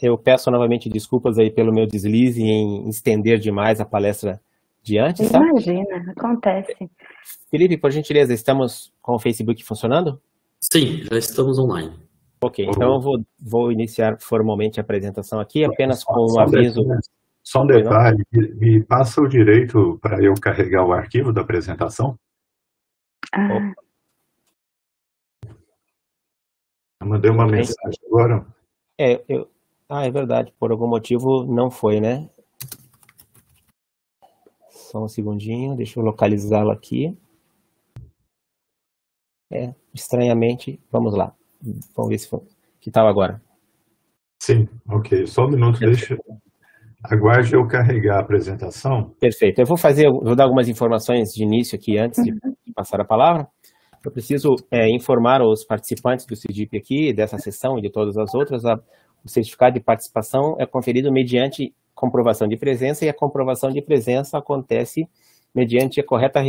eu peço novamente desculpas aí pelo meu deslize em estender demais a palestra de antes, tá? Imagina, acontece. Felipe, por gentileza, estamos com o Facebook funcionando? Sim, já estamos online. Ok, então eu vou, vou iniciar formalmente a apresentação aqui, apenas com um aviso. Só um detalhe, me passa o direito para eu carregar o arquivo da apresentação? Ah. Eu mandei uma mensagem agora. É, eu... Ah, é verdade, por algum motivo não foi, né? Só um segundinho, deixa eu localizá-lo aqui. É, estranhamente, vamos lá. Vamos ver se foi. Que tal agora? Sim, ok. Só um minuto, deixa. Aguarde eu carregar a apresentação. Perfeito. Eu vou fazer, vou dar algumas informações de início aqui antes de uhum. passar a palavra. Eu preciso é, informar os participantes do CIDIP aqui, dessa sessão e de todas as outras, a, o certificado de participação é conferido mediante comprovação de presença e a comprovação de presença acontece mediante correta,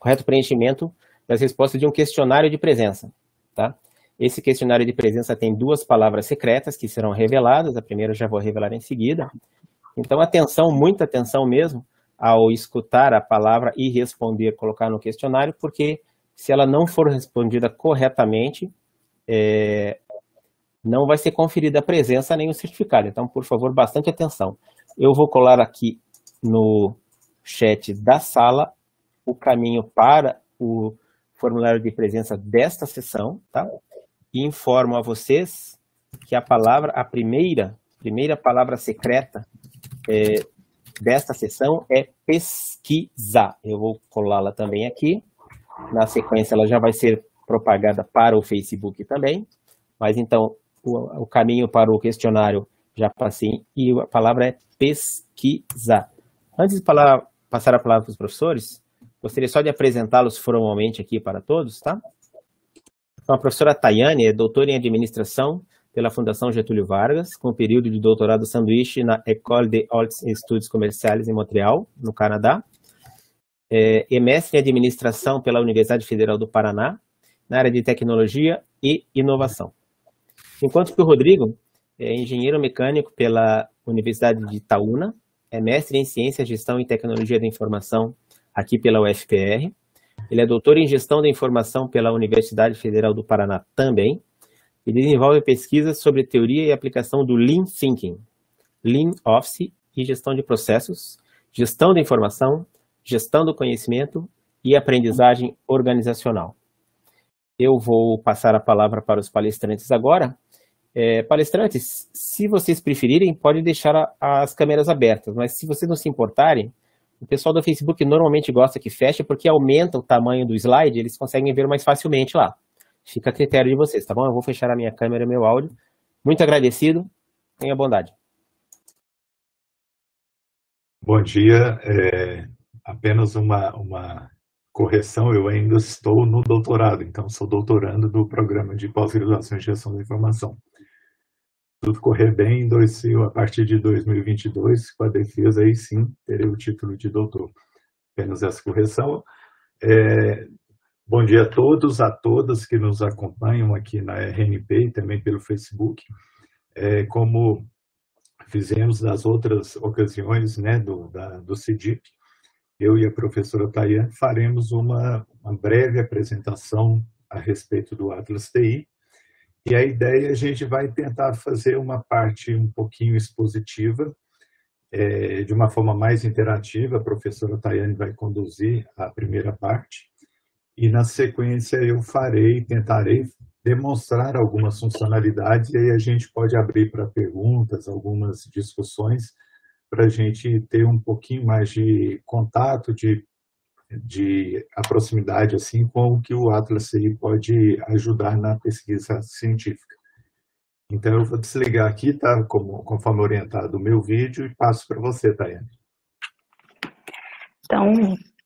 correto preenchimento das respostas de um questionário de presença. Tá? Esse questionário de presença tem duas palavras secretas que serão reveladas, a primeira eu já vou revelar em seguida. Então, atenção, muita atenção mesmo, ao escutar a palavra e responder, colocar no questionário, porque se ela não for respondida corretamente, é, não vai ser conferida a presença nem o certificado. Então, por favor, bastante atenção. Eu vou colar aqui no chat da sala o caminho para o formulário de presença desta sessão, tá? E informo a vocês que a palavra, a primeira, primeira palavra secreta é, desta sessão é pesquisar. Eu vou colá-la também aqui. Na sequência, ela já vai ser propagada para o Facebook também. Mas então, o, o caminho para o questionário já passei e a palavra é pesquisar. Antes de falar, passar a palavra para os professores, Gostaria só de apresentá-los formalmente aqui para todos, tá? Então, a professora Tayane é doutora em administração pela Fundação Getúlio Vargas, com período de doutorado sanduíche na École des Hautes Estudes Comerciais em Montreal, no Canadá. É, e mestre em administração pela Universidade Federal do Paraná, na área de tecnologia e inovação. Enquanto que o Rodrigo é engenheiro mecânico pela Universidade de Itaúna, é mestre em ciência, gestão e tecnologia da informação aqui pela UFPR. Ele é doutor em gestão da informação pela Universidade Federal do Paraná também. E desenvolve pesquisas sobre teoria e aplicação do Lean Thinking, Lean Office e gestão de processos, gestão da informação, gestão do conhecimento e aprendizagem organizacional. Eu vou passar a palavra para os palestrantes agora. É, palestrantes, se vocês preferirem, pode deixar a, as câmeras abertas, mas se vocês não se importarem, o pessoal do Facebook normalmente gosta que feche porque aumenta o tamanho do slide, eles conseguem ver mais facilmente lá. Fica a critério de vocês, tá bom? Eu vou fechar a minha câmera e meu áudio. Muito agradecido. Tenha bondade. Bom dia. É, apenas uma, uma correção, eu ainda estou no doutorado, então sou doutorando do programa de pós-graduação em gestão da informação tudo correr bem em dois, a partir de 2022, com a defesa, aí sim terei o título de doutor. Apenas essa correção. É, bom dia a todos, a todas que nos acompanham aqui na RNP e também pelo Facebook. É, como fizemos nas outras ocasiões né, do, da, do CIDIP, eu e a professora Tayane faremos uma, uma breve apresentação a respeito do Atlas TI, e a ideia, a gente vai tentar fazer uma parte um pouquinho expositiva, é, de uma forma mais interativa. A professora Tayane vai conduzir a primeira parte. E na sequência eu farei, tentarei demonstrar algumas funcionalidades e aí a gente pode abrir para perguntas, algumas discussões, para a gente ter um pouquinho mais de contato, de de a proximidade assim com o que o Atlas CI pode ajudar na pesquisa científica. Então eu vou desligar aqui, tá? Como, conforme orientado o meu vídeo e passo para você, Tayane. Então,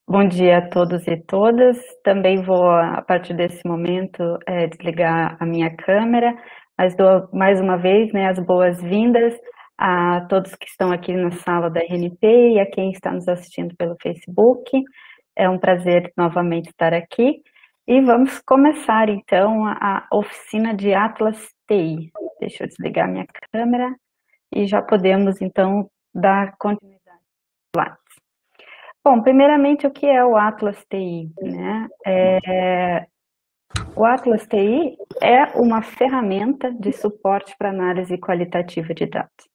bom dia a todos e todas. Também vou, a partir desse momento, é, desligar a minha câmera, mas dou mais uma vez né, as boas-vindas a todos que estão aqui na sala da RNP e a quem está nos assistindo pelo Facebook. É um prazer novamente estar aqui. E vamos começar então a oficina de Atlas TI. Deixa eu desligar minha câmera e já podemos então dar continuidade. Bom, primeiramente o que é o Atlas TI? Né? É, o Atlas TI é uma ferramenta de suporte para análise qualitativa de dados.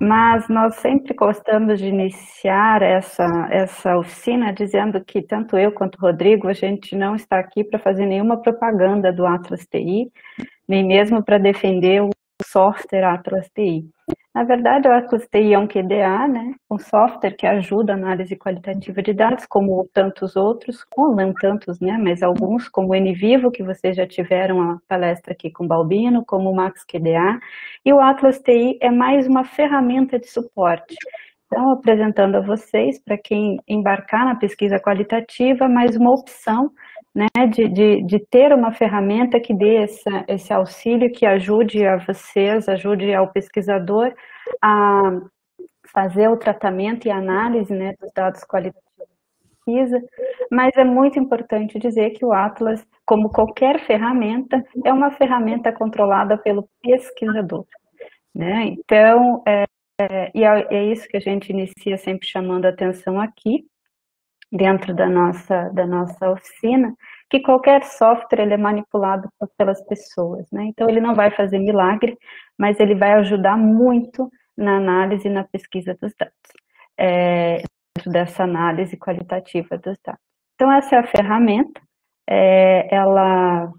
Mas nós sempre gostamos de iniciar essa, essa oficina dizendo que tanto eu quanto o Rodrigo, a gente não está aqui para fazer nenhuma propaganda do Atlas TI, nem mesmo para defender o software Atlas TI. Na verdade, o Atlas TI é um QDA, né, um software que ajuda a análise qualitativa de dados, como tantos outros, ou não tantos, né, mas alguns, como o NVivo, que vocês já tiveram a palestra aqui com o Balbino, como o Max QDA, e o Atlas TI é mais uma ferramenta de suporte. Então, apresentando a vocês, para quem embarcar na pesquisa qualitativa, mais uma opção né, de, de, de, ter uma ferramenta que dê essa, esse auxílio, que ajude a vocês, ajude ao pesquisador a fazer o tratamento e análise né, dos dados qualitativos da pesquisa, mas é muito importante dizer que o Atlas, como qualquer ferramenta, é uma ferramenta controlada pelo pesquisador. Né? Então, é, é, e é, é isso que a gente inicia sempre chamando a atenção aqui, dentro da nossa, da nossa oficina, que qualquer software ele é manipulado pelas pessoas, né? Então ele não vai fazer milagre, mas ele vai ajudar muito na análise e na pesquisa dos dados, é, dessa análise qualitativa dos dados. Então essa é a ferramenta, é, ela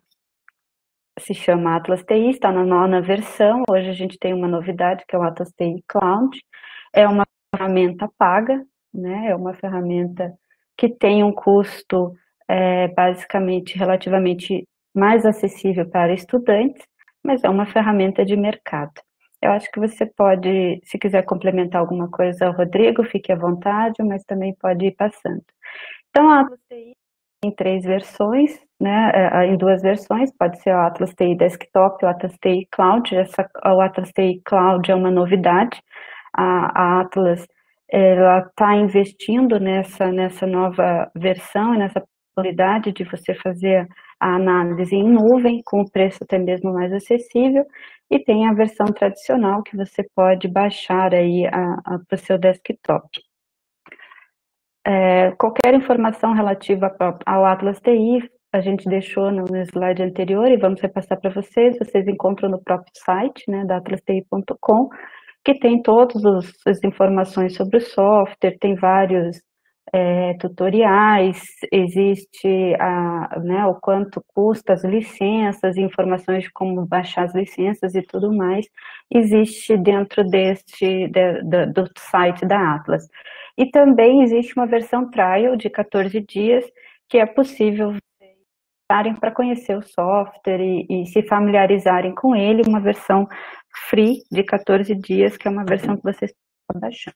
se chama Atlas TI, está na nona versão, hoje a gente tem uma novidade que é o Atlas TI Cloud, é uma ferramenta paga, né? É uma ferramenta que tem um custo é, basicamente relativamente mais acessível para estudantes, mas é uma ferramenta de mercado. Eu acho que você pode, se quiser complementar alguma coisa, Rodrigo, fique à vontade, mas também pode ir passando. Então, a Atlas TI em três versões, né, é, em duas versões, pode ser o Atlas TI Desktop e o Atlas TI Cloud. Essa, o Atlas TI Cloud é uma novidade. A, a Atlas ela está investindo nessa, nessa nova versão, nessa possibilidade de você fazer a análise em nuvem, com o preço até mesmo mais acessível, e tem a versão tradicional que você pode baixar aí para o seu desktop. É, qualquer informação relativa ao Atlas TI, a gente deixou no slide anterior e vamos repassar para vocês, vocês encontram no próprio site, né, da atlasti.com, que tem todas as informações sobre o software, tem vários é, tutoriais, existe a, né, o quanto custa as licenças, informações de como baixar as licenças e tudo mais, existe dentro deste, de, de, do site da Atlas. E também existe uma versão trial de 14 dias, que é possível para conhecer o software e, e, se familiarizarem com ele, uma versão free de 14 dias, que é uma versão que vocês estão baixando.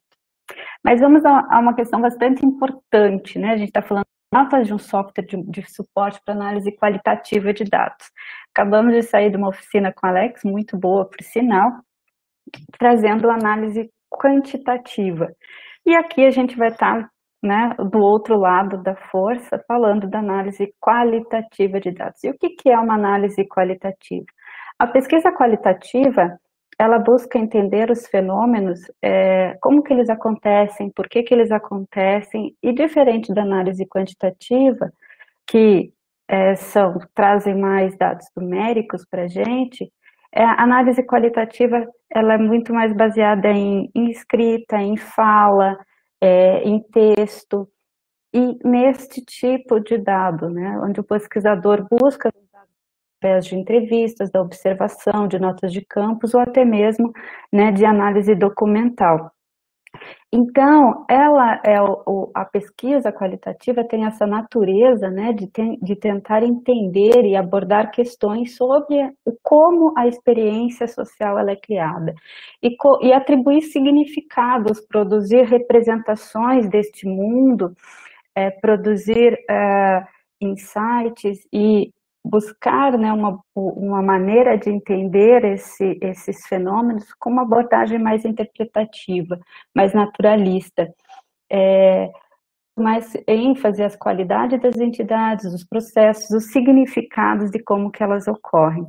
Mas vamos a, uma questão bastante importante, né? A gente está falando notas de um software de, de suporte para análise qualitativa de dados. Acabamos de sair de uma oficina com Alex, muito boa, por sinal, trazendo análise quantitativa. E aqui a gente vai estar tá né, do outro lado da força, falando da análise qualitativa de dados. E o que, que é uma análise qualitativa? A pesquisa qualitativa, ela busca entender os fenômenos, é, como que eles acontecem, por que que eles acontecem, e diferente da análise quantitativa, que é, são, trazem mais dados numéricos para a gente, é, a análise qualitativa ela é muito mais baseada em, em escrita, em fala, é, em texto, e neste tipo de dado, né, onde o pesquisador busca através de entrevistas, da observação, de notas de campos ou até mesmo né, de análise documental. Então, ela é o, a pesquisa qualitativa tem essa natureza né, de, de tentar entender e abordar questões sobre o, como a experiência social ela é criada e, e atribuir significados, produzir representações deste mundo, é, produzir é, insights e buscar né, uma, uma maneira de entender esse, esses fenômenos com uma abordagem mais interpretativa, mais naturalista. É, mais ênfase às qualidades das entidades, dos processos, os significados de como que elas ocorrem.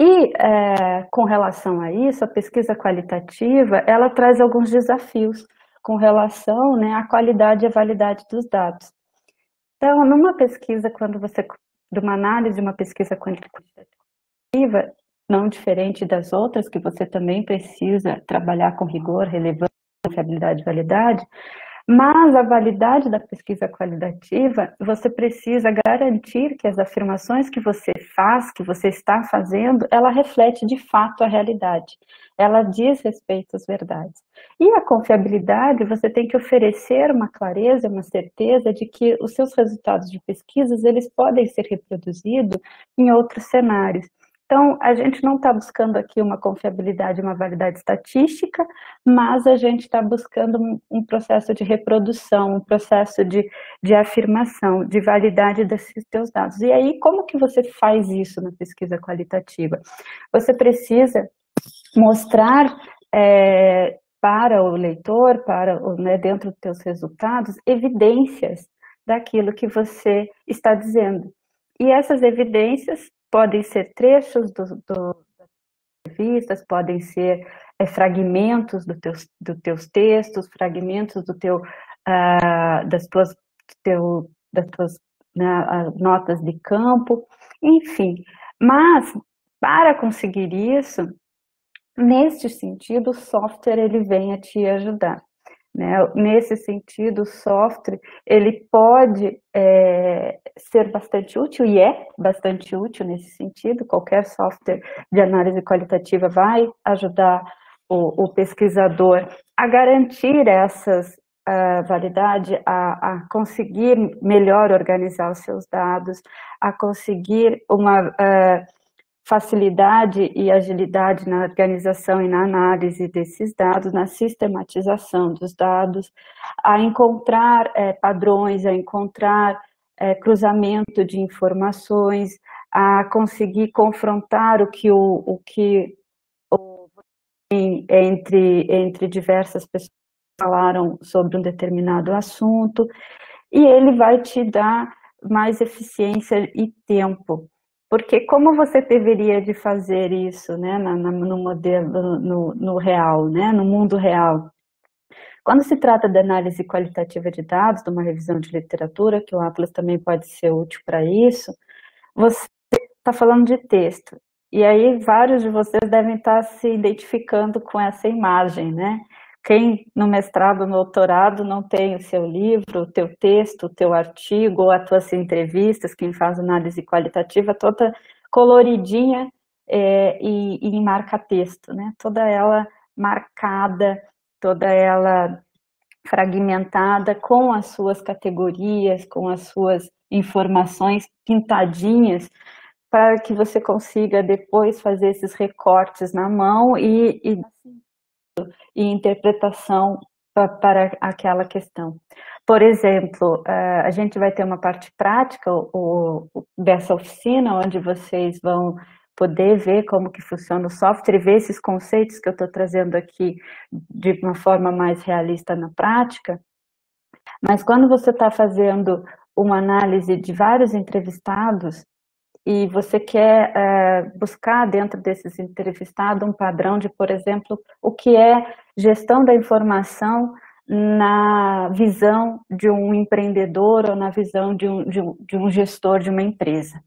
E é, com relação a isso, a pesquisa qualitativa, ela traz alguns desafios com relação né, à qualidade e à validade dos dados. Então, numa pesquisa, quando você, de uma análise de uma pesquisa quantitativa, não diferente das outras, que você também precisa trabalhar com rigor, relevância, confiabilidade e validade, mas a validade da pesquisa qualitativa, você precisa garantir que as afirmações que você faz, que você está fazendo, ela reflete de fato a realidade. Ela diz respeito às verdades. E a confiabilidade, você tem que oferecer uma clareza, uma certeza de que os seus resultados de pesquisas, eles podem ser reproduzidos em outros cenários. Então, a gente não está buscando aqui uma confiabilidade, uma validade estatística, mas a gente está buscando um, processo de reprodução, um processo de, de afirmação, de validade desses seus dados. E aí, como que você faz isso na pesquisa qualitativa? Você precisa mostrar é, para o leitor, para né, dentro dos seus resultados, evidências daquilo que você está dizendo. E essas evidências podem ser trechos do, do, das entrevistas, podem ser é, fragmentos do teus, do teus textos, fragmentos do teu, uh, das tuas, teu, das tuas né, notas de campo, enfim. Mas, para conseguir isso, neste sentido, o software ele vem a te ajudar. Né? Nesse sentido, o software ele pode é, ser bastante útil e é bastante útil nesse sentido. Qualquer software de análise qualitativa vai ajudar o, o pesquisador a garantir essas uh, validade, a, a, conseguir melhor organizar os seus dados, a conseguir uma uh, facilidade e agilidade na organização e na análise desses dados, na sistematização dos dados, a encontrar é, padrões, a encontrar é, cruzamento de informações, a conseguir confrontar o que o, o que o, entre, entre diversas pessoas falaram sobre um determinado assunto, e ele vai te dar mais eficiência e tempo porque como você deveria de fazer isso né, no modelo, no, no real, né, no mundo real? Quando se trata de análise qualitativa de dados, de uma revisão de literatura, que o Atlas também pode ser útil para isso, você está falando de texto. E aí vários de vocês devem estar se identificando com essa imagem, né? Quem no mestrado, no doutorado não tem o seu livro, o teu texto, o teu artigo, ou as tuas entrevistas, quem faz análise qualitativa, toda coloridinha é, e, e em marca-texto, né? Toda ela marcada, toda ela fragmentada com as suas categorias, com as suas informações pintadinhas, para que você consiga depois fazer esses recortes na mão e, e e interpretação para aquela questão. Por exemplo, eh, a gente vai ter uma parte prática dessa oficina, onde vocês vão poder ver como que funciona o software e ver esses conceitos que eu estou trazendo aqui de uma forma mais realista na prática. Mas quando você está fazendo uma análise de vários entrevistados, e você quer é, buscar dentro desses entrevistados um padrão de, por exemplo, o que é gestão da informação na visão de um empreendedor ou na visão de um, de um, de um gestor de uma empresa.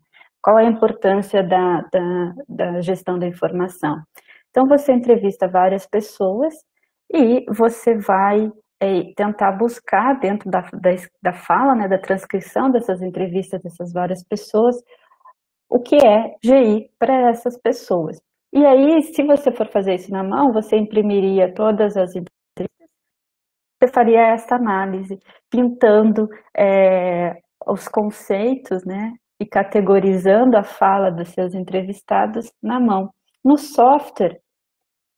Qual é a importância da, da, da gestão da informação? Então, você entrevista várias pessoas e você vai é, tentar buscar dentro da, da, da fala, né, da transcrição dessas entrevistas dessas várias pessoas, o que é GI para essas pessoas. E aí, se você for fazer isso na mão, você imprimiria todas as entrevistas, você faria essa análise, pintando é, os conceitos, né, e categorizando a fala dos seus entrevistados na mão. No software,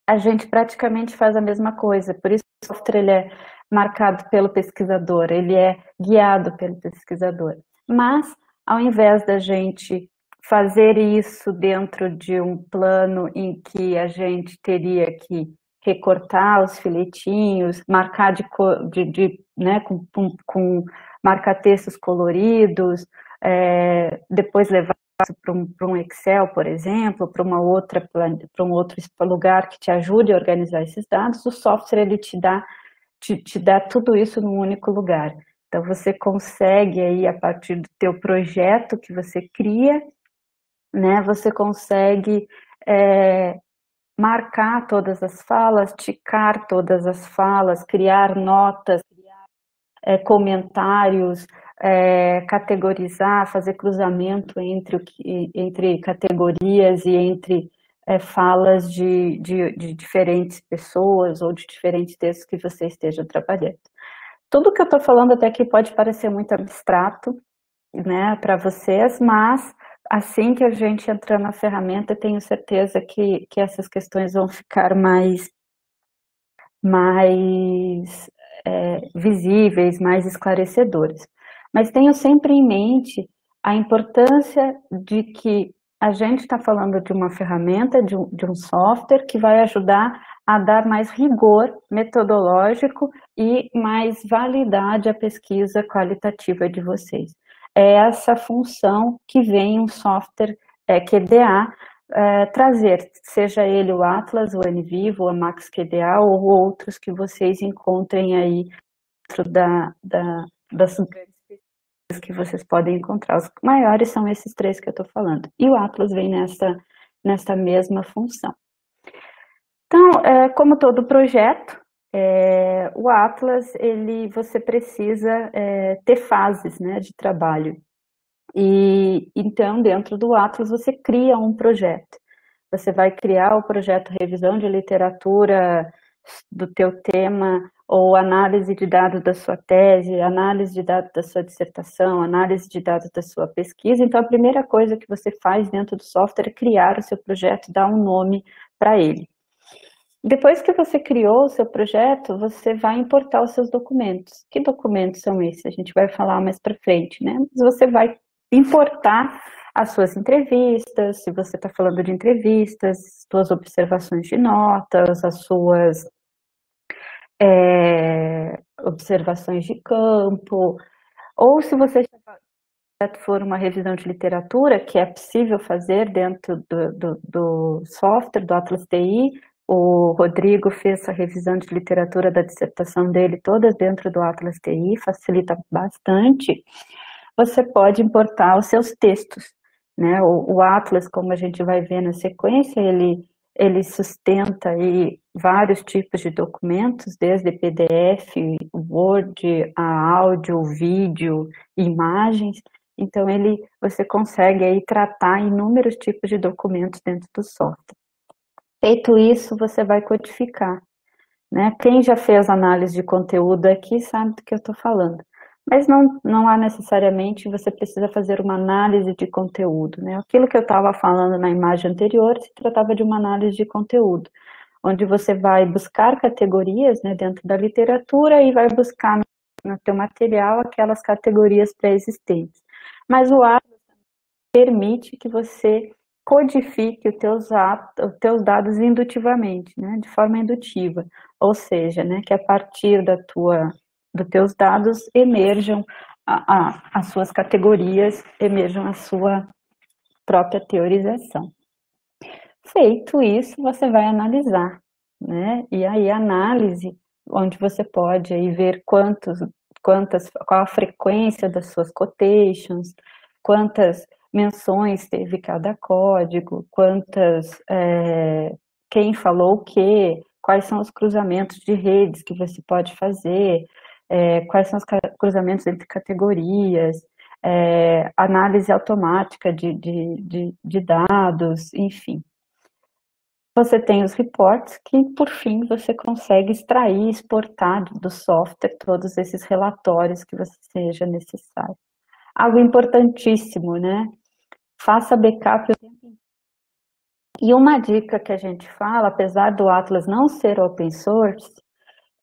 a gente praticamente faz a mesma coisa, por isso o software ele é marcado pelo pesquisador, ele é guiado pelo pesquisador. Mas, ao invés da gente fazer isso dentro de um plano em que a gente teria que recortar os filetinhos, marcar de, de, de né, com, com, com marca-textos coloridos, é, depois levar para um, um, Excel, por exemplo, para uma outra para um outro lugar que te ajude a organizar esses dados, o software ele te dá te, te dá tudo isso num único lugar. Então você consegue aí a partir do teu projeto que você cria, né? Você consegue é, marcar todas as falas, ticar todas as falas, criar notas, criar é, comentários, é, categorizar, fazer cruzamento entre, o que, entre categorias e entre é, falas de, de, de, diferentes pessoas ou de diferentes textos que você esteja trabalhando. Tudo que eu estou falando até aqui pode parecer muito abstrato né, para vocês, mas assim que a gente entrar na ferramenta, tenho certeza que, que essas questões vão ficar mais, mais é, visíveis, mais esclarecedoras. Mas tenho sempre em mente a importância de que a gente está falando de uma ferramenta, de um, de um software que vai ajudar a dar mais rigor metodológico e mais validade à pesquisa qualitativa de vocês é essa função que vem um software é, QDA é, trazer, seja ele o Atlas, o NVivo, o Max QDA ou outros que vocês encontrem aí dentro da, da, das que vocês podem encontrar. Os maiores são esses três que eu estou falando. E o Atlas vem nessa, nessa mesma função. Então, é, como todo projeto, é, o Atlas, ele, você precisa é, ter fases né, de trabalho. E então, dentro do Atlas, você cria um projeto. Você vai criar o projeto revisão de literatura do teu tema, ou análise de dados da sua tese, análise de dados da sua dissertação, análise de dados da sua pesquisa. Então, a primeira coisa que você faz dentro do software é criar o seu projeto, dar um nome para ele. Depois que você criou o seu projeto, você vai importar os seus documentos. Que documentos são esses? A gente vai falar mais para frente, né? Mas você vai importar as suas entrevistas, se você está falando de entrevistas, suas observações de notas, as suas é, observações de campo, ou se você for uma revisão de literatura, que é possível fazer dentro do, do, do software do Atlas TI, o Rodrigo fez a revisão de literatura da dissertação dele toda dentro do Atlas TI, facilita bastante. Você pode importar os seus textos, né? O, o Atlas, como a gente vai ver na sequência, ele ele sustenta aí vários tipos de documentos, desde PDF, Word, a áudio, vídeo, imagens. Então ele, você consegue aí tratar inúmeros tipos de documentos dentro do software. Feito isso, você vai codificar. Né? Quem já fez análise de conteúdo aqui sabe do que eu estou falando. Mas não, não há necessariamente, você precisa fazer uma análise de conteúdo. Né? Aquilo que eu estava falando na imagem anterior se tratava de uma análise de conteúdo, onde você vai buscar categorias né, dentro da literatura e vai buscar no teu material aquelas categorias pré-existentes. Mas o Atlas permite que você codifique os teus, atos, os teus dados indutivamente, né, de forma indutiva, ou seja, né, que a partir da tua, dos teus dados emerjam a, a, as suas categorias, emerjam a sua própria teorização. Feito isso, você vai analisar, né, e aí a análise, onde você pode aí ver quantos, quantas, qual a frequência das suas quotations, quantas menções teve cada código, quantas, é, quem falou o quê, quais são os cruzamentos de redes que você pode fazer, é, quais são os cruzamentos entre categorias, é, análise automática de, de, de, de dados, enfim. Você tem os reports que, por fim, você consegue extrair exportar do software todos esses relatórios que você seja necessário. Algo importantíssimo, né? Faça backup o tempo. E uma dica que a gente fala, apesar do Atlas não ser open source,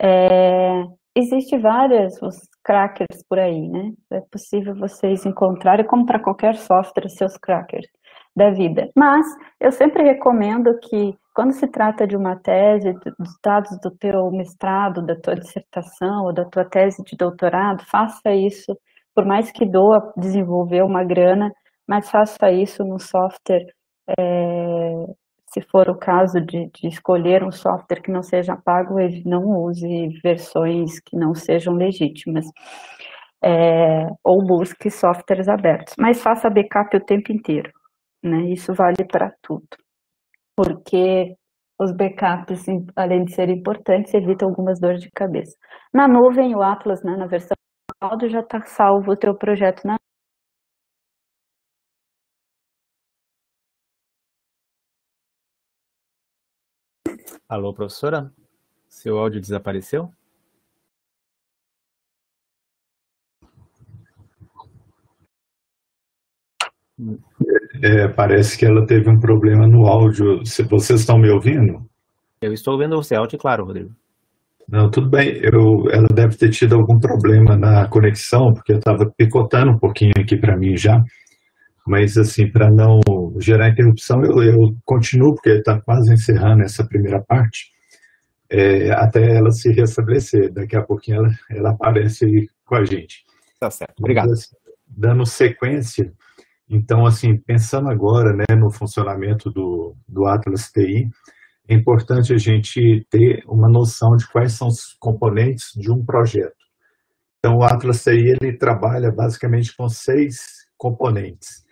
é, existe várias crackers por aí, né? É possível vocês encontrarem, como para qualquer software, seus crackers da vida. Mas eu sempre recomendo que quando se trata de uma tese, dos dados do teu mestrado, da tua dissertação ou da tua tese de doutorado, faça isso, por mais que doa desenvolver uma grana, mas faça isso no software, é, se for o caso de, de, escolher um software que não seja pago, ele não use versões que não sejam legítimas. É, ou busque softwares abertos, mas faça backup o tempo inteiro, né? Isso vale para tudo porque os backups, além de serem importantes, evitam algumas dores de cabeça. Na nuvem, o Atlas, né, na versão cloud, já está salvo o teu projeto na Alô, professora? Seu áudio desapareceu? É, parece que ela teve um problema no áudio. Vocês estão me ouvindo? Eu estou ouvindo você, alto e claro, Rodrigo. Não, tudo bem. Eu, ela deve ter tido algum problema na conexão, porque eu estava picotando um pouquinho aqui para mim já. Mas, assim, para não gerar interrupção, eu, eu continuo, porque está quase encerrando essa primeira parte, é, até ela se restabelecer. Daqui a pouquinho ela, ela aparece aí com a gente. Tá certo. Obrigado. Mas, assim, dando sequência, então, assim, pensando agora né, no funcionamento do, do Atlas TI, é importante a gente ter uma noção de quais são os componentes de um projeto. Então, o Atlas TI ele trabalha basicamente com seis componentes.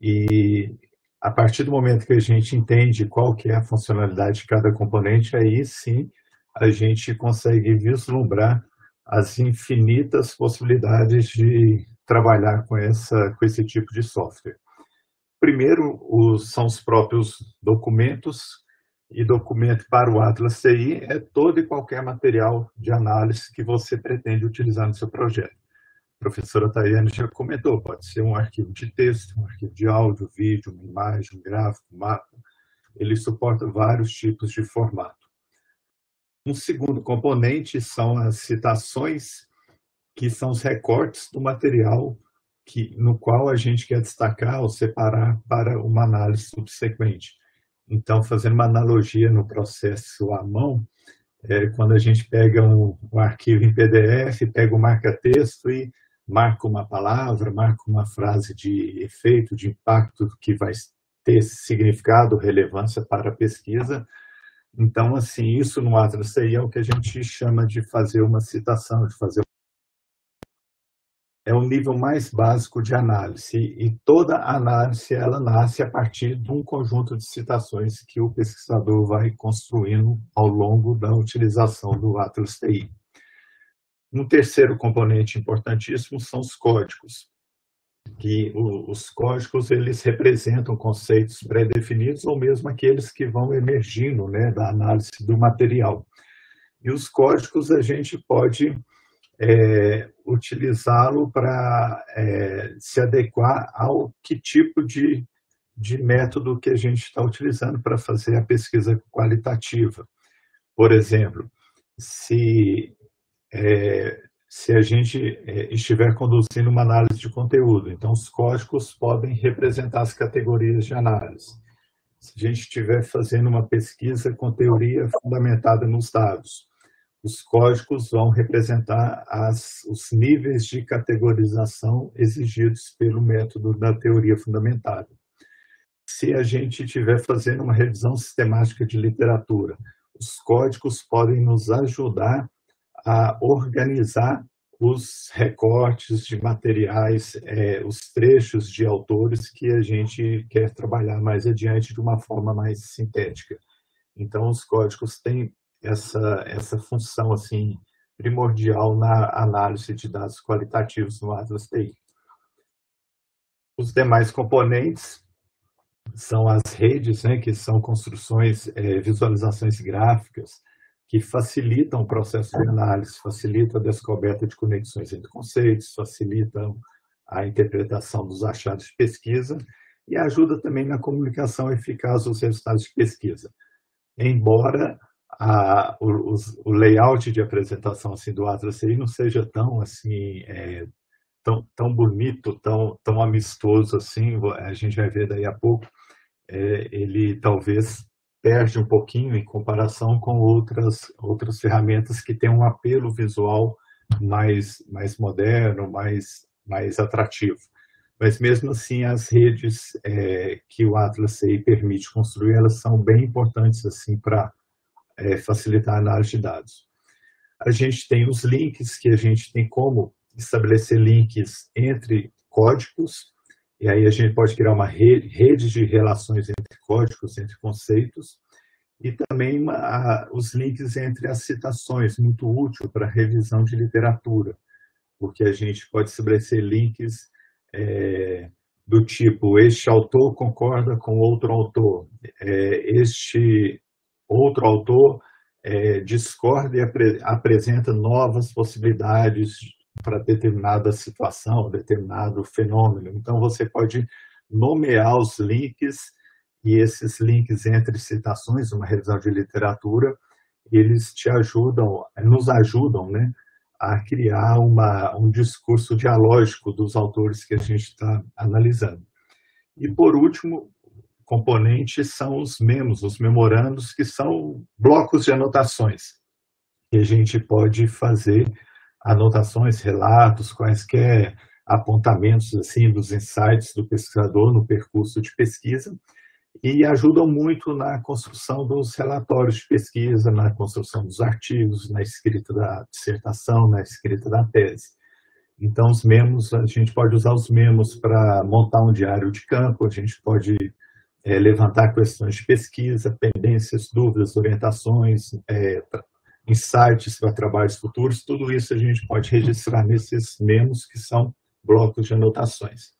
E a partir do momento que a gente entende qual que é a funcionalidade de cada componente, aí sim a gente consegue vislumbrar as infinitas possibilidades de trabalhar com, essa, com esse tipo de software. Primeiro, os, são os próprios documentos, e documento para o Atlas CI é todo e qualquer material de análise que você pretende utilizar no seu projeto. Professora Tayane já comentou, pode ser um arquivo de texto, um arquivo de áudio, vídeo, uma imagem, um gráfico, um mapa. Ele suporta vários tipos de formato. Um segundo componente são as citações que são os recortes do material que, no qual a gente quer destacar ou separar para uma análise subsequente. Então, fazendo uma analogia no processo à mão, é, quando a gente pega um, um arquivo em PDF, pega o um marca-texto e marca uma palavra, marca uma frase de efeito, de impacto que vai ter significado, relevância para a pesquisa. Então, assim, isso no Atlas aí é o que a gente chama de fazer uma citação, de fazer é o nível mais básico de análise e toda análise ela nasce a partir de um conjunto de citações que o pesquisador vai construindo ao longo da utilização do Atlas TI. Um terceiro componente importantíssimo são os códigos, que os códigos eles representam conceitos pré-definidos ou mesmo aqueles que vão emergindo né, da análise do material. E os códigos a gente pode é, utilizá-lo para é, se adequar ao que tipo de, de método que a gente está utilizando para fazer a pesquisa qualitativa. Por exemplo, se, é, se a gente é, estiver conduzindo uma análise de conteúdo, então os códigos podem representar as categorias de análise. Se a gente estiver fazendo uma pesquisa com teoria fundamentada nos dados, os códigos vão representar as, os níveis de categorização exigidos pelo método da teoria fundamentada. Se a gente estiver fazendo uma revisão sistemática de literatura, os códigos podem nos ajudar a organizar os recortes de materiais, é, os trechos de autores que a gente quer trabalhar mais adiante de uma forma mais sintética. Então, os códigos têm essa, essa função assim, primordial na análise de dados qualitativos no Atlas TI. Os demais componentes são as redes, né, que são construções, é, visualizações gráficas, que facilitam o processo de análise, facilitam a descoberta de conexões entre conceitos, facilitam a interpretação dos achados de pesquisa e ajuda também na comunicação eficaz dos resultados de pesquisa. Embora a, o, o, layout de apresentação assim, do Atlas aí não seja tão assim é, tão, tão bonito, tão, tão amistoso assim, a gente vai ver daí a pouco, é, ele talvez perde um pouquinho em comparação com outras, outras ferramentas que têm um apelo visual mais, mais moderno, mais, mais atrativo. Mas mesmo assim, as redes é, que o Atlas CI permite construir, elas são bem importantes assim para é, facilitar a análise de dados. A gente tem os links, que a gente tem como estabelecer links entre códigos, e aí a gente pode criar uma rede, de relações entre códigos, entre conceitos, e também uma, os links entre as citações, muito útil para revisão de literatura, porque a gente pode estabelecer links é, do tipo, este autor concorda com outro autor, é, este outro autor é, discorda e apre, apresenta novas possibilidades para determinada situação, determinado fenômeno. Então, você pode nomear os links e esses links entre citações, uma revisão de literatura, eles te ajudam, nos ajudam, né, a criar uma, um discurso dialógico dos autores que a gente está analisando. E, por último, componente são os memos, os memorandos, que são blocos de anotações. E a gente pode fazer anotações, relatos, quaisquer apontamentos assim dos insights do pesquisador no percurso de pesquisa e ajudam muito na construção dos relatórios de pesquisa, na construção dos artigos, na escrita da dissertação, na escrita da tese. Então, os memos, a gente pode usar os memos para montar um diário de campo, a gente pode é, levantar questões de pesquisa, pendências, dúvidas, orientações, é, insights para trabalhos futuros, tudo isso a gente pode registrar nesses memos que são blocos de anotações.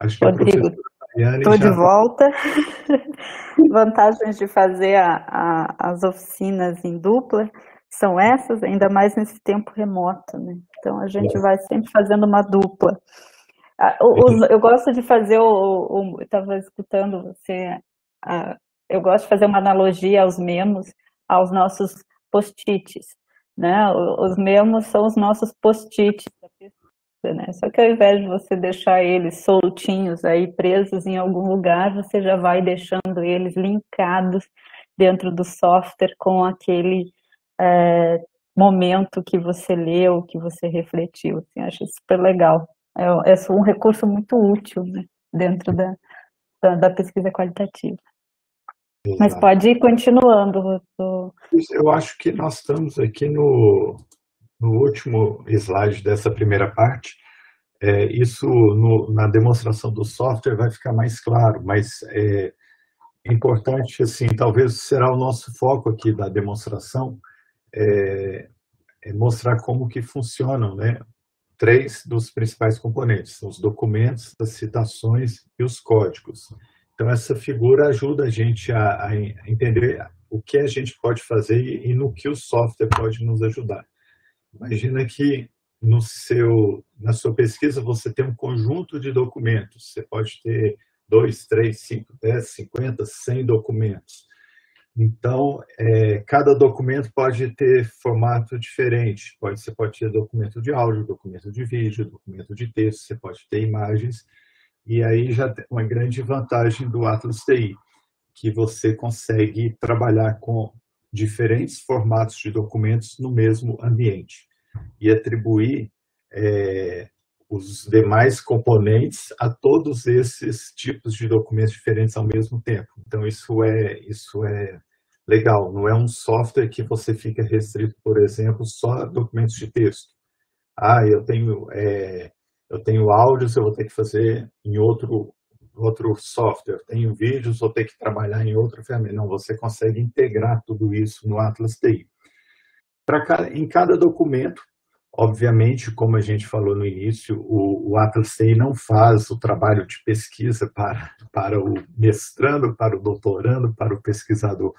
Acho que Rodrigo, estou de volta. Vantagens de fazer a, a, as oficinas em dupla são essas, ainda mais nesse tempo remoto, né? Então a gente é. vai sempre fazendo uma dupla. eu gosto de fazer o, o estava escutando você, eu gosto de fazer uma analogia aos memos, aos nossos post-its, né? Os memos são os nossos post-its né? Só que ao invés de você deixar eles soltinhos aí, presos em algum lugar, você já vai deixando eles linkados dentro do software com aquele é, momento que você leu, que você refletiu. Assim, acho super legal. É, é um recurso muito útil né? dentro da, da, da pesquisa qualitativa. Exato. Mas pode ir continuando. Eu acho que nós estamos aqui no, no último slide dessa primeira parte. É, isso no, na demonstração do software vai ficar mais claro, mas é importante, assim, talvez será o nosso foco aqui da demonstração, é, é mostrar como que funcionam, né? Três dos principais componentes, os documentos, as citações e os códigos. Então, essa figura ajuda a gente a, a entender o que a gente pode fazer e, e no que o software pode nos ajudar. Imagina que no seu, na sua pesquisa você tem um conjunto de documentos. Você pode ter dois, três, cinco, dez, cinquenta, cem documentos. Então, é, cada documento pode ter formato diferente. Pode, você pode ter documento de áudio, documento de vídeo, documento de texto, você pode ter imagens. E aí já tem uma grande vantagem do Atlas TI, que você consegue trabalhar com diferentes formatos de documentos no mesmo ambiente e atribuir é, os demais componentes a todos esses tipos de documentos diferentes ao mesmo tempo. Então isso é isso é legal. Não é um software que você fica restrito, por exemplo, só a documentos de texto. Ah, eu tenho é, eu tenho áudios, eu vou ter que fazer em outro outro software. Tenho vídeos, vou ter que trabalhar em outra ferramenta. Não, você consegue integrar tudo isso no Atlas TI. Pra, em cada documento, obviamente, como a gente falou no início, o, o Atlas TI não faz o trabalho de pesquisa para, para o mestrando, para o doutorando, para o pesquisador.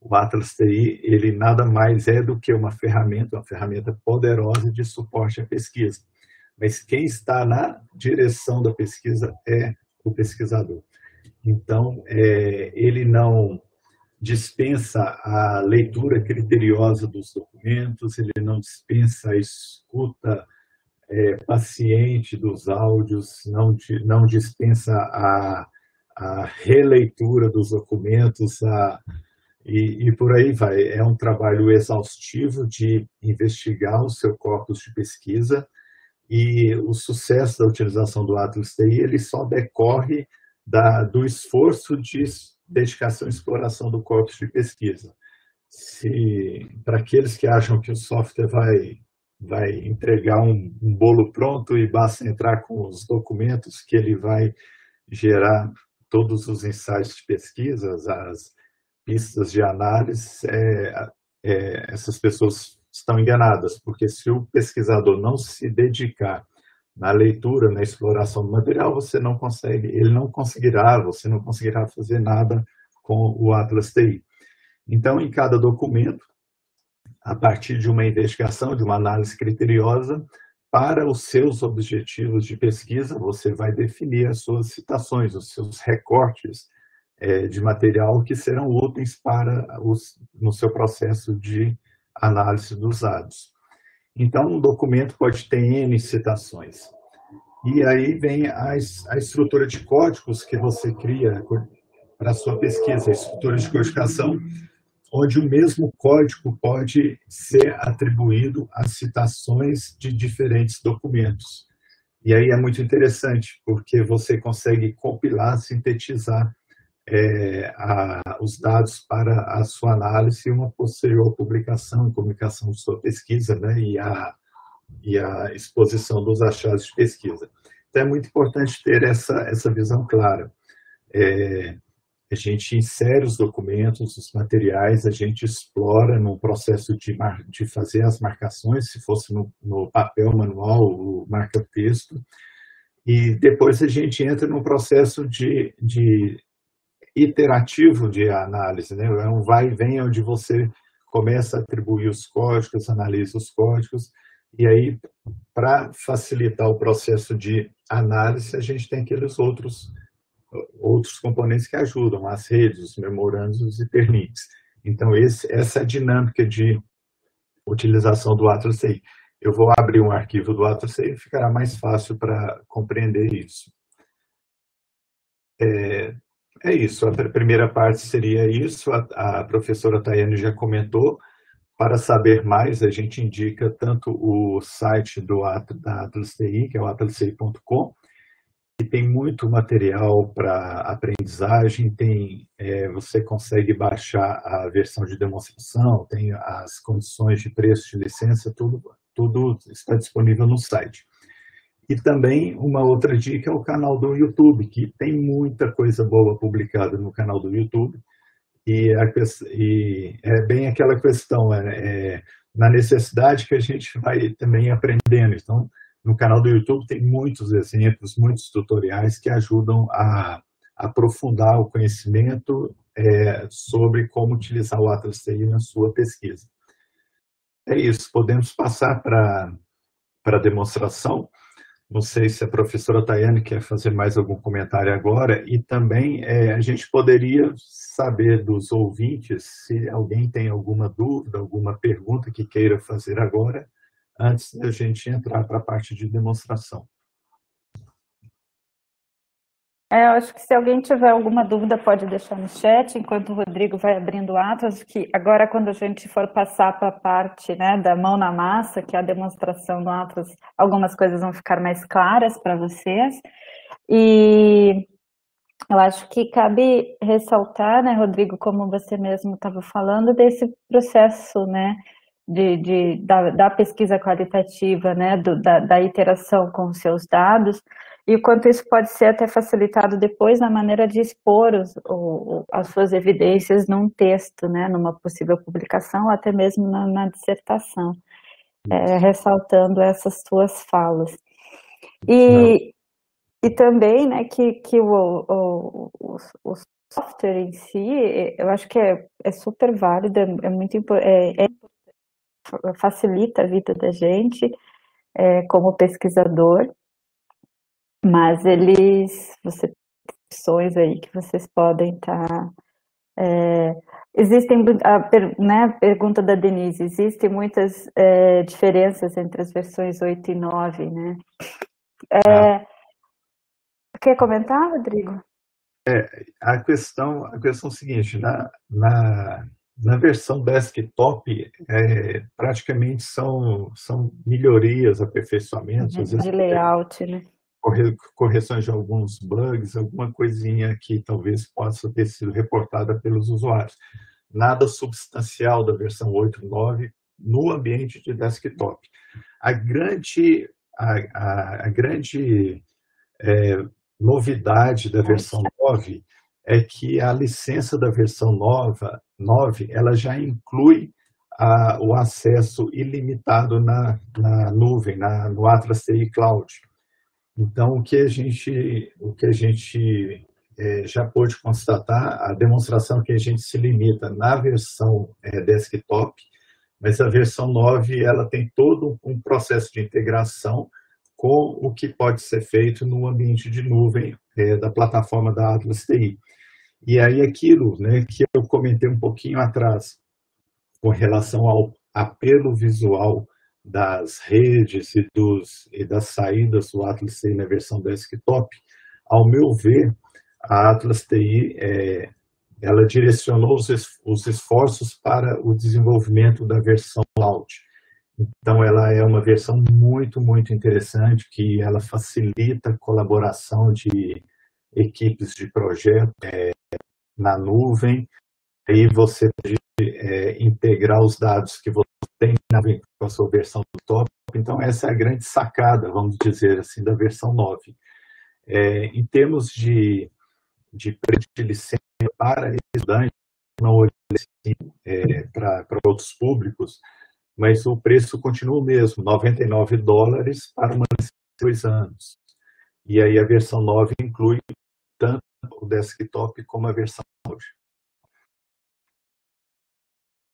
O Atlas TI, ele nada mais é do que uma ferramenta, uma ferramenta poderosa de suporte à pesquisa mas quem está na direção da pesquisa é o pesquisador. Então, é, ele não dispensa a leitura criteriosa dos documentos, ele não dispensa a escuta é, paciente dos áudios, não, não dispensa a, a releitura dos documentos, a, E, e, por aí vai. É um trabalho exaustivo de investigar o seu corpus de pesquisa e o sucesso da utilização do Atlas TI ele só decorre da, do esforço de dedicação e exploração do corpus de pesquisa. Se para aqueles que acham que o software vai vai entregar um, um bolo pronto e basta entrar com os documentos que ele vai gerar todos os insights de pesquisas, as pistas de análise, é, é, essas pessoas estão enganadas, porque se o pesquisador não se dedicar na leitura, na exploração do material, você não consegue, ele não conseguirá, você não conseguirá fazer nada com o Atlas TI. Então, em cada documento, a partir de uma investigação, de uma análise criteriosa, para os seus objetivos de pesquisa, você vai definir as suas citações, os seus recortes é, de material que serão úteis para os, no seu processo de análise dos dados. Então, um documento pode ter N citações. E aí vem a, a estrutura de códigos que você cria para sua pesquisa, a estrutura de codificação, onde o mesmo código pode ser atribuído a citações de diferentes documentos. E aí é muito interessante, porque você consegue compilar, sintetizar é, a, os dados para a sua análise e uma posterior publicação, comunicação de sua pesquisa né, e, a, e a exposição dos achados de pesquisa. Então é muito importante ter essa, essa visão clara. É, a gente insere os documentos, os materiais, a gente explora no processo de, de fazer as marcações, se fosse no, no papel manual, o marca-texto, e depois a gente entra no processo de, de iterativo de análise, né? é um vai e vem onde você começa a atribuir os códigos, analisa os códigos, e aí, para facilitar o processo de análise, a gente tem aqueles outros, outros componentes que ajudam, as redes, os memorandos e pernites. Então, esse, essa dinâmica de utilização do Atlas aí. Eu vou abrir um arquivo do Atlas e ficará mais fácil para compreender isso. É, é isso, a primeira parte seria isso, a, a professora Tayane já comentou. Para saber mais, a gente indica tanto o site do da Atlas TI, que é o atlasci.com, que tem muito material para aprendizagem, tem, é, você consegue baixar a versão de demonstração, tem as condições de preço de licença, tudo, tudo está disponível no site. E também uma outra dica é o canal do YouTube, que tem muita coisa boa publicada no canal do YouTube. E, a, e é bem aquela questão, é, é, na necessidade que a gente vai também aprendendo. Então, no canal do YouTube tem muitos exemplos, muitos tutoriais que ajudam a aprofundar o conhecimento é, sobre como utilizar o Atlas TI na sua pesquisa. É isso, podemos passar para a demonstração. Não sei se a professora Tayane quer fazer mais algum comentário agora e também é, a gente poderia saber dos ouvintes se alguém tem alguma dúvida, alguma pergunta que queira fazer agora, antes da gente entrar para a parte de demonstração. É, eu acho que se alguém tiver alguma dúvida pode deixar no chat, enquanto o Rodrigo vai abrindo o Atlas, que agora quando a gente for passar para a parte né, da mão na massa, que é a demonstração do Atlas, algumas coisas vão ficar mais claras para vocês. E eu acho que cabe ressaltar, né, Rodrigo, como você mesmo estava falando, desse processo, né, de, de da, da, pesquisa qualitativa, né, do, da, da iteração com os seus dados, e o quanto isso pode ser até facilitado depois na maneira de expor os, o, as suas evidências num texto, né, numa possível publicação, ou até mesmo na, na dissertação, é, ressaltando essas suas falas. E, e também, né, que, que o, o, o, o software em si, eu acho que é, é super válido, é, é muito é, é, facilita a vida da gente é, como pesquisador, mas eles, você opções aí que vocês podem estar. Tá, é, existem, a né, pergunta da Denise, existem muitas é, diferenças entre as versões 8 e 9, né? É, ah. Quer comentar, Rodrigo? É, a questão, a questão é a seguinte, na, na, na versão desktop, é, praticamente são, são melhorias, aperfeiçoamentos. Uhum, de layout, né? Correções de alguns bugs, alguma coisinha que talvez possa ter sido reportada pelos usuários. Nada substancial da versão 8.9 no ambiente de desktop. A grande, a, a, a grande é, novidade da versão 9 é que a licença da versão nova, 9 ela já inclui a, o acesso ilimitado na, na nuvem, na, no Atlas TI Cloud. Então, o que a gente, o que a gente é, já pôde constatar, a demonstração que a gente se limita na versão é, desktop, mas a versão 9 ela tem todo um processo de integração com o que pode ser feito no ambiente de nuvem é, da plataforma da Atlas TI. E aí aquilo né, que eu comentei um pouquinho atrás, com relação ao apelo visual das redes e, dos, e das saídas do Atlas TI na versão desktop, ao meu ver, a Atlas TI é, ela direcionou os, os esforços para o desenvolvimento da versão cloud. Então, ela é uma versão muito, muito interessante, que ela facilita a colaboração de equipes de projeto é, na nuvem, aí você pode é, integrar os dados que você tem na com a sua versão top. Então, essa é a grande sacada, vamos dizer assim, da versão 9. É, em termos de, de licença para estudantes, não olhei assim, é, para outros públicos, mas o preço continua o mesmo, 99 dólares para de dois anos. E aí a versão 9 inclui tanto o desktop como a versão cloud.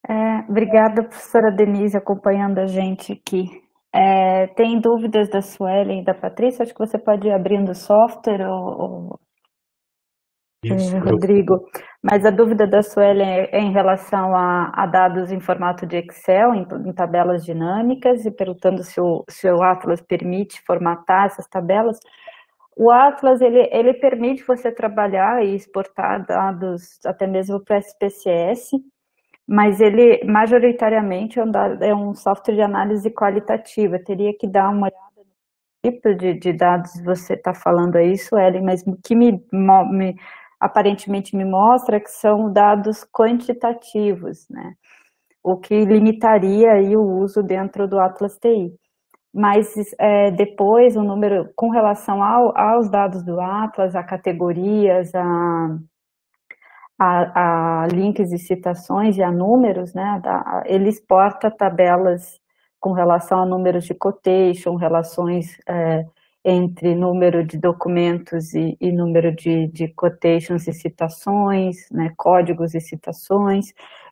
É, obrigada, professora Denise, acompanhando a gente aqui. É, tem dúvidas da Suelen e da Patrícia? Acho que você pode ir abrindo o software ou, ou... Isso, é, Rodrigo. Eu... Mas a dúvida da Suelen é em relação a, a dados em formato de Excel, em, em, tabelas dinâmicas, e perguntando se o, se o Atlas permite formatar essas tabelas. O Atlas, ele, ele permite você trabalhar e exportar dados até mesmo para SPCS, mas ele majoritariamente é um, é um, software de análise qualitativa. Teria que dar uma olhada no tipo de, de dados você está falando aí, Suelen, mas o que me, me, aparentemente me mostra que são dados quantitativos, né? O que limitaria aí o uso dentro do Atlas TI mas é, depois o número, com relação ao, aos dados do Atlas, a categorias, a, a, a, links e citações e a números, né, da, ele exporta tabelas com relação a números de quotation, relações é, entre número de documentos e, e número de, de, quotations e citações, né, códigos e citações,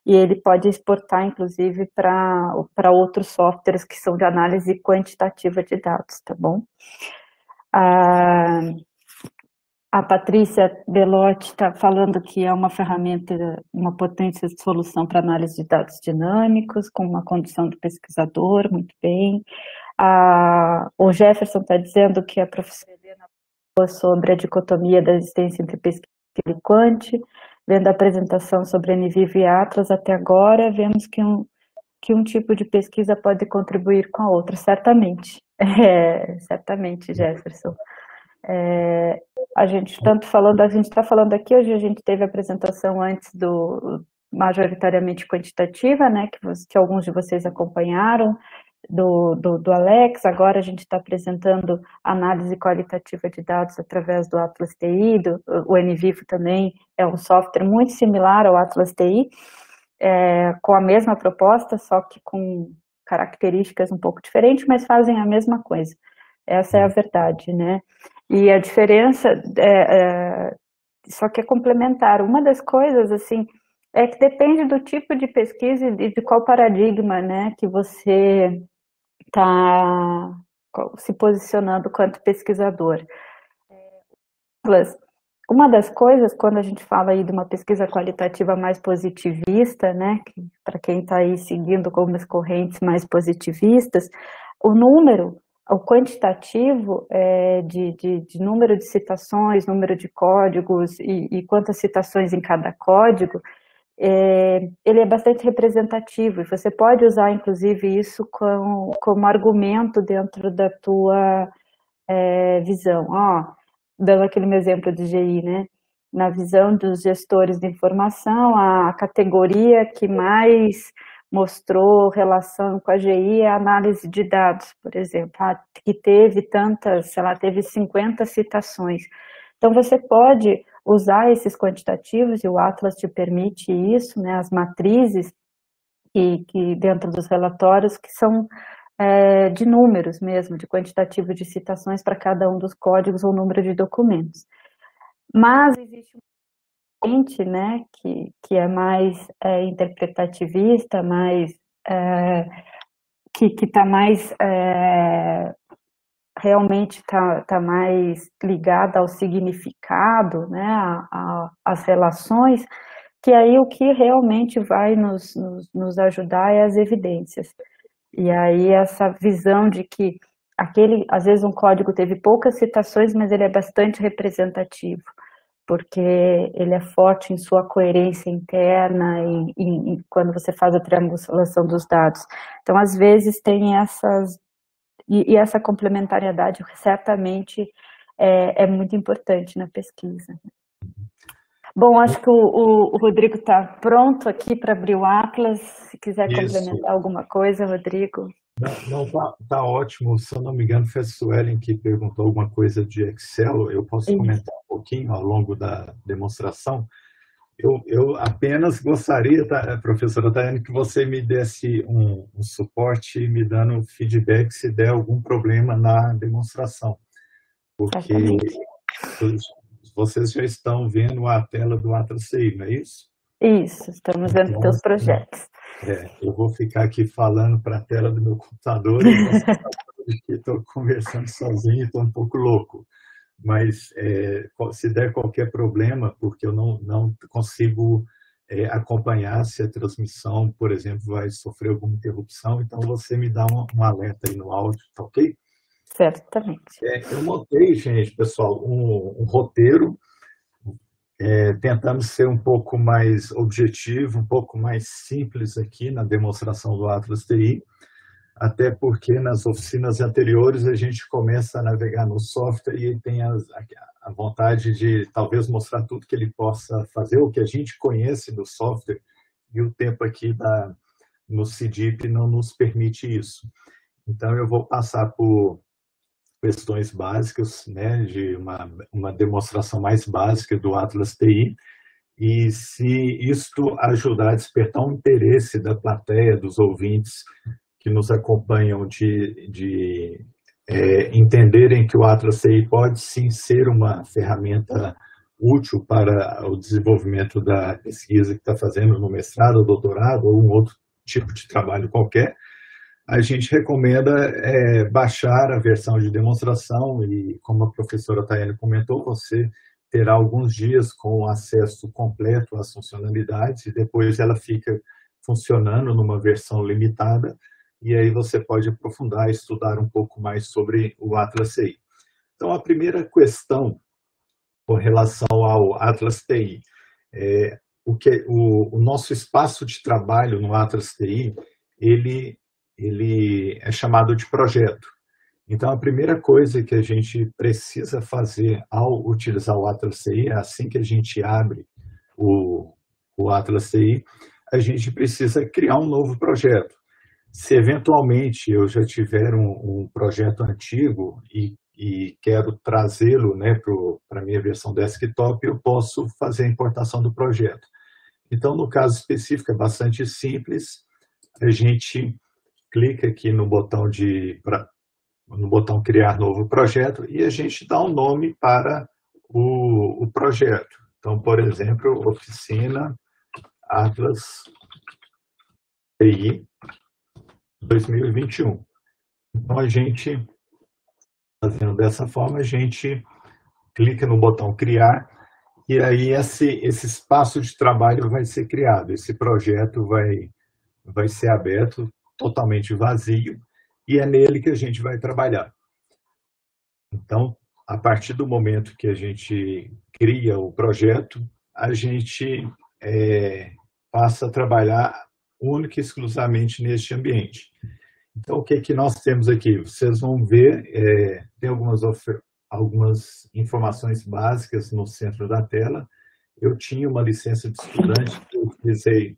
e ele pode exportar, inclusive, para outros softwares que são de análise quantitativa de dados, tá bom? A, a Patrícia Belotti está falando que é uma ferramenta, uma potência de solução para análise de dados dinâmicos, com uma condição do pesquisador, muito bem. A, o Jefferson está dizendo que a professora Helena falou sobre a dicotomia da existência entre pesquisa e quant, vendo a apresentação sobre NVIV e Atlas até agora, vemos que um, que um tipo de pesquisa pode contribuir com a outra, certamente. É, certamente, Jefferson. É, a gente tanto falando, a gente está falando aqui, hoje a gente teve a apresentação antes do majoritariamente quantitativa, né, que, que alguns de vocês acompanharam, do, do, do Alex, agora a gente está apresentando análise qualitativa de dados através do Atlas TI, do, o NVivo também é um software muito similar ao Atlas TI, é, com a mesma proposta, só que com características um pouco diferentes, mas fazem a mesma coisa. Essa é a verdade, né? E a diferença, é, é, só que é complementar. Uma das coisas, assim, é que depende do tipo de pesquisa e de qual paradigma, né, que você está se posicionando quanto pesquisador. Uma das coisas, quando a gente fala aí de uma pesquisa qualitativa mais positivista, né, para quem está aí seguindo algumas correntes mais positivistas, o número, o quantitativo é, de, de, de, número de citações, número de códigos e, e quantas citações em cada código, é, ele é bastante representativo e você pode usar, inclusive, isso como, como argumento dentro da tua é, visão. Ó, dando aquele meu exemplo de GI, né? Na visão dos gestores de informação, a categoria que mais mostrou relação com a GI é a análise de dados, por exemplo, que teve tantas, sei lá, teve 50 citações. Então, você pode usar esses quantitativos, e o Atlas te permite isso, né, as matrizes que, que dentro dos relatórios, que são é, de números mesmo, de quantitativo de citações para cada um dos códigos ou número de documentos. Mas existe né, que, que é mais é, interpretativista, mais é, que está mais é, realmente está tá mais ligada ao significado, né, a, a, as relações, que aí o que realmente vai nos, nos, nos ajudar é as evidências. E aí essa visão de que aquele, às vezes um código teve poucas citações, mas ele é bastante representativo porque ele é forte em sua coerência interna e, e, e, quando você faz a triangulação dos dados. Então, às vezes, tem essas... E, e essa complementariedade certamente é, é, muito importante na pesquisa. Bom, acho que o, o, o Rodrigo está pronto aqui para abrir o Atlas. Se quiser Isso. complementar alguma coisa, Rodrigo. Não, tá, tá, ótimo. Se eu não me engano, foi a Suelen que perguntou alguma coisa de Excel. Eu posso comentar um pouquinho ao longo da demonstração. Eu, eu apenas gostaria, tá, professora Tayane, que você me desse um, um suporte, me dando feedback se der algum problema na demonstração. Porque vocês já estão vendo a tela do Atlas CI, não é isso? Isso, estamos vendo então, teus projetos. É, eu vou ficar aqui falando para a tela do meu computador e estou conversando sozinho, estou um pouco louco. Mas é, se der qualquer problema, porque eu não, não consigo é, acompanhar se a transmissão, por exemplo, vai sofrer alguma interrupção, então você me dá um, um alerta aí no áudio, tá ok? Certamente. É, eu montei, gente, pessoal, um, um roteiro é, tentando ser um pouco mais objetivo, um pouco mais simples aqui na demonstração do Atlas TI, até porque nas oficinas anteriores a gente começa a navegar no software e tem a, a vontade de talvez mostrar tudo que ele possa fazer, o que a gente conhece do software, e o tempo aqui da, no CDIP não nos permite isso. Então eu vou passar por questões básicas, né, de uma, uma demonstração mais básica do Atlas TI, e se isto ajudar a despertar um interesse da plateia, dos ouvintes que nos acompanham, de, de é, entenderem que o Atlas TI pode sim ser uma ferramenta útil para o desenvolvimento da pesquisa que está fazendo no mestrado, ou doutorado, ou um outro tipo de trabalho qualquer, a gente recomenda é, baixar a versão de demonstração e, como a professora Tayane comentou, você terá alguns dias com acesso completo às funcionalidades e depois ela fica funcionando numa versão limitada e aí você pode aprofundar e estudar um pouco mais sobre o Atlas TI. Então, a primeira questão com relação ao Atlas TI, é, o, que, o, o nosso espaço de trabalho no Atlas TI, ele ele é chamado de projeto. Então, a primeira coisa que a gente precisa fazer ao utilizar o Atlas CI, é assim que a gente abre o, o Atlas CI, a gente precisa criar um novo projeto. Se eventualmente eu já tiver um, um projeto antigo e, e quero trazê-lo né, para a minha versão desktop, eu posso fazer a importação do projeto. Então, no caso específico, é bastante simples. A gente clica aqui no botão de pra, no botão criar novo projeto e a gente dá um nome para o, o projeto. Então, por exemplo, oficina Atlas TI 2021. Então, a gente, fazendo dessa forma, a gente clica no botão criar e aí esse, esse espaço de trabalho vai ser criado, esse projeto vai, vai ser aberto totalmente vazio e é nele que a gente vai trabalhar. Então, a partir do momento que a gente cria o projeto, a gente é, passa a trabalhar única e exclusivamente neste ambiente. Então, o que, que nós temos aqui? Vocês vão ver, é, tem algumas, algumas informações básicas no centro da tela. Eu tinha uma licença de estudante que eu utilizei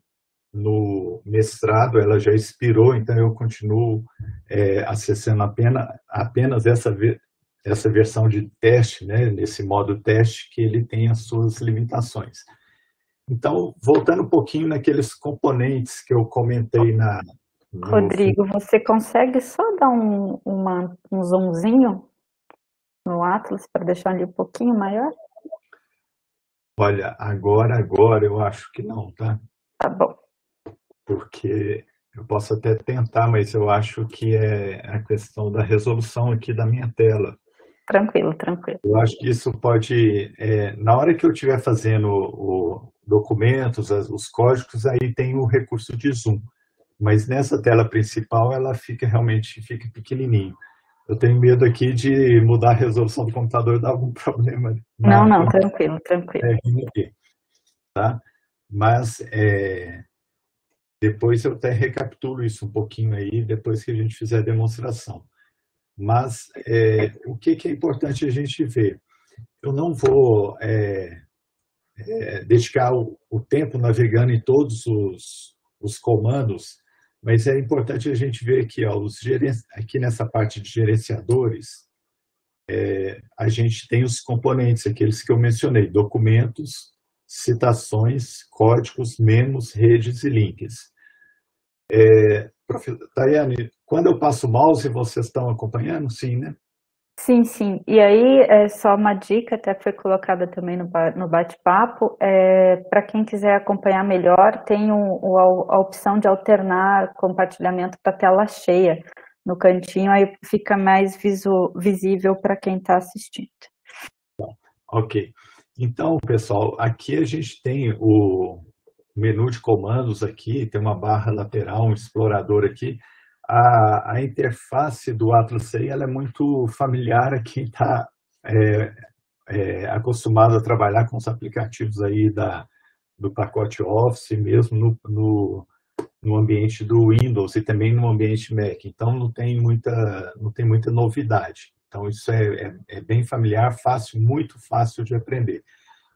no mestrado, ela já expirou, então eu continuo é, acessando apenas, apenas essa, essa versão de teste, né, nesse modo teste, que ele tem as suas limitações. Então, voltando um pouquinho naqueles componentes que eu comentei na... No... Rodrigo, você consegue só dar um, uma, um zoomzinho no Atlas para deixar ele um pouquinho maior? Olha, agora, agora eu acho que não, tá? Tá bom. Porque eu posso até tentar, mas eu acho que é a questão da resolução aqui da minha tela. Tranquilo, tranquilo. Eu acho que isso pode, é, na hora que eu estiver fazendo o documentos, os códigos, aí tem o recurso de zoom. Mas nessa tela principal, ela fica realmente fica pequenininho. Eu tenho medo aqui de mudar a resolução do computador dar algum problema. Não, não, tranquilo, tranquilo. É, tá? Mas é, depois eu até recapitulo isso um pouquinho aí, depois que a gente fizer a demonstração. Mas é, o que, que, é importante a gente ver? Eu não vou é, é, dedicar o, o, tempo navegando em todos os, os comandos mas é importante a gente ver aqui, ó, os aqui nessa parte de gerenciadores, é, a gente tem os componentes, aqueles que eu mencionei, documentos, citações, códigos, memos, redes e links. É, Tayane, quando eu passo o mouse, vocês estão acompanhando? Sim, né? Sim, sim. E aí, é só uma dica, até foi colocada também no, no bate-papo, é, para quem quiser acompanhar melhor, tem um, a, a opção de alternar compartilhamento para tela cheia no cantinho, aí fica mais visu, visível para quem está assistindo. Ok. Então, pessoal, aqui a gente tem o menu de comandos aqui, tem uma barra lateral, um explorador aqui, a, a interface do Atlas CI ela é muito familiar a quem está é, é, acostumado a trabalhar com os aplicativos aí da, do pacote Office, mesmo no, no, no, ambiente do Windows e também no ambiente Mac. Então, não tem muita, não tem muita novidade. Então, isso é, é, é bem familiar, fácil, muito fácil de aprender.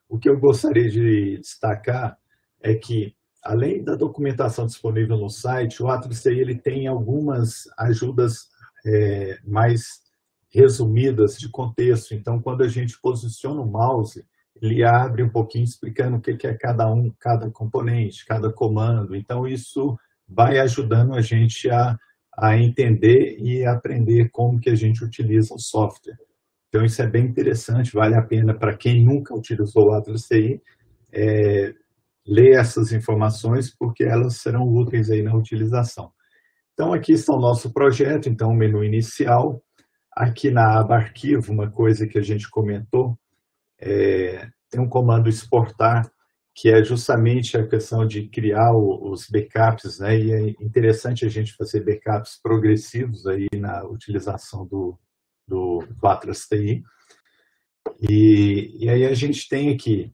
O que eu gostaria de destacar é que além da documentação disponível no site, o Atlas ele tem algumas ajudas é, mais resumidas de contexto. Então, quando a gente posiciona o mouse, ele abre um pouquinho explicando o que é cada um, cada componente, cada comando. Então, isso vai ajudando a gente a, a entender e aprender como que a gente utiliza o software. Então, isso é bem interessante, vale a pena para quem nunca utilizou o Atlas é, ler essas informações porque elas serão úteis aí na utilização. Então, aqui está o nosso projeto, então, o menu inicial. Aqui na aba arquivo, uma coisa que a gente comentou, é, tem um comando exportar, que é justamente a questão de criar os backups, né? E é interessante a gente fazer backups progressivos aí na utilização do, do, do Atlas TI. E, e aí a gente tem aqui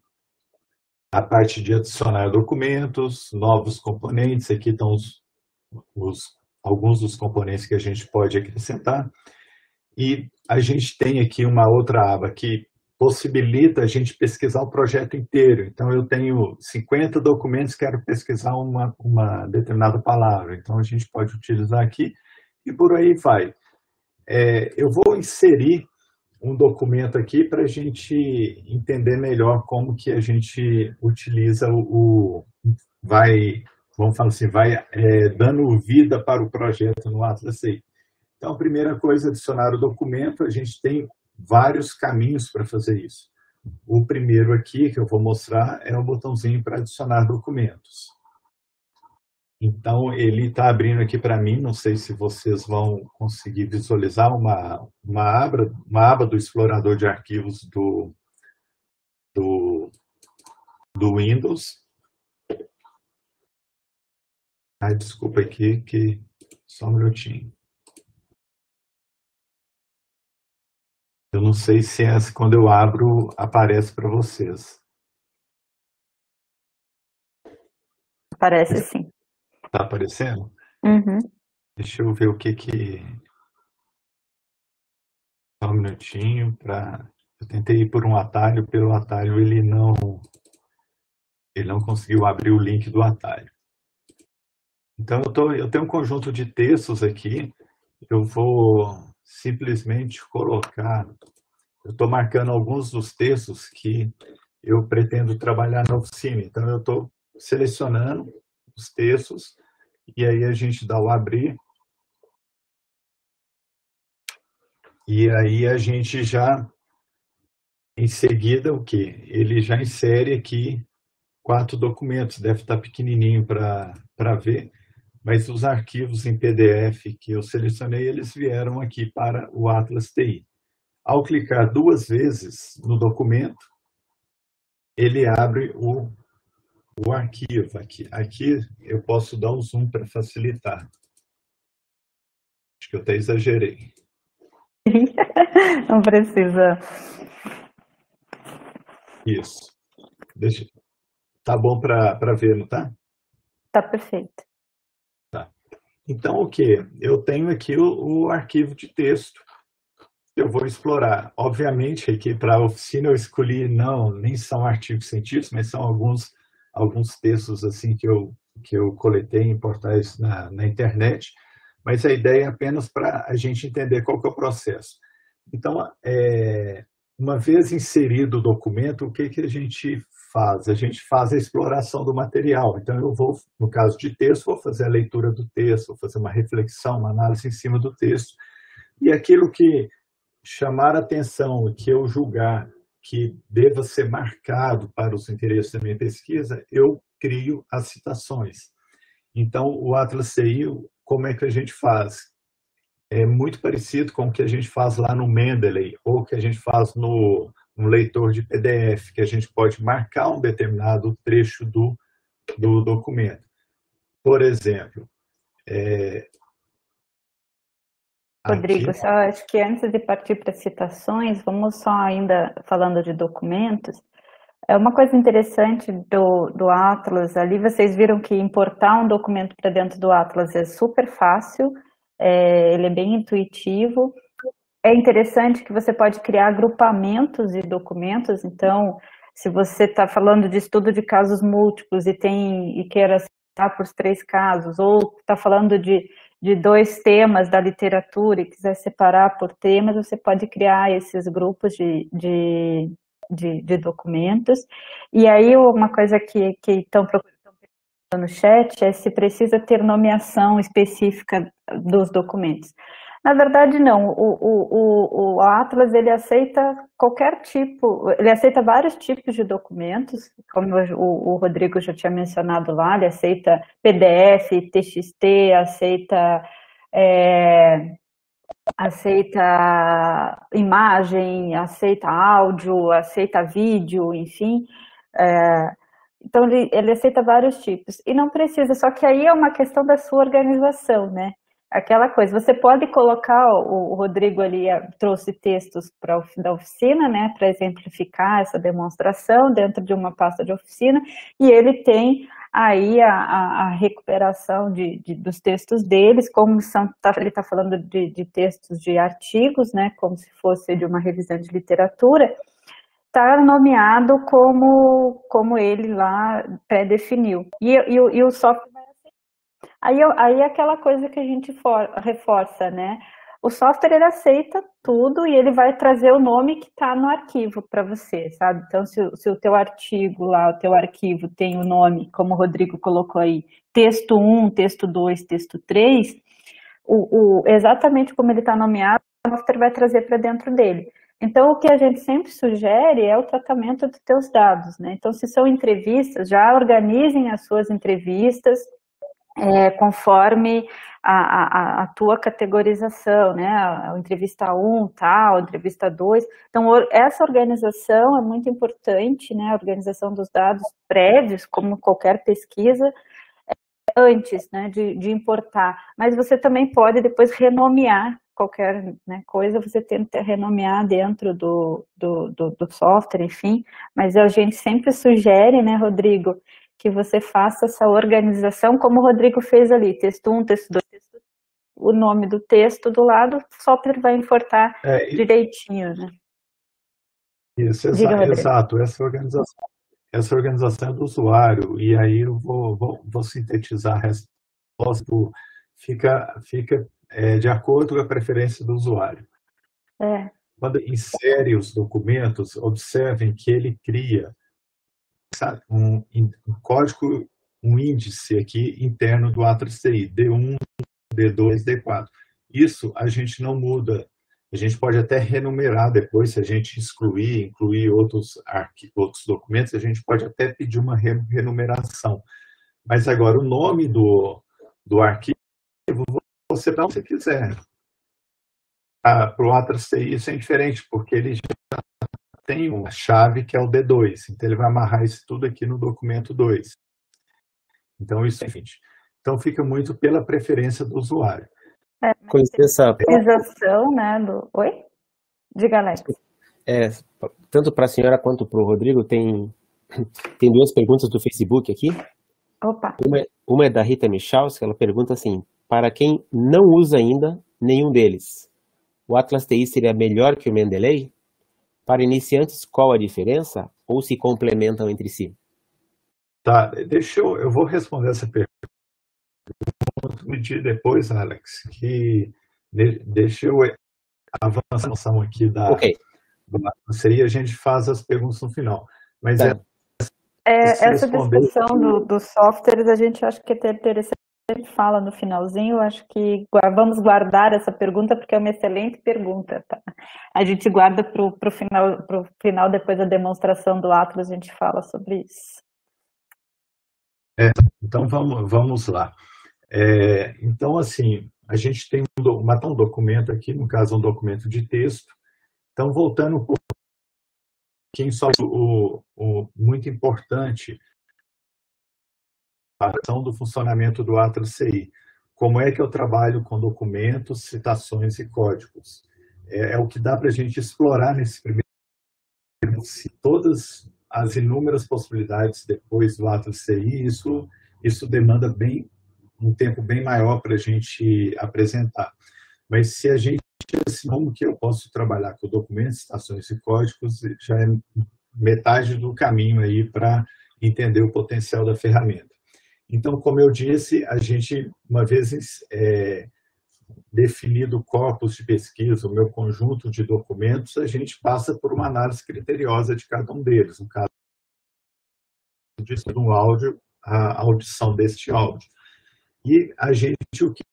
a parte de adicionar documentos, novos componentes, aqui estão os, os, alguns dos componentes que a gente pode acrescentar. E a gente tem aqui uma outra aba que possibilita a gente pesquisar o projeto inteiro. Então, eu tenho 50 documentos, quero pesquisar uma, uma determinada palavra. Então, a gente pode utilizar aqui e por aí vai. É, eu vou inserir um documento aqui para a gente entender melhor como que a gente utiliza o, o vai, vamos falar assim, vai é, dando vida para o projeto no Atlas AI. Então, a primeira coisa, adicionar o documento, a gente tem vários caminhos para fazer isso. O primeiro aqui, que eu vou mostrar, é o botãozinho para adicionar documentos. Então, ele está abrindo aqui para mim, não sei se vocês vão conseguir visualizar uma, uma, aba, uma aba do explorador de arquivos do, do, do Windows. Ai, desculpa aqui, que só um minutinho. Eu não sei se essa, quando eu abro aparece para vocês. Parece sim. Tá aparecendo? Uhum. Deixa eu ver o que que... Só um minutinho para... Eu tentei ir por um atalho, pelo atalho ele não... Ele não conseguiu abrir o link do atalho. Então, eu, tô, eu tenho um conjunto de textos aqui. Eu vou simplesmente colocar... Eu estou marcando alguns dos textos que eu pretendo trabalhar na oficina. Então, eu estou selecionando os textos e aí a gente dá o abrir. E aí a gente já em seguida o que ele já insere aqui quatro documentos. Deve estar pequenininho para para ver mas os arquivos em PDF que eu selecionei eles vieram aqui para o Atlas TI ao clicar duas vezes no documento ele abre o o arquivo aqui. Aqui eu posso dar um zoom para facilitar. Acho que eu até exagerei. Não precisa. Isso. Deixa... Tá bom para ver, não tá? Tá perfeito. Tá. Então, o que? Eu tenho aqui o, o arquivo de texto eu vou explorar. Obviamente, aqui para a oficina eu escolhi, não, nem são artigos científicos, mas são alguns alguns textos assim que eu, que eu coletei em portais na, na internet, mas a ideia é apenas para a gente entender qual que é o processo. Então, é, uma vez inserido o documento, o que, que a gente faz? A gente faz a exploração do material. Então, eu vou, no caso de texto, vou fazer a leitura do texto, vou fazer uma reflexão, uma análise em cima do texto. E aquilo que chamar atenção, que eu julgar que deva ser marcado para os interesses da minha pesquisa, eu crio as citações. Então, o Atlas CI, como é que a gente faz? É muito parecido com o que a gente faz lá no Mendeley, ou que a gente faz no, leitor de PDF, que a gente pode marcar um determinado trecho do, do documento. Por exemplo, é, Rodrigo, Aqui. só acho que antes de partir para citações, vamos só ainda falando de documentos. É uma coisa interessante do, do Atlas, ali vocês viram que importar um documento para dentro do Atlas é super fácil, é, ele é bem intuitivo. É interessante que você pode criar agrupamentos de documentos, então, se você está falando de estudo de casos múltiplos e tem e queira citar por três casos, ou está falando de de dois temas da literatura e quiser separar por temas, você pode criar esses grupos de, de, de, de documentos. E aí, uma coisa que estão procurando no chat é se precisa ter nomeação específica dos documentos. Na verdade, não. O, o, o, o, Atlas, ele aceita qualquer tipo, ele aceita vários tipos de documentos, como o, o Rodrigo já tinha mencionado lá, ele aceita PDF, TXT, aceita, é, aceita imagem, aceita áudio, aceita vídeo, enfim. É, então, ele, ele aceita vários tipos. E não precisa, só que aí é uma questão da sua organização, né? Aquela coisa, você pode colocar, o Rodrigo ali eh, trouxe textos para da oficina, né, para exemplificar essa demonstração dentro de uma pasta de oficina, e ele tem aí a, a, a recuperação de, de, dos textos deles, como são, tá, ele está falando de, de, textos de artigos, né, como se fosse de uma revisão de literatura, está nomeado como, como ele lá pré-definiu. E, e, e o software Aí, aí é aquela coisa que a gente for, reforça, né? O software ele aceita tudo e ele vai trazer o nome que está no arquivo para você, sabe? Então, se, se, o teu artigo lá, o teu arquivo tem o nome, como o Rodrigo colocou aí, texto 1, texto 2, texto 3, o, o exatamente como ele está nomeado, o software vai trazer para dentro dele. Então, o que a gente sempre sugere é o tratamento dos teus dados, né? Então, se são entrevistas, já organizem as suas entrevistas, é, conforme a, a, a, tua categorização, né? A, a entrevista 1, tal, entrevista 2. Então, essa organização é muito importante, né? A organização dos dados prévios, como qualquer pesquisa, é antes né, de, de importar. Mas você também pode depois renomear qualquer né, coisa, você tenta renomear dentro do, do, do, do software, enfim. Mas a gente sempre sugere, né, Rodrigo, que você faça essa organização, como o Rodrigo fez ali, texto 1, texto 2, texto o nome do texto do lado, o software vai enfortar é, direitinho, né? Isso, exa exato, essa organização, essa organização é do usuário, e aí eu vou, vou, vou sintetizar a resposta, fica, fica é, de acordo com a preferência do usuário. É. Quando insere os documentos, observem que ele cria um, um código, um índice aqui interno do Atlas TI, D1, D2, D4. Isso a gente não muda. A gente pode até renumerar depois, se a gente excluir, incluir outros, outros documentos, a gente pode até pedir uma renumeração. Mas agora, o nome do, do arquivo, você dá onde você quiser. Ah, Para o Atlas TI isso é diferente, porque ele já tem uma chave que é o D2. Então, ele vai amarrar isso tudo aqui no documento 2. Então, isso é diferente. Então, fica muito pela preferência do usuário. É, Com licença. Utilização, né, do... Oi? Diga, Alex. É, tanto para a senhora quanto para o Rodrigo, tem, tem duas perguntas do Facebook aqui. Opa. Uma, é, uma é da Rita Michalski, ela pergunta assim, para quem não usa ainda nenhum deles, o Atlas TI seria melhor que o Mendeley? Para iniciantes, qual a diferença? Ou se complementam entre si? Tá, deixa eu, eu vou responder essa pergunta. Vou pedir depois, Alex, que deixa eu avançar a noção aqui da, okay. e a gente faz as perguntas no final. Mas tá. é, é essa discussão do, dos softwares, a gente acha que é interessante sempre fala no finalzinho, acho que vamos guardar essa pergunta porque é uma excelente pergunta. Tá? A gente guarda para o final, pro final, depois da demonstração do Atlas, a gente fala sobre isso. É, então vamos, vamos lá. É, então, assim, a gente tem um, um documento aqui, no caso um documento de texto. Então, voltando um pouquinho só o, o muito importante ação do funcionamento do Atlas CI. Como é que eu trabalho com documentos, citações e códigos? É, é o que dá para a gente explorar nesse primeiro se todas as inúmeras possibilidades depois do Atlas CI, isso, isso demanda bem um tempo bem maior para a gente apresentar. Mas se a gente, assim, como que eu posso trabalhar com documentos, citações e códigos, já é metade do caminho aí para entender o potencial da ferramenta. Então, como eu disse, a gente, uma vez é, definido o corpus de pesquisa, o meu conjunto de documentos, a gente passa por uma análise criteriosa de cada um deles. No caso um áudio, a audição deste áudio. E a gente, o que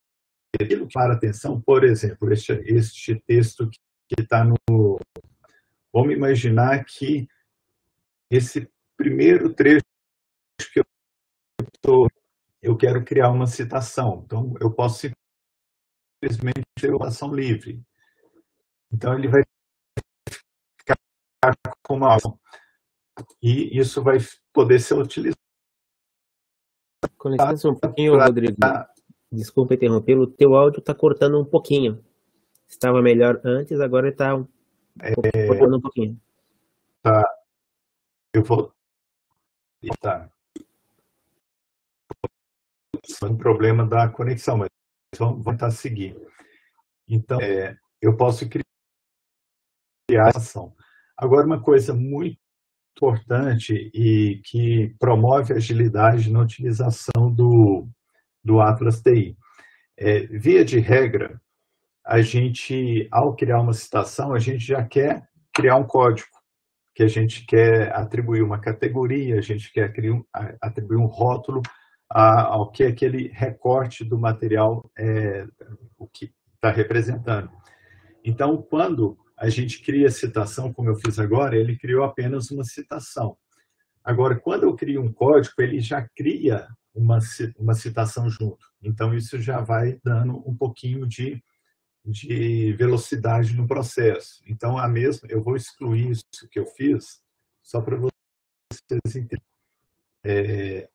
para atenção, por exemplo, este, este texto que está no... Vamos imaginar que esse primeiro trecho tô, eu quero criar uma citação. Então, eu posso simplesmente ter oração livre. Então, ele vai ficar com uma e isso vai poder ser utilizado. Com licença um pouquinho, Rodrigo. Desculpa interrompê-lo. O teu áudio está cortando um pouquinho. Estava melhor antes, agora está um, é, cortando um pouquinho. Tá. Eu vou. Tá um problema da conexão, mas vamos tentar seguir. Então, é, eu posso criar ação. Agora, uma coisa muito importante e que promove agilidade na utilização do, do Atlas TI. É, via de regra, a gente, ao criar uma citação, a gente já quer criar um código, que a gente quer atribuir uma categoria, a gente quer criar, atribuir um rótulo, ao que aquele recorte do material é, o que está representando. Então, quando a gente cria citação, como eu fiz agora, ele criou apenas uma citação. Agora, quando eu crio um código, ele já cria uma, uma citação junto. Então, isso já vai dando um pouquinho de, de velocidade no processo. Então, a mesma, eu vou excluir isso que eu fiz, só para vocês entenderem. É,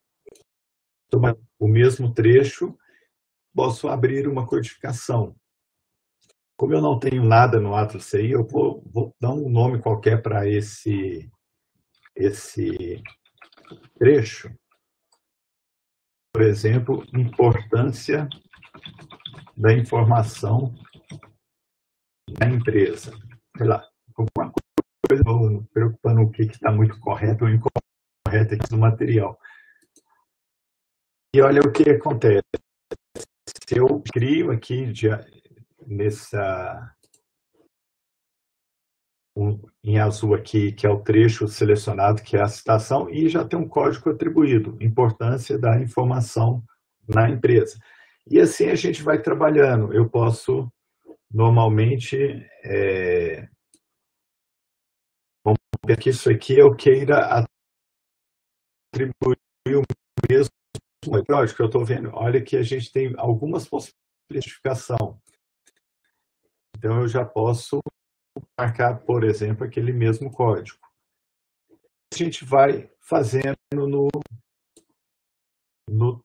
tomar o mesmo trecho, posso abrir uma codificação. Como eu não tenho nada no Atlas CI, eu vou, vou dar um nome qualquer para esse, esse trecho. por exemplo, importância da informação da empresa. Sei lá, alguma coisa preocupando o que está muito correto ou incorreto aqui no material. E olha o que acontece. Se eu crio aqui nessa um, em azul aqui, que é o trecho selecionado, que é a citação, e já tem um código atribuído, importância da informação na empresa. E assim a gente vai trabalhando. Eu posso, normalmente, é, vamos ver que isso aqui eu queira atribuir o lógico, eu estou vendo, olha que a gente tem algumas possibilidades de identificação. Então, eu já posso marcar, por exemplo, aquele mesmo código. A gente vai fazendo no, no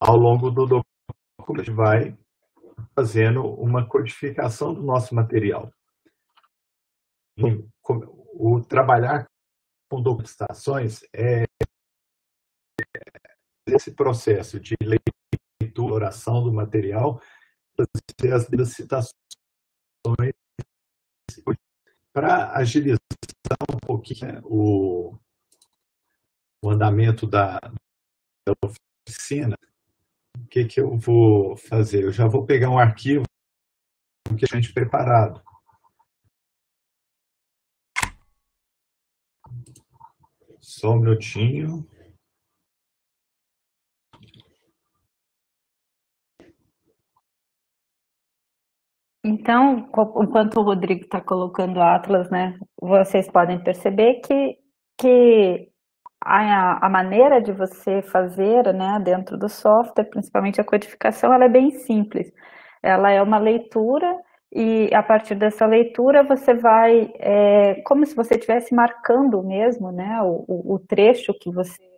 ao longo do documento, a gente vai fazendo uma codificação do nosso material. O trabalhar com documentações é esse processo de leitura, oração do material, fazer as citações para agilizar um pouquinho né, o, o andamento da, da oficina, o que, que eu vou fazer? Eu já vou pegar um arquivo que a gente preparado. Só um minutinho. Então, enquanto o Rodrigo está colocando Atlas, né, vocês podem perceber que, que a, a maneira de você fazer né, dentro do software, principalmente a codificação, ela é bem simples. Ela é uma leitura e a partir dessa leitura você vai, é, como se você estivesse marcando mesmo né, o, o trecho que você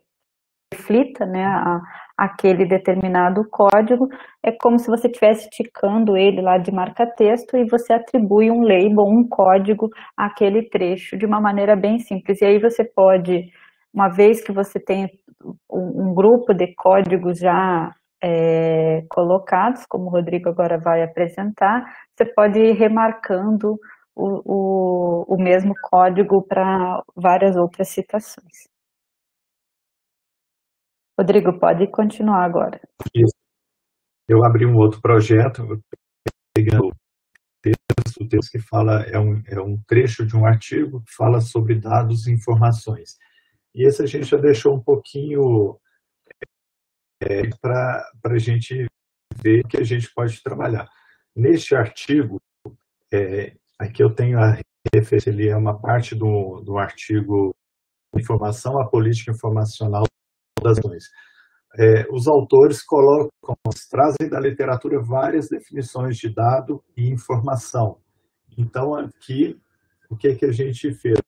reflita né, a, aquele determinado código, é como se você estivesse ticando ele lá de marca-texto e você atribui um label, um código àquele trecho de uma maneira bem simples. E aí você pode, uma vez que você tem um, um grupo de códigos já é, colocados, como o Rodrigo agora vai apresentar, você pode ir remarcando o, o, o mesmo código para várias outras citações. Rodrigo, pode continuar agora. Eu abri um outro projeto, pegando texto, texto que fala, é um, é um trecho de um artigo que fala sobre dados e informações. E esse a gente já deixou um pouquinho é, para a gente ver que a gente pode trabalhar. Neste artigo, é, aqui eu tenho a referência ali, é uma parte do, do artigo Informação, a Política Informacional das. É, os autores colocam, trazem da literatura várias definições de dado e informação. Então, aqui, o que, que a gente fez?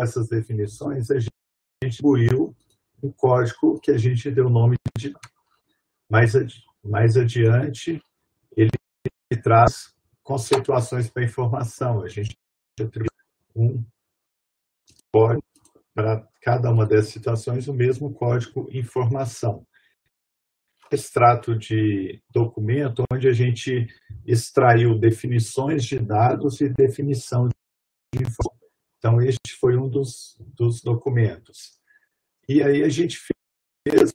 Essas definições, a gente atribuiu um código que a gente deu o nome de mais, adi mais adiante, ele traz conceituações para informação. A gente atribui um código para cada uma dessas situações o mesmo código informação. Extrato de documento onde a gente extraiu definições de dados e definição de informação. Então, este foi um dos, dos documentos. E aí a gente fez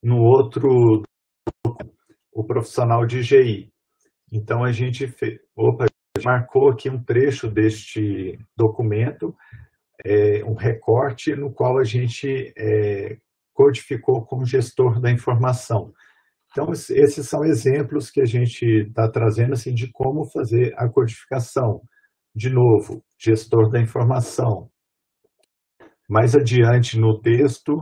no outro o profissional de GI. Então a gente fez, opa, marcou aqui um trecho deste documento é, um recorte no qual a gente é, codificou como gestor da informação. Então, esses são exemplos que a gente está trazendo assim, de como fazer a codificação. De novo, gestor da informação. Mais adiante no texto,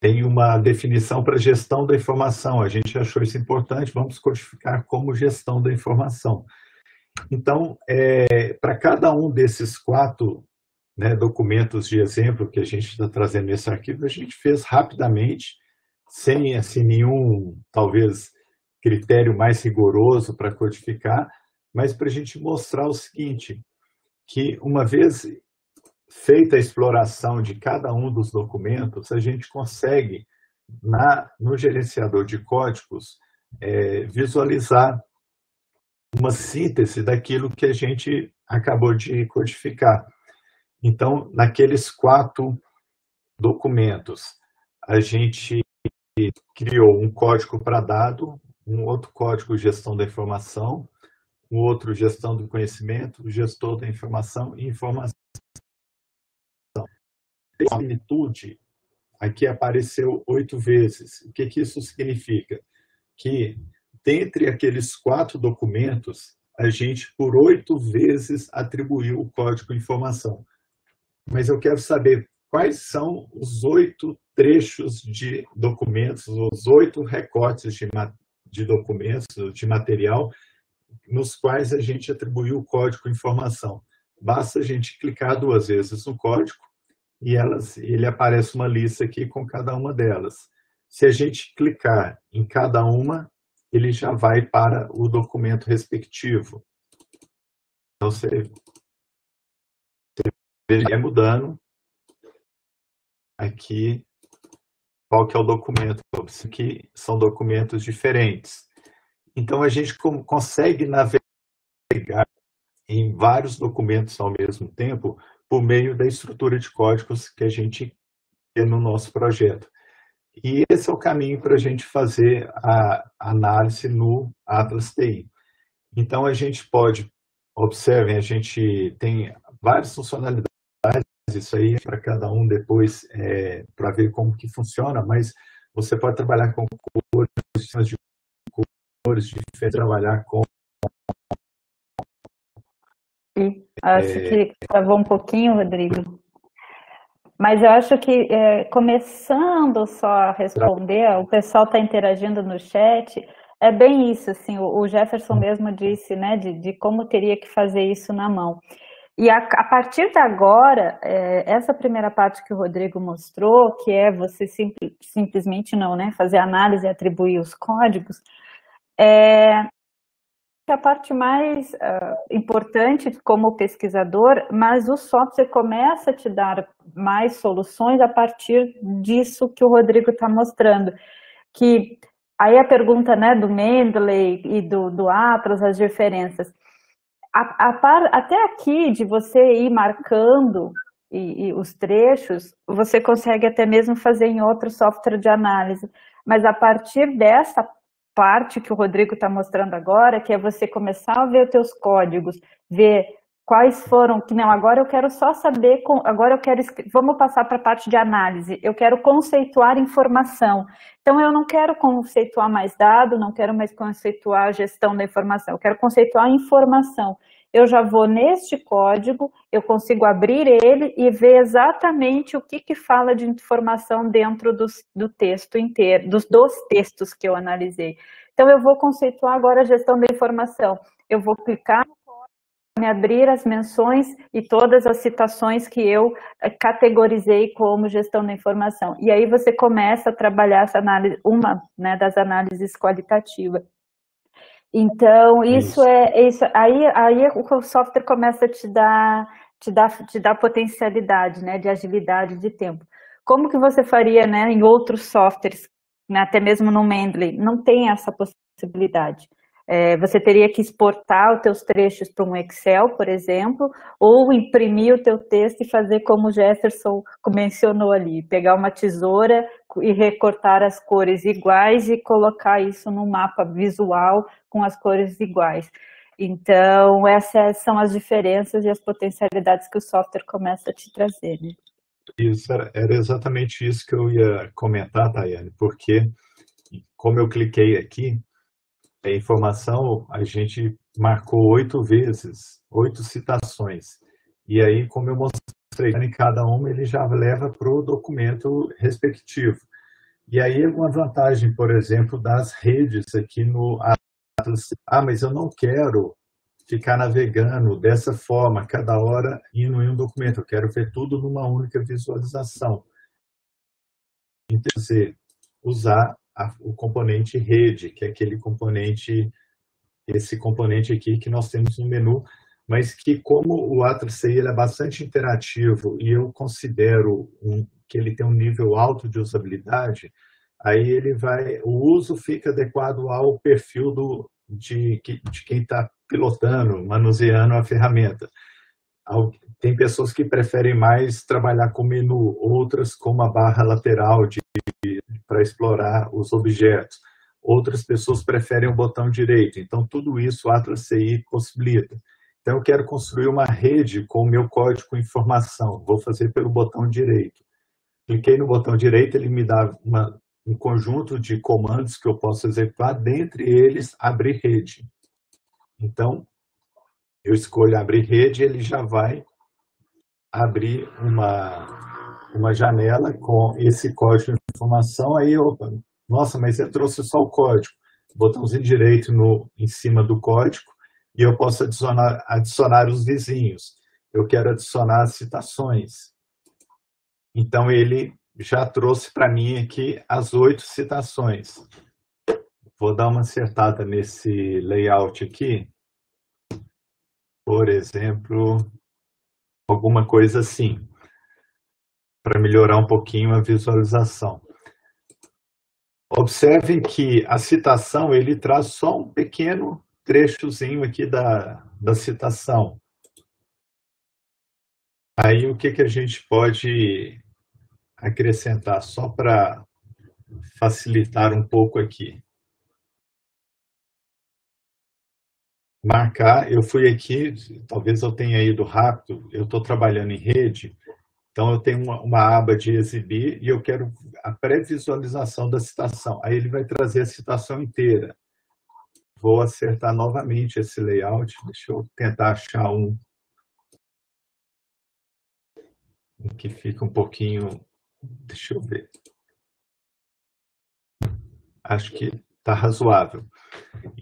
tem uma definição para gestão da informação. A gente achou isso importante, vamos codificar como gestão da informação. Então, é, para cada um desses quatro né, documentos de exemplo que a gente está trazendo nesse arquivo, a gente fez rapidamente, sem assim, nenhum, talvez, critério mais rigoroso para codificar, mas para a gente mostrar o seguinte, que uma vez feita a exploração de cada um dos documentos, a gente consegue, na, no gerenciador de códigos, é, visualizar uma síntese daquilo que a gente acabou de codificar. Então, naqueles quatro documentos, a gente criou um código para dado, um outro código gestão da informação, um outro gestão do conhecimento, gestor da informação e informação. A magnitude aqui apareceu oito vezes. O que, que isso significa? Que dentre aqueles quatro documentos, a gente por oito vezes atribuiu o código informação. Mas eu quero saber quais são os oito trechos de documentos, os oito recortes de, de documentos, de material, nos quais a gente atribuiu o código informação. Basta a gente clicar duas vezes no código e elas, ele aparece uma lista aqui com cada uma delas. Se a gente clicar em cada uma, ele já vai para o documento respectivo. Então, você, você mudando aqui qual que é o documento. Aqui são documentos diferentes. Então, a gente consegue navegar em vários documentos ao mesmo tempo por meio da estrutura de códigos que a gente tem no nosso projeto. E esse é o caminho para a gente fazer a análise no Atlas TI. Então, a gente pode, observem, a gente tem várias funcionalidades, isso aí é para cada um depois, é, para ver como que funciona, mas você pode trabalhar com cores, de cores, diferentes, trabalhar com... acho é, que travou um pouquinho, Rodrigo. Mas eu acho que, é, começando só a responder, o pessoal está interagindo no chat, é bem isso, assim, o, Jefferson mesmo disse, né, de, de como teria que fazer isso na mão. E a, a partir de agora, é, essa primeira parte que o Rodrigo mostrou, que é você simples, simplesmente não, né, fazer análise e atribuir os códigos, é, a parte mais uh, importante como pesquisador, mas o software começa a te dar mais soluções a partir disso que o Rodrigo está mostrando. Que aí a pergunta né, do Mendeley e do, do Atlas, as diferenças. A, a par, até aqui, de você ir marcando e, e os trechos, você consegue até mesmo fazer em outro software de análise. Mas a partir dessa parte que o Rodrigo está mostrando agora, que é você começar a ver os teus códigos, ver quais foram, que não, agora eu quero só saber, agora eu quero, vamos passar para a parte de análise, eu quero conceituar informação. Então, eu não quero conceituar mais dado, não quero mais conceituar gestão da informação, eu quero conceituar informação eu já vou neste código, eu consigo abrir ele e ver exatamente o que, que fala de informação dentro dos, do texto inteiro, dos dois textos que eu analisei. Então, eu vou conceituar agora a gestão da informação. Eu vou clicar no código, me abrir as menções e todas as citações que eu eh, categorizei como gestão da informação. E aí você começa a trabalhar essa análise, uma né, das análises qualitativas. Então, isso, isso, é isso. Aí, aí o software começa a te dar, te dar, te dar potencialidade, né, de agilidade de tempo. Como que você faria, né, em outros softwares, né, até mesmo no Mendeley? Não tem essa possibilidade. É, você teria que exportar os teus trechos para um Excel, por exemplo, ou imprimir o teu texto e fazer como o Jefferson mencionou ali, pegar uma tesoura e recortar as cores iguais e colocar isso num mapa visual com as cores iguais. Então, essas são as diferenças e as potencialidades que o software começa a te trazer. Né? Isso era, era exatamente isso que eu ia comentar, Tayane, porque como eu cliquei aqui, informação a gente marcou oito vezes, oito citações. E aí, como eu mostrei em cada uma, ele já leva para o documento respectivo. E aí, uma vantagem, por exemplo, das redes aqui no Atlas. Ah, mas eu não quero ficar navegando dessa forma, cada hora indo em um documento. Eu quero ver tudo numa única visualização. Então, usar a, o componente rede, que é aquele componente, esse componente aqui que nós temos no menu, mas que como o Atlas CI é bastante interativo e eu considero um, que ele tem um nível alto de usabilidade, aí ele vai, o uso fica adequado ao perfil do, de, de quem está pilotando, manuseando a ferramenta. Tem pessoas que preferem mais trabalhar com menu, outras com uma barra lateral para explorar os objetos. Outras pessoas preferem o botão direito. Então, tudo isso o Atlas CI possibilita. Então, eu quero construir uma rede com o meu código informação. Vou fazer pelo botão direito. Cliquei no botão direito, ele me dá uma, um conjunto de comandos que eu posso executar, dentre eles, abrir rede. Então, eu escolho abrir rede, ele já vai abrir uma, uma janela com esse código Aí, opa, nossa, mas você trouxe só o código. Botãozinho direito no, em cima do código e eu posso adicionar, adicionar os vizinhos. Eu quero adicionar citações. Então, ele já trouxe para mim aqui as oito citações. Vou dar uma acertada nesse layout aqui. Por exemplo, alguma coisa assim, para melhorar um pouquinho a visualização. Observem que a citação ele traz só um pequeno trechozinho aqui da, da citação. Aí o que, que a gente pode acrescentar só para facilitar um pouco aqui? marcar, eu fui aqui, talvez eu tenha ido rápido, eu estou trabalhando em rede, então eu tenho uma, uma, aba de exibir e eu quero a pré-visualização da citação. Aí ele vai trazer a citação inteira. Vou acertar novamente esse layout, deixa eu tentar achar um, que fica um pouquinho, deixa eu ver. Acho que está razoável.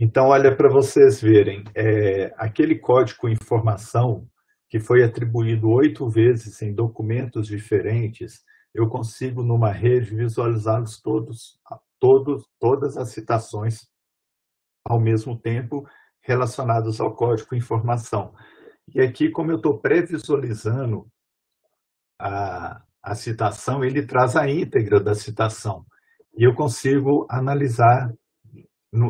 Então, olha para vocês verem, é, aquele código informação que foi atribuído oito vezes em documentos diferentes, eu consigo numa rede visualizá-los todos, todos, todas as citações ao mesmo tempo relacionadas ao código informação. E aqui, como eu estou pré-visualizando a, a citação, ele traz a íntegra da citação. E eu consigo analisar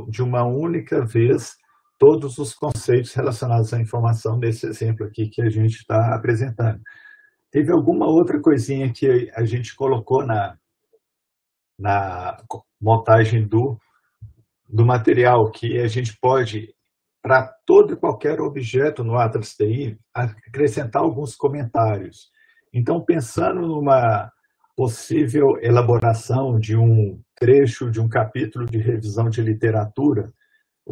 de uma única vez todos os conceitos relacionados à informação desse exemplo aqui que a gente está apresentando. Teve alguma outra coisinha que a gente colocou na, na montagem do, do material que a gente pode, para todo e qualquer objeto no Atlas TI, acrescentar alguns comentários. Então, pensando numa possível elaboração de um trecho de um capítulo de revisão de literatura,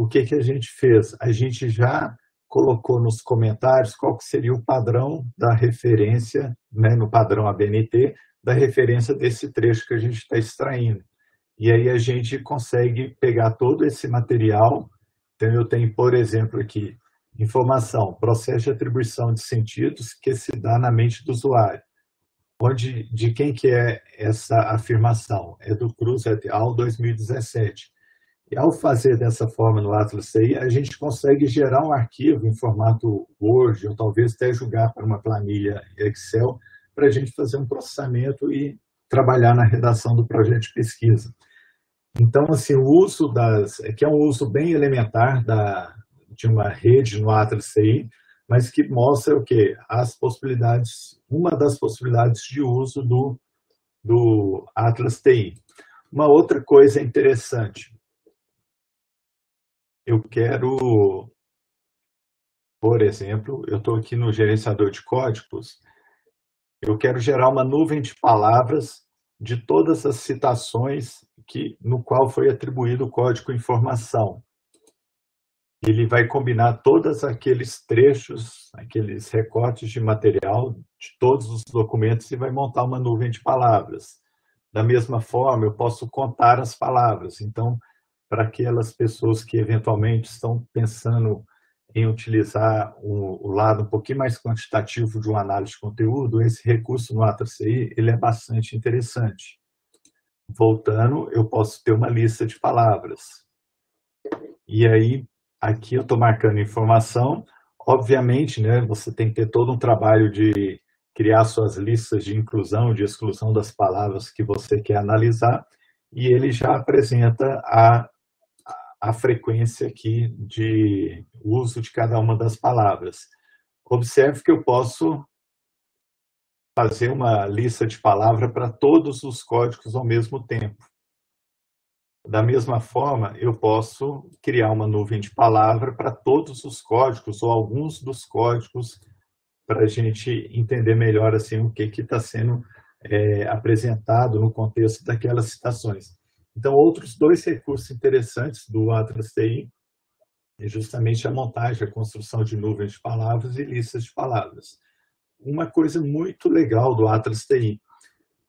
o que, que a gente fez? A gente já colocou nos comentários qual que seria o padrão da referência, né, no padrão ABNT, da referência desse trecho que a gente está extraindo. E aí a gente consegue pegar todo esse material. Então, eu tenho, por exemplo, aqui, informação, processo de atribuição de sentidos que se dá na mente do usuário onde, de quem que é essa afirmação? É do Cruz et al. 2017. E ao fazer dessa forma no Atlas CI, a gente consegue gerar um arquivo em formato Word, ou talvez até jogar para uma planilha Excel, para a gente fazer um processamento e trabalhar na redação do projeto de pesquisa. Então, assim, o uso das... É que é um uso bem elementar da, de uma rede no Atlas CI, mas que mostra o que? As possibilidades, uma das possibilidades de uso do, do Atlas TI. Uma outra coisa interessante, eu quero, por exemplo, eu estou aqui no gerenciador de códigos, eu quero gerar uma nuvem de palavras de todas as citações que, no qual foi atribuído o código informação ele vai combinar todos aqueles trechos, aqueles recortes de material de todos os documentos e vai montar uma nuvem de palavras. Da mesma forma, eu posso contar as palavras. Então, para aquelas pessoas que eventualmente estão pensando em utilizar o, lado um pouquinho mais quantitativo de uma análise de conteúdo, esse recurso no Atlas CI, ele é bastante interessante. Voltando, eu posso ter uma lista de palavras. E aí, Aqui eu estou marcando informação. obviamente, né, você tem que ter todo um trabalho de criar suas listas de inclusão, de exclusão das palavras que você quer analisar, e ele já apresenta a, a frequência aqui de uso de cada uma das palavras. Observe que eu posso fazer uma lista de palavras para todos os códigos ao mesmo tempo. Da mesma forma, eu posso criar uma nuvem de palavra para todos os códigos ou alguns dos códigos para a gente entender melhor assim o que está sendo é, apresentado no contexto daquelas citações. Então, outros dois recursos interessantes do Atlas TI é justamente a montagem, a construção de nuvens de palavras e listas de palavras. Uma coisa muito legal do Atlas TI,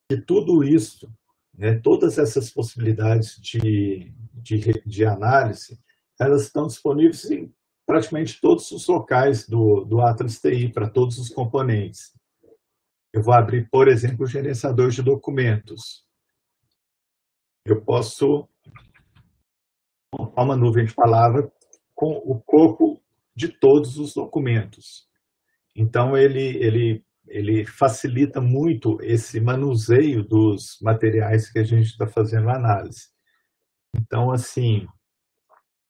que tudo isso, né, todas essas possibilidades de, de, de análise, elas estão disponíveis em praticamente todos os locais do, do Atlas TI, para todos os componentes. Eu vou abrir, por exemplo, o gerenciador de documentos. Eu posso uma nuvem de palavra com o corpo de todos os documentos. Então, ele, ele, ele facilita muito esse manuseio dos materiais que a gente está fazendo análise. Então, assim,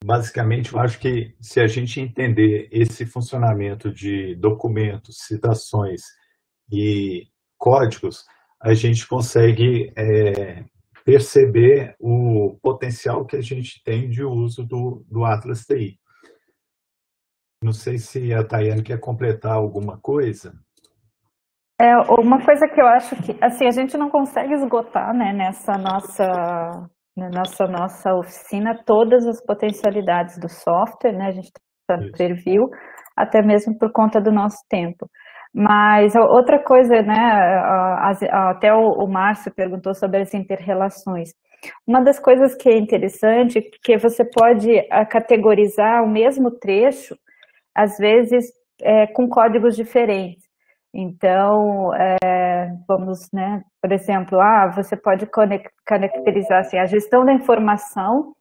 Basicamente, eu acho que se a gente entender esse funcionamento de documentos, citações e códigos, a gente consegue é, perceber o potencial que a gente tem de uso do, do Atlas TI. Não sei se a Tayane quer completar alguma coisa. É, uma coisa que eu acho que, assim, a gente não consegue esgotar, né, nessa nossa na nossa, nossa oficina todas as potencialidades do software, né? A gente previu, até mesmo por conta do nosso tempo. Mas outra coisa, né, até o Márcio perguntou sobre as interrelações. Uma das coisas que é interessante é que você pode categorizar o mesmo trecho, às vezes é, com códigos diferentes. Então, é, vamos, né, por exemplo, ah, você pode caracterizar assim, a gestão da informação.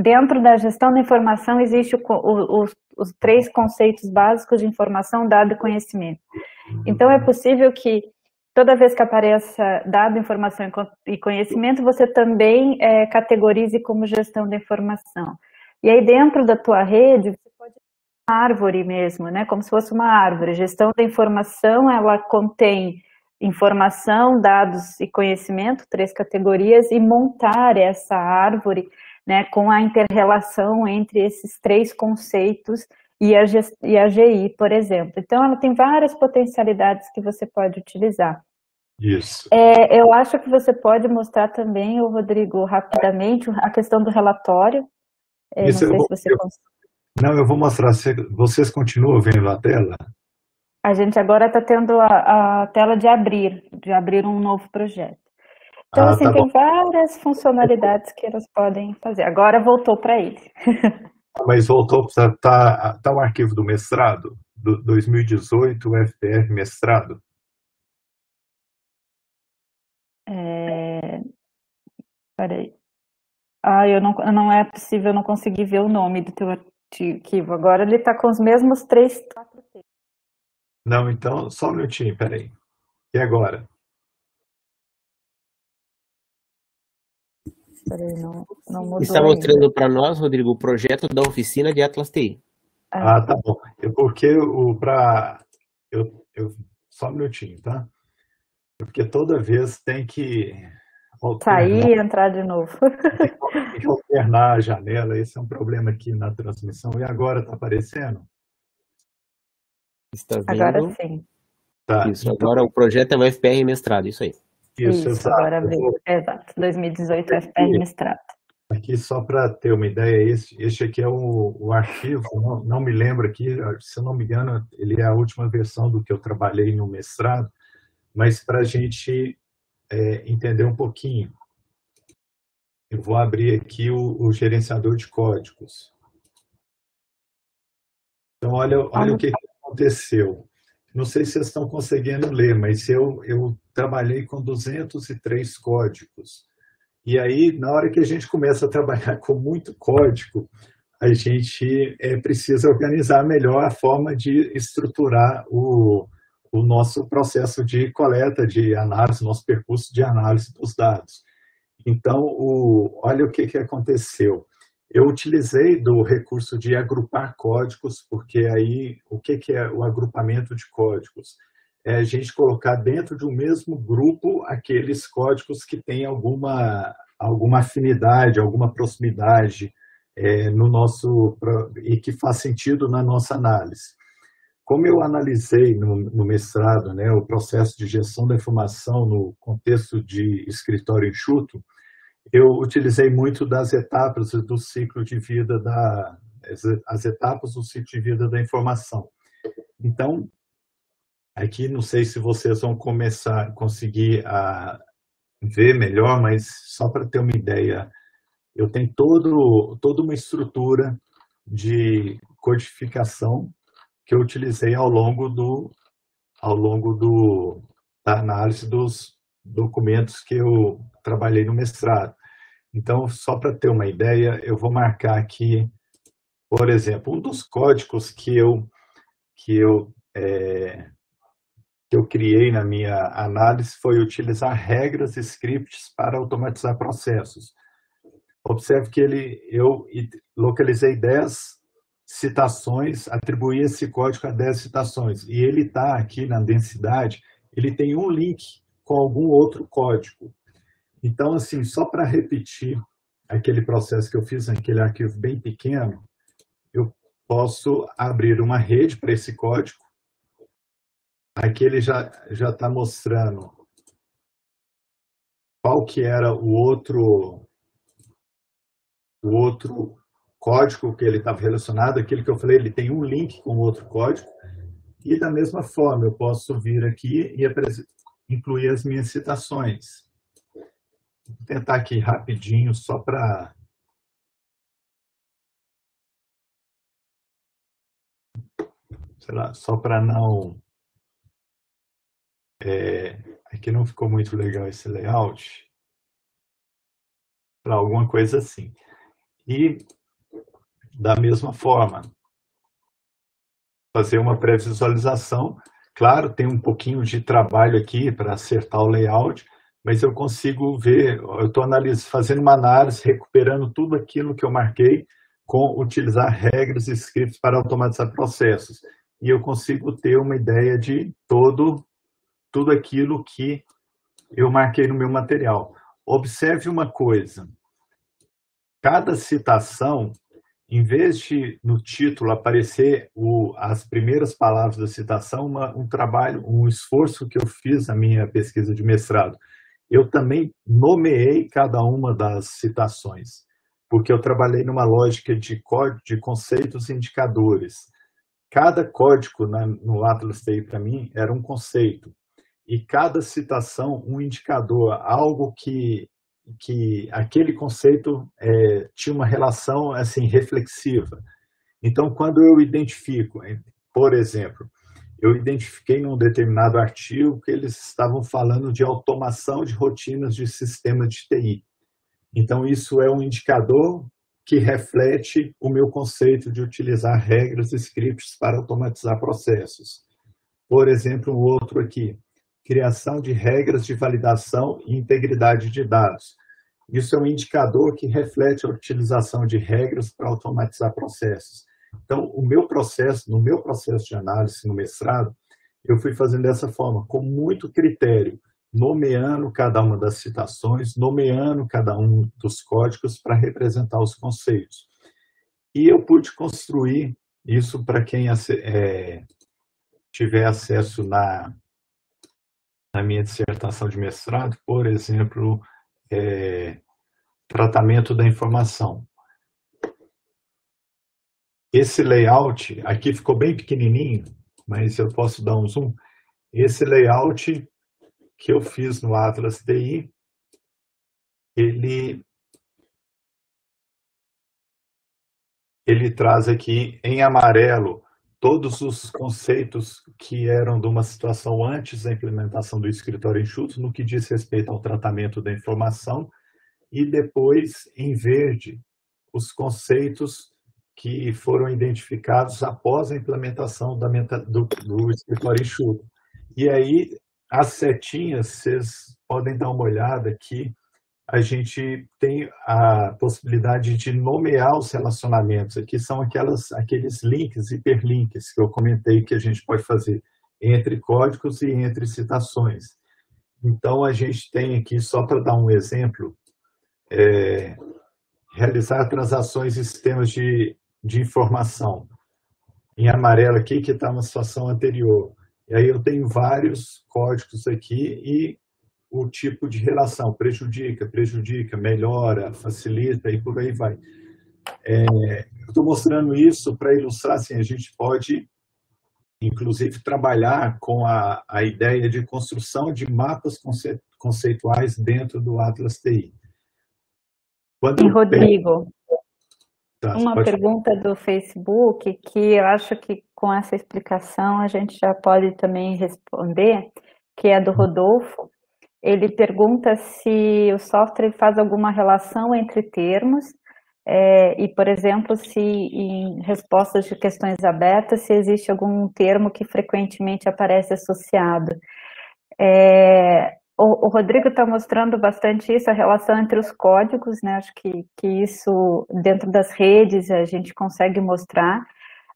Dentro da gestão da informação existe o, o, os, os três conceitos básicos de informação, dado e conhecimento. Então, é possível que toda vez que apareça dado, informação e conhecimento, você também é, categorize como gestão da informação. E aí, dentro da tua rede, você pode árvore mesmo, né? Como se fosse uma árvore. Gestão da informação, ela contém informação, dados e conhecimento, três categorias, e montar essa árvore, né, com a interrelação entre esses três conceitos e a, e a GI, por exemplo. Então, ela tem várias potencialidades que você pode utilizar. Isso. É, eu acho que você pode mostrar também, o Rodrigo, rapidamente, a questão do relatório. É, Isso, não sei eu, se você eu, consegue. Não, eu vou mostrar. Vocês continuam vendo a tela? A gente agora está tendo a, a, tela de abrir, de abrir um novo projeto. Então, ah, assim, tá tem bom. várias funcionalidades que elas podem fazer. Agora voltou para ele. Mas voltou, está tá, tá o arquivo do mestrado, do 2018, FPR mestrado? É... Peraí. Ah, eu não, não é possível, eu não consegui ver o nome do teu arquivo. Agora ele está com os mesmos três, quatro textos. Não, então, só um minutinho, peraí. E agora? Peraí, não, não mudou Está mostrando para nós, Rodrigo, o projeto da oficina de Atlas TI. Ah, tá bom. É porque o para eu, eu só um minutinho, tá? Porque toda vez tem que Sair e entrar de novo. Tem que alternar a janela, esse é um problema aqui na transmissão. E agora está aparecendo? Está vendo? Agora sim. Tá. Isso, agora o projeto é o FPR mestrado, isso aí. Isso, isso exato. agora veio. Exato, 2018 aqui, FPR mestrado. Aqui, só para ter uma ideia, este, este aqui é o, o arquivo, não, não, me lembro aqui, se eu não me engano, ele é a última versão do que eu trabalhei no mestrado, mas para a gente é, entender um pouquinho, eu vou abrir aqui o, o gerenciador de códigos. Então, olha, olha o que aconteceu. Não sei se vocês estão conseguindo ler, mas eu, eu trabalhei com 203 códigos. E aí, na hora que a gente começa a trabalhar com muito código, a gente é, precisa organizar melhor a forma de estruturar o, o nosso processo de coleta, de análise, nosso percurso de análise dos dados. Então, o, olha o que, que aconteceu. Eu utilizei do recurso de agrupar códigos, porque aí, o que, que é o agrupamento de códigos? É a gente colocar dentro de um mesmo grupo aqueles códigos que têm alguma, alguma afinidade, alguma proximidade é, no nosso, e que faz sentido na nossa análise. Como eu analisei no, no, mestrado né, o processo de gestão da informação no contexto de escritório enxuto, eu utilizei muito das etapas do ciclo de vida da as etapas do ciclo de vida da informação. Então, aqui não sei se vocês vão começar conseguir a ver melhor, mas só para ter uma ideia, eu tenho todo, toda uma estrutura de codificação que eu utilizei ao longo do ao longo do da análise dos documentos que eu trabalhei no mestrado. Então, só para ter uma ideia, eu vou marcar aqui, por exemplo, um dos códigos que eu que eu é, que eu criei na minha análise foi utilizar regras e scripts para automatizar processos. Observe que ele, eu localizei 10 citações, atribuir esse código a 10 citações. E ele está aqui na densidade, ele tem um link com algum outro código. Então, assim, só para repetir aquele processo que eu fiz naquele arquivo bem pequeno, eu posso abrir uma rede para esse código. Aqui ele já já está mostrando qual que era o outro o outro código que ele estava relacionado, aquele que eu falei, ele tem um link com outro código, e da mesma forma eu posso vir aqui e incluir as minhas citações. Vou tentar aqui rapidinho, só para... Sei lá, só para não... É, aqui não ficou muito legal esse layout. Para alguma coisa assim. E da mesma forma. Fazer uma pré-visualização. Claro, tem um pouquinho de trabalho aqui para acertar o layout, mas eu consigo ver, eu estou fazendo uma análise, recuperando tudo aquilo que eu marquei com utilizar regras e scripts para automatizar processos. E eu consigo ter uma ideia de todo, tudo aquilo que eu marquei no meu material. Observe uma coisa, cada citação em vez de no título aparecer o, as primeiras palavras da citação, uma, um trabalho, um esforço que eu fiz na minha pesquisa de mestrado, eu também nomeei cada uma das citações, porque eu trabalhei numa lógica de, de conceitos e indicadores. Cada código na, no Atlas TI para mim era um conceito e cada citação um indicador, algo que que aquele conceito é, tinha uma relação assim reflexiva. Então, quando eu identifico, por exemplo, eu identifiquei num determinado artigo que eles estavam falando de automação de rotinas de sistema de TI. Então, isso é um indicador que reflete o meu conceito de utilizar regras e scripts para automatizar processos. Por exemplo, um outro aqui, criação de regras de validação e integridade de dados. Isso é um indicador que reflete a utilização de regras para automatizar processos. Então, o meu processo, no meu processo de análise no mestrado, eu fui fazendo dessa forma, com muito critério, nomeando cada uma das citações, nomeando cada um dos códigos para representar os conceitos. E eu pude construir isso para quem é, tiver acesso na, na minha dissertação de mestrado, por exemplo, é, tratamento da informação. Esse layout, aqui ficou bem pequenininho, mas eu posso dar um zoom. Esse layout que eu fiz no Atlas TI, ele, ele traz aqui em amarelo todos os conceitos que eram de uma situação antes da implementação do escritório enxuto, no que diz respeito ao tratamento da informação, e depois, em verde, os conceitos que foram identificados após a implementação da do, do escritório enxuto. E aí, as setinhas, vocês podem dar uma olhada aqui, a gente tem a possibilidade de nomear os relacionamentos. Aqui são aquelas, aqueles links, hiperlinks que eu comentei que a gente pode fazer entre códigos e entre citações. Então, a gente tem aqui, só para dar um exemplo, é, realizar transações em sistemas de, de informação. Em amarelo aqui, que está na situação anterior. E aí eu tenho vários códigos aqui e o tipo de relação, prejudica, prejudica, melhora, facilita e por aí vai. É, eu estou mostrando isso para ilustrar, assim, a gente pode, inclusive, trabalhar com a, a ideia de construção de mapas conceituais dentro do Atlas TI. Quando e Rodrigo, tá, uma pergunta falar. do Facebook que eu acho que com essa explicação a gente já pode também responder, que é do Rodolfo. Ele pergunta se o software faz alguma relação entre termos é, e, por exemplo, se em respostas de questões abertas, se existe algum termo que frequentemente aparece associado. É, o, o, Rodrigo está mostrando bastante isso, a relação entre os códigos, né? Acho que, que isso, dentro das redes, a gente consegue mostrar,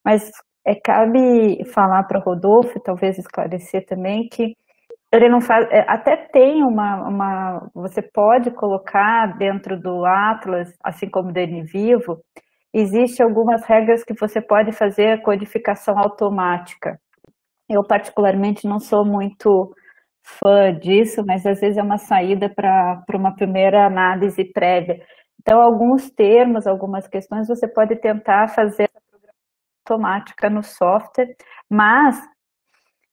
mas é, cabe falar para o Rodolfo, talvez esclarecer também, que ele não faz, é, até tem uma, uma, você pode colocar dentro do Atlas, assim como do NVivo, existe algumas regras que você pode fazer a codificação automática. Eu particularmente não sou muito fã disso, mas às vezes é uma saída para uma primeira análise prévia. Então, alguns termos, algumas questões, você pode tentar fazer automática no software, mas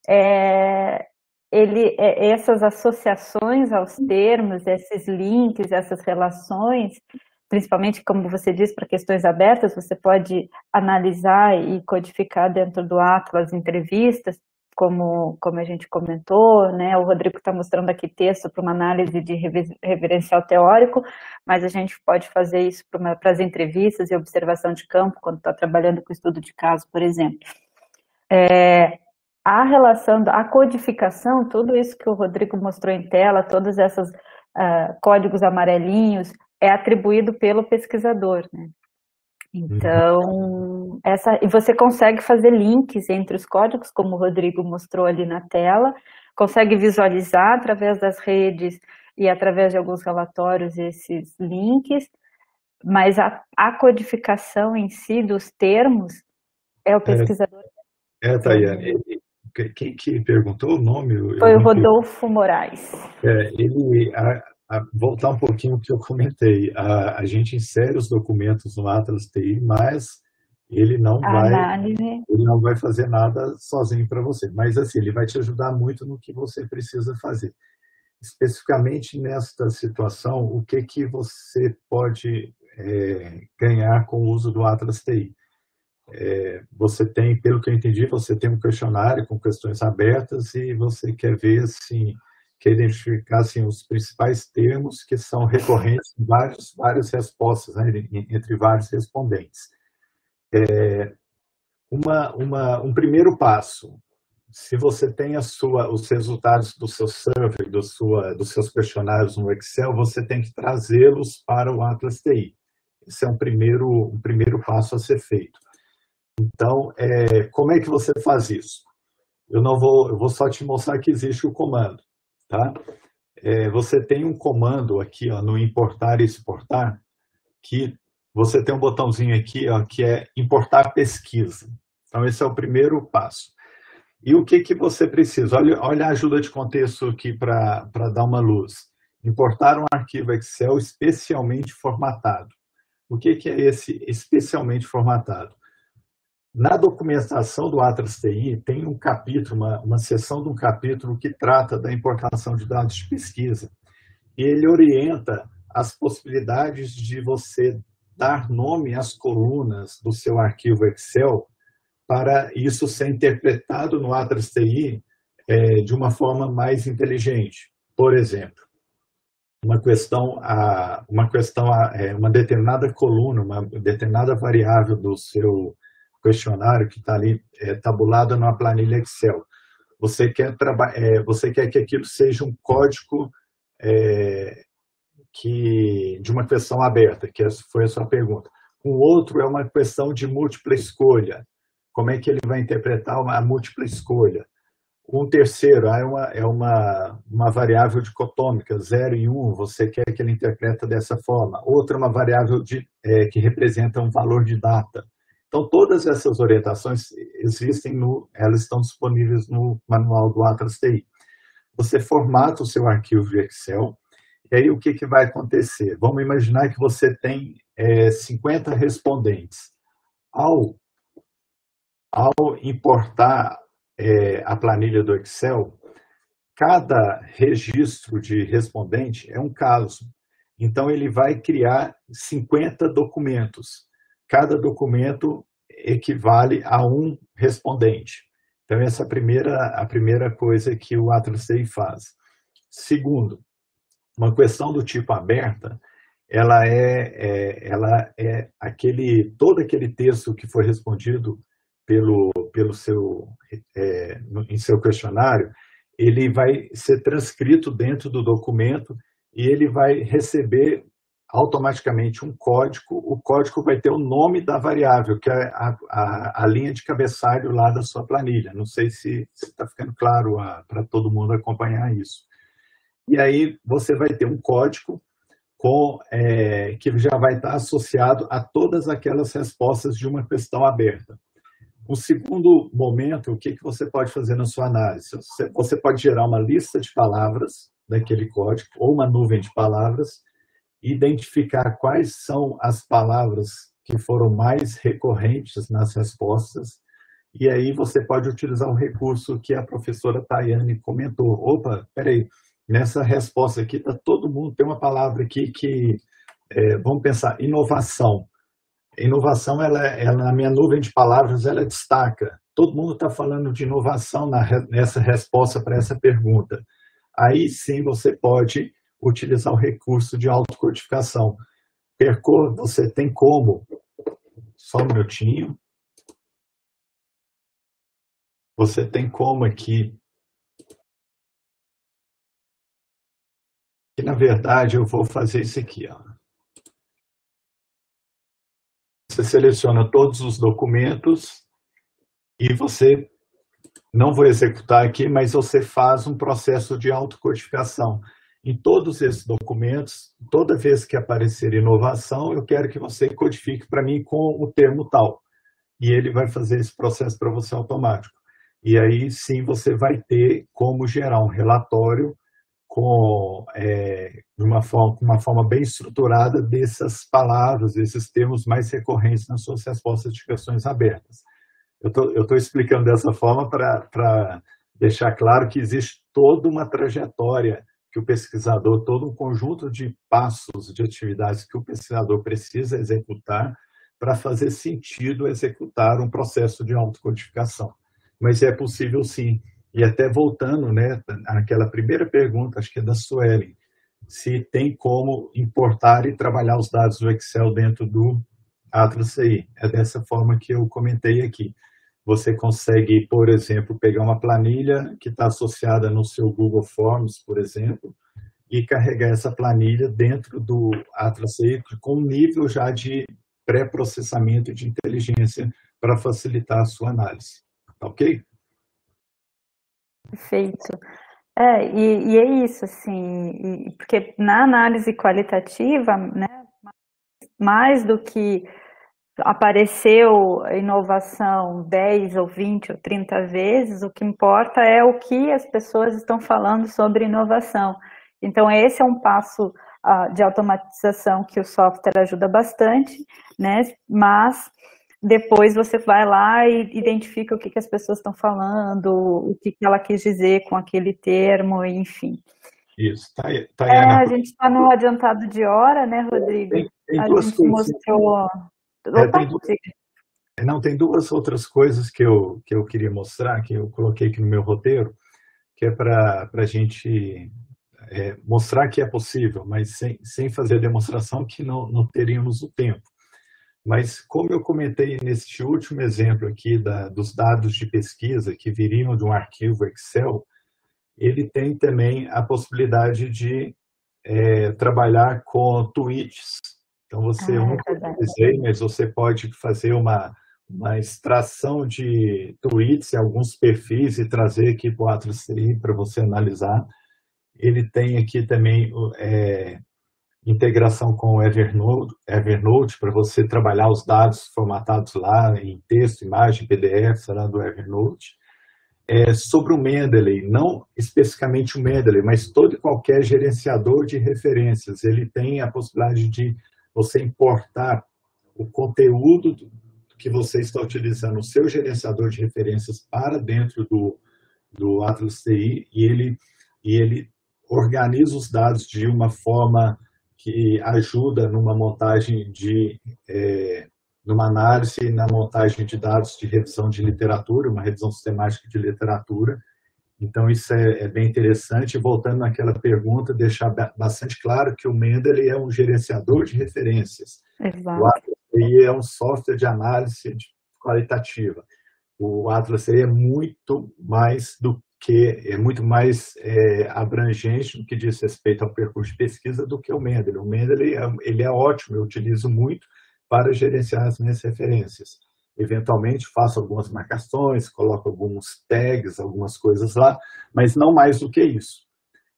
é, ele, é, essas associações aos termos, esses links, essas relações, principalmente, como você disse, para questões abertas, você pode analisar e codificar dentro do Atlas entrevistas, como, como a gente comentou, né? O Rodrigo está mostrando aqui texto para uma análise de reverencial teórico, mas a gente pode fazer isso para as entrevistas e observação de campo, quando está trabalhando com estudo de caso, por exemplo. É, a relação, a codificação, tudo isso que o Rodrigo mostrou em tela, todos esses uh, códigos amarelinhos, é atribuído pelo pesquisador, né? Então, essa, e você consegue fazer links entre os códigos, como o Rodrigo mostrou ali na tela, consegue visualizar através das redes e através de alguns relatórios esses links, mas a, a codificação em si dos termos é o é. pesquisador. É, é Tayane, quem que perguntou o nome? Foi o Rodolfo Moraes. É, ele, a, a, voltar um pouquinho o que eu comentei, a, a gente insere os documentos no Atlas TI, mas ele não vai ele não vai fazer nada sozinho para você. Mas assim ele vai te ajudar muito no que você precisa fazer. Especificamente nesta situação o que que você pode é, ganhar com o uso do Atlas TI é, você tem, pelo que eu entendi, você tem um questionário com questões abertas e você quer ver, assim, quer identificar assim, os principais termos que são recorrentes em várias respostas, né, entre vários respondentes. É, uma, uma, um primeiro passo, se você tem a sua, os resultados do seu survey, do sua, dos seus questionários no Excel, você tem que trazê-los para o Atlas TI. Esse é um primeiro, um primeiro passo a ser feito. Então, é, como é que você faz isso? Eu não vou, eu vou só te mostrar que existe o comando, tá? É, você tem um comando aqui, ó, no importar e exportar, que você tem um botãozinho aqui, ó, que é importar pesquisa. Então, esse é o primeiro passo. E o que, que você precisa? Olha, olha a ajuda de contexto aqui para dar uma luz. Importar um arquivo Excel especialmente formatado. O que, que é esse especialmente formatado? Na documentação do Atlas TI tem um capítulo, uma, uma seção de um capítulo que trata da importação de dados de pesquisa. E ele orienta as possibilidades de você dar nome às colunas do seu arquivo Excel para isso ser interpretado no Atlas TI é, de uma forma mais inteligente. Por exemplo, uma questão, a, uma questão, a, é, uma determinada coluna, uma determinada variável do seu questionário que está ali é, tabulada numa planilha Excel. Você quer, é, você quer que aquilo seja um código é, que, de uma questão aberta, que foi a sua pergunta. O outro é uma questão de múltipla escolha. Como é que ele vai interpretar a múltipla escolha? Um terceiro é uma, é uma, uma variável dicotômica, 0 e 1, um, você quer que ele interpreta dessa forma. Outra é uma variável de, é, que representa um valor de data. Então, todas essas orientações existem, no, elas estão disponíveis no manual do Atlas TI. Você formata o seu arquivo de Excel, e aí o que, que vai acontecer? Vamos imaginar que você tem é, 50 respondentes. Ao, ao importar é, a planilha do Excel, cada registro de respondente é um caso. Então, ele vai criar 50 documentos. Cada documento equivale a um respondente. Então, essa é a primeira, a primeira coisa que o Atlas TI faz. Segundo, uma questão do tipo aberta, ela é, é, ela é aquele, todo aquele texto que foi respondido pelo, pelo seu, é, em seu questionário, ele vai ser transcrito dentro do documento e ele vai receber automaticamente um código. O código vai ter o nome da variável, que é a, a, a linha de cabeçalho lá da sua planilha. Não sei se está ficando claro para todo mundo acompanhar isso. E aí você vai ter um código com, é, que já vai estar associado a todas aquelas respostas de uma questão aberta. O segundo momento, o que, que você pode fazer na sua análise? Você, você pode gerar uma lista de palavras daquele código, ou uma nuvem de palavras, identificar quais são as palavras que foram mais recorrentes nas respostas, e aí você pode utilizar o recurso que a professora Tayane comentou. Opa, peraí, nessa resposta aqui está todo mundo, tem uma palavra aqui que, é, vamos pensar, inovação inovação, ela, ela, na minha nuvem de palavras, ela destaca. Todo mundo está falando de inovação na, nessa resposta para essa pergunta. Aí sim você pode utilizar o recurso de autocodificação. Percor, você tem como, só um minutinho, você tem como aqui, que na verdade eu vou fazer isso aqui, ó. Você seleciona todos os documentos e você, não vou executar aqui, mas você faz um processo de autocodificação. Em todos esses documentos, toda vez que aparecer inovação, eu quero que você codifique para mim com o termo tal. E ele vai fazer esse processo para você automático. E aí sim você vai ter como gerar um relatório com é, de uma forma, uma forma bem estruturada dessas palavras, desses termos mais recorrentes nas suas respostas de questões abertas. Eu estou explicando dessa forma para deixar claro que existe toda uma trajetória que o pesquisador, todo um conjunto de passos, de atividades que o pesquisador precisa executar para fazer sentido executar um processo de autocodificação. Mas é possível sim, e até voltando, né, àquela primeira pergunta, acho que é da Suelen, se tem como importar e trabalhar os dados do Excel dentro do Atlas CI. É dessa forma que eu comentei aqui. Você consegue, por exemplo, pegar uma planilha que está associada no seu Google Forms, por exemplo, e carregar essa planilha dentro do Atlas com nível já de pré-processamento de inteligência para facilitar a sua análise. Ok? Perfeito. É, e, e é isso, assim, e, porque na análise qualitativa, né, mais do que apareceu inovação 10 ou 20 ou 30 vezes, o que importa é o que as pessoas estão falando sobre inovação. Então, esse é um passo uh, de automatização que o software ajuda bastante, né? Mas depois você vai lá e identifica o que, que as pessoas estão falando, o que, que ela quis dizer com aquele termo, enfim. Isso, tá, tá é, a gente está no adiantado de hora, né, Rodrigo? Tem, tem a gente coisas. É, Opa, tem duas, não, tem duas outras coisas que eu, que eu queria mostrar, que eu coloquei aqui no meu roteiro, que é para a gente é, mostrar que é possível, mas sem, sem fazer a demonstração que não, não teríamos o tempo. Mas, como eu comentei neste último exemplo aqui da, dos dados de pesquisa que viriam de um arquivo Excel, ele tem também a possibilidade de é, trabalhar com tweets. Então, você, ah, nunca utilizei, mas você pode fazer uma, uma extração de tweets em alguns perfis e trazer aqui para o para você analisar. Ele tem aqui também é, integração com o Evernote, Evernote para você trabalhar os dados formatados lá em texto, imagem, PDF, será do Evernote. É, sobre o Mendeley, não especificamente o Mendeley, mas todo e qualquer gerenciador de referências, ele tem a possibilidade de você importar o conteúdo que você está utilizando, o seu gerenciador de referências para dentro do, do Atlas TI e ele, e ele organiza os dados de uma forma que ajuda numa montagem de, é, numa análise na montagem de dados de revisão de literatura, uma revisão sistemática de literatura. Então, isso é, é bem interessante. Voltando naquela pergunta, deixar bastante claro que o Mendeley é um gerenciador de referências. Exato. O Atlas é um software de análise qualitativa. O Atlas é muito mais do que é muito mais é, abrangente no que diz respeito ao percurso de pesquisa do que o Mendeley. O Mendeley é, ele é ótimo, eu utilizo muito para gerenciar as minhas referências. Eventualmente faço algumas marcações, coloco alguns tags, algumas coisas lá, mas não mais do que isso.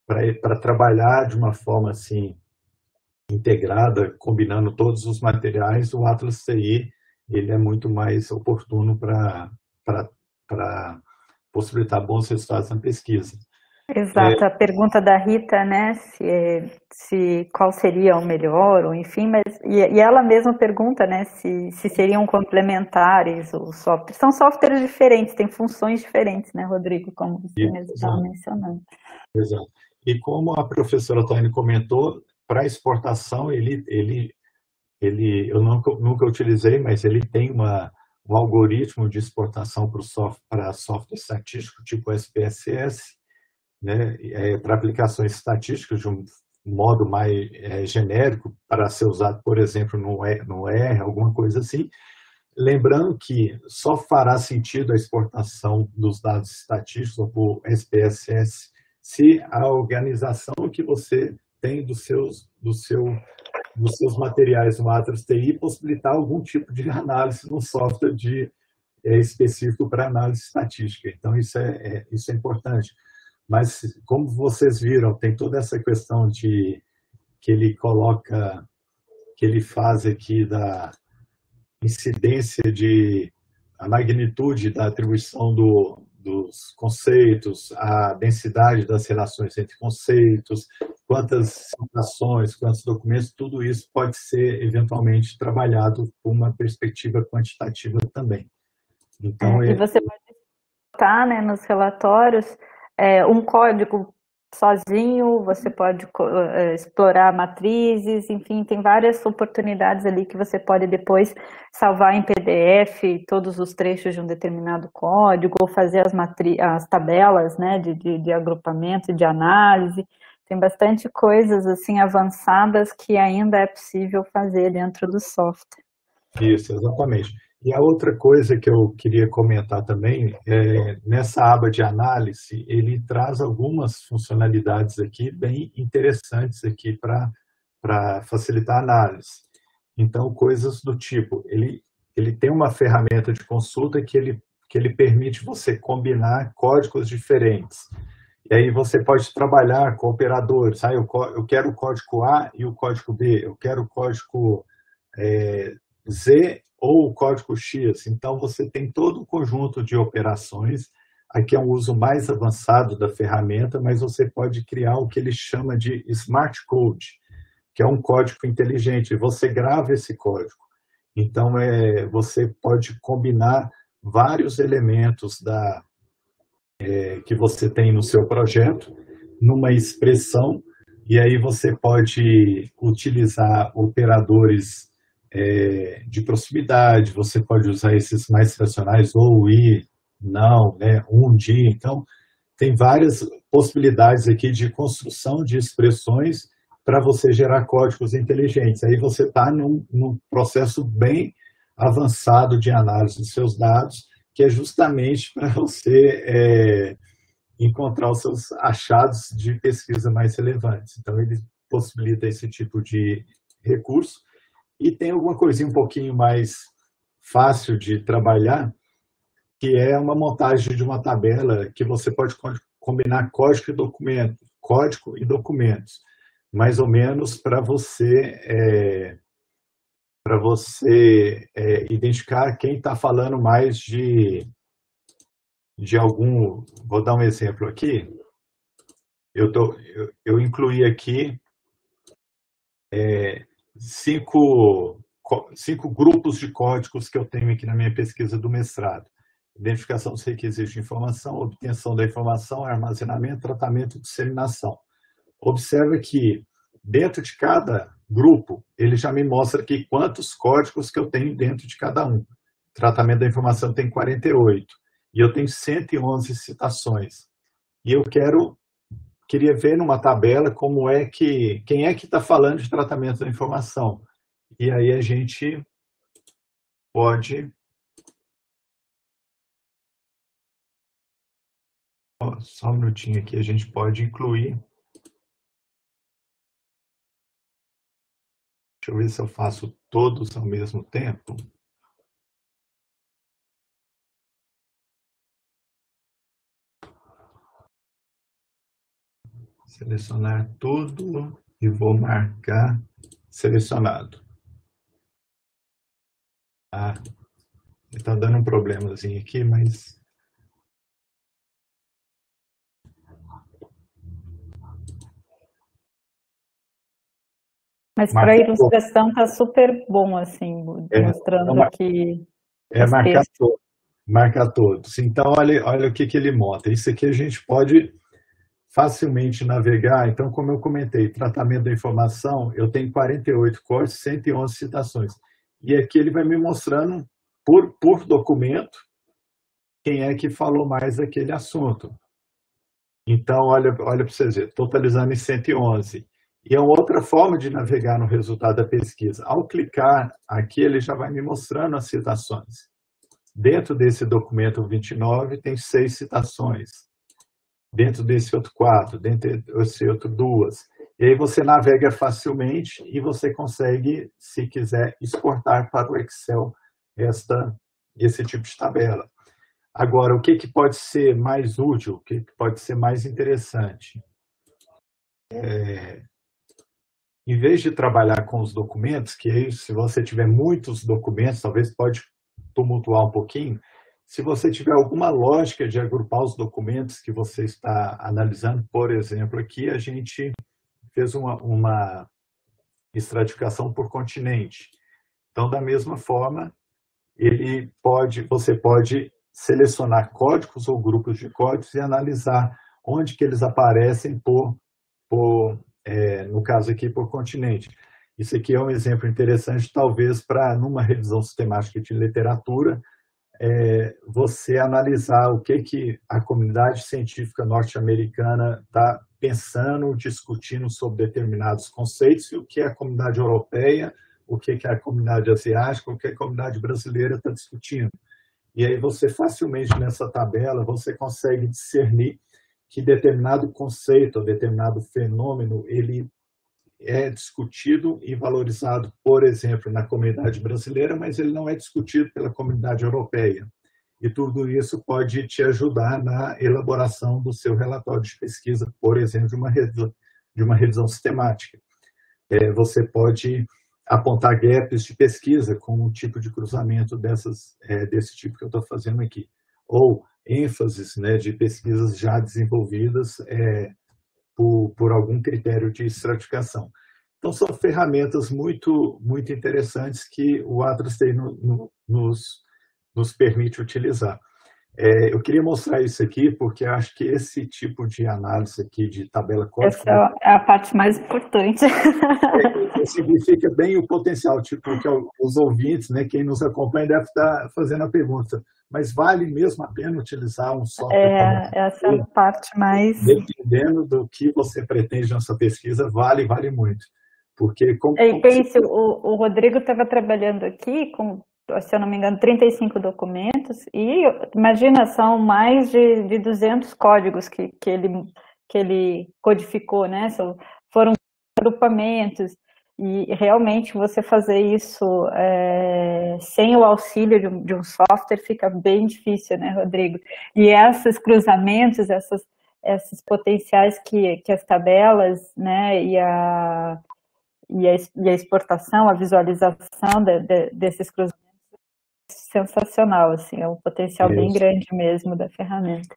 Para trabalhar de uma forma assim integrada, combinando todos os materiais, o Atlas CI ele é muito mais oportuno para possibilitar bons resultados na pesquisa. Exato, é, a pergunta da Rita, né, se, se qual seria o melhor, ou enfim, mas e, e, ela mesma pergunta, né, se, se seriam complementares os softwares. São softwares diferentes, têm funções diferentes, né, Rodrigo, como você mesmo estava mencionando. Exato. E como a professora Tânia comentou, para exportação ele, ele, ele, eu nunca, nunca utilizei, mas ele tem uma um algoritmo de exportação para software estatístico, tipo SPSS, né, é, para aplicações estatísticas de um modo mais é, genérico, para ser usado, por exemplo, no R, no R, alguma coisa assim. Lembrando que só fará sentido a exportação dos dados estatísticos por SPSS se a organização que você tem dos seus, do seu nos seus materiais no Atlas TI possibilitar algum tipo de análise no software de, é, específico para análise estatística. Então, isso é, é, isso é importante. Mas, como vocês viram, tem toda essa questão de que ele coloca, que ele faz aqui da incidência de a magnitude da atribuição do, dos conceitos, a densidade das relações entre conceitos, quantas citações, quantos documentos, tudo isso pode ser eventualmente trabalhado com uma perspectiva quantitativa também. Então, é, é... E você pode botar né, nos relatórios é, um código sozinho, você pode uh, explorar matrizes, enfim, tem várias oportunidades ali que você pode depois salvar em PDF todos os trechos de um determinado código, ou fazer as, as tabelas né, de, de, de agrupamento e de análise. Tem bastante coisas assim avançadas que ainda é possível fazer dentro do software. Isso, exatamente. E a outra coisa que eu queria comentar também, é, nessa aba de análise, ele traz algumas funcionalidades aqui bem interessantes aqui para facilitar a análise. Então, coisas do tipo, ele, ele tem uma ferramenta de consulta que ele, que ele permite você combinar códigos diferentes. E aí você pode trabalhar com operadores. Ah, eu, eu quero o código A e o código B, eu quero o código é, Z ou o código X. Então, você tem todo um conjunto de operações. Aqui é um uso mais avançado da ferramenta, mas você pode criar o que ele chama de Smart Code, que é um código inteligente. Você grava esse código. Então, é, você pode combinar vários elementos da, é, que você tem no seu projeto numa expressão, e aí você pode utilizar operadores é, de proximidade, você pode usar esses mais tradicionais, ou e, não, né, um dia. Então, tem várias possibilidades aqui de construção de expressões para você gerar códigos inteligentes. Aí você está num, num, processo bem avançado de análise dos seus dados, que é justamente para você é, encontrar os seus achados de pesquisa mais relevantes. Então, ele possibilita esse tipo de recurso. E tem alguma coisinha um pouquinho mais fácil de trabalhar, que é uma montagem de uma tabela que você pode combinar código e documento, código e documentos, mais ou menos para você é, para você é, identificar quem está falando mais de de algum. Vou dar um exemplo aqui. Eu, tô, eu, eu incluí aqui é, cinco, cinco grupos de códigos que eu tenho aqui na minha pesquisa do mestrado. Identificação dos requisitos de informação, obtenção da informação, armazenamento, tratamento e disseminação. Observe que dentro de cada grupo, ele já me mostra aqui quantos códigos que eu tenho dentro de cada um. Tratamento da informação tem 48 e eu tenho 111 citações. E eu quero queria ver numa tabela como é que quem é que está falando de tratamento da informação. E aí a gente pode só um minutinho aqui, a gente pode incluir. Deixa eu ver se eu faço todos ao mesmo tempo. Selecionar tudo e vou marcar selecionado. Ah, está dando um problemazinho aqui, mas... Mas para a ilustração está super bom, assim, é, mostrando é que... É marcar, todo, marcar todos. Então, olha, olha o que, que ele monta. Isso aqui a gente pode facilmente navegar. Então, como eu comentei, tratamento da informação, eu tenho 48 cortes, 111 citações. E aqui ele vai me mostrando, por, por documento, quem é que falou mais daquele assunto. Então, olha, olha para vocês verem, totalizando em 111. E é uma outra forma de navegar no resultado da pesquisa. Ao clicar aqui, ele já vai me mostrando as citações. Dentro desse documento 29, tem seis citações dentro desse outro quatro, dentro desse outro duas. E aí você navega facilmente e você consegue, se quiser, exportar para o Excel esta, esse tipo de tabela. Agora, o que, que pode ser mais útil, o que, que pode ser mais interessante? É, em vez de trabalhar com os documentos, que aí, se você tiver muitos documentos, talvez pode tumultuar um pouquinho, se você tiver alguma lógica de agrupar os documentos que você está analisando, por exemplo, aqui a gente fez uma, uma estratificação por continente. Então, da mesma forma, ele pode, você pode selecionar códigos ou grupos de códigos e analisar onde que eles aparecem por, por é, no caso aqui, por continente. Isso aqui é um exemplo interessante, talvez, para, numa revisão sistemática de literatura, é, você analisar o que, que a comunidade científica norte-americana está pensando, discutindo sobre determinados conceitos e o que a comunidade europeia, o que, que a comunidade asiática, o que a comunidade brasileira está discutindo. E aí você facilmente nessa tabela você consegue discernir que determinado conceito, determinado fenômeno, ele é discutido e valorizado, por exemplo, na comunidade brasileira, mas ele não é discutido pela comunidade europeia. E tudo isso pode te ajudar na elaboração do seu relatório de pesquisa, por exemplo, de uma revisão, de uma revisão sistemática. É, você pode apontar gaps de pesquisa com um tipo de cruzamento dessas, é, desse tipo que eu estou fazendo aqui. Ou ênfases né, de pesquisas já desenvolvidas é, por, por algum critério de estratificação. Então, são ferramentas muito, muito interessantes que o Atlas tem no, no, nos, nos permite utilizar. É, eu queria mostrar isso aqui porque acho que esse tipo de análise aqui de tabela código... Essa é a parte mais importante. É, significa bem o potencial, tipo, que os ouvintes, né, quem nos acompanha deve estar fazendo a pergunta, mas vale mesmo a pena utilizar um software? É, essa é a parte mais... Dependendo do que você pretende na sua pesquisa, vale, vale muito. Porque como, e pense, o, o Rodrigo estava trabalhando aqui com se eu não me engano, 35 documentos, e imagina, são mais de, de 200 códigos que, que, ele, que ele codificou, né? foram agrupamentos, e realmente você fazer isso é, sem o auxílio de um, de um, software fica bem difícil, né, Rodrigo? E esses cruzamentos, essas, esses potenciais que, que as tabelas, né, e a, e a, e a exportação, a visualização de, de, desses cruzamentos sensacional, assim, é um potencial Isso. bem grande mesmo da ferramenta.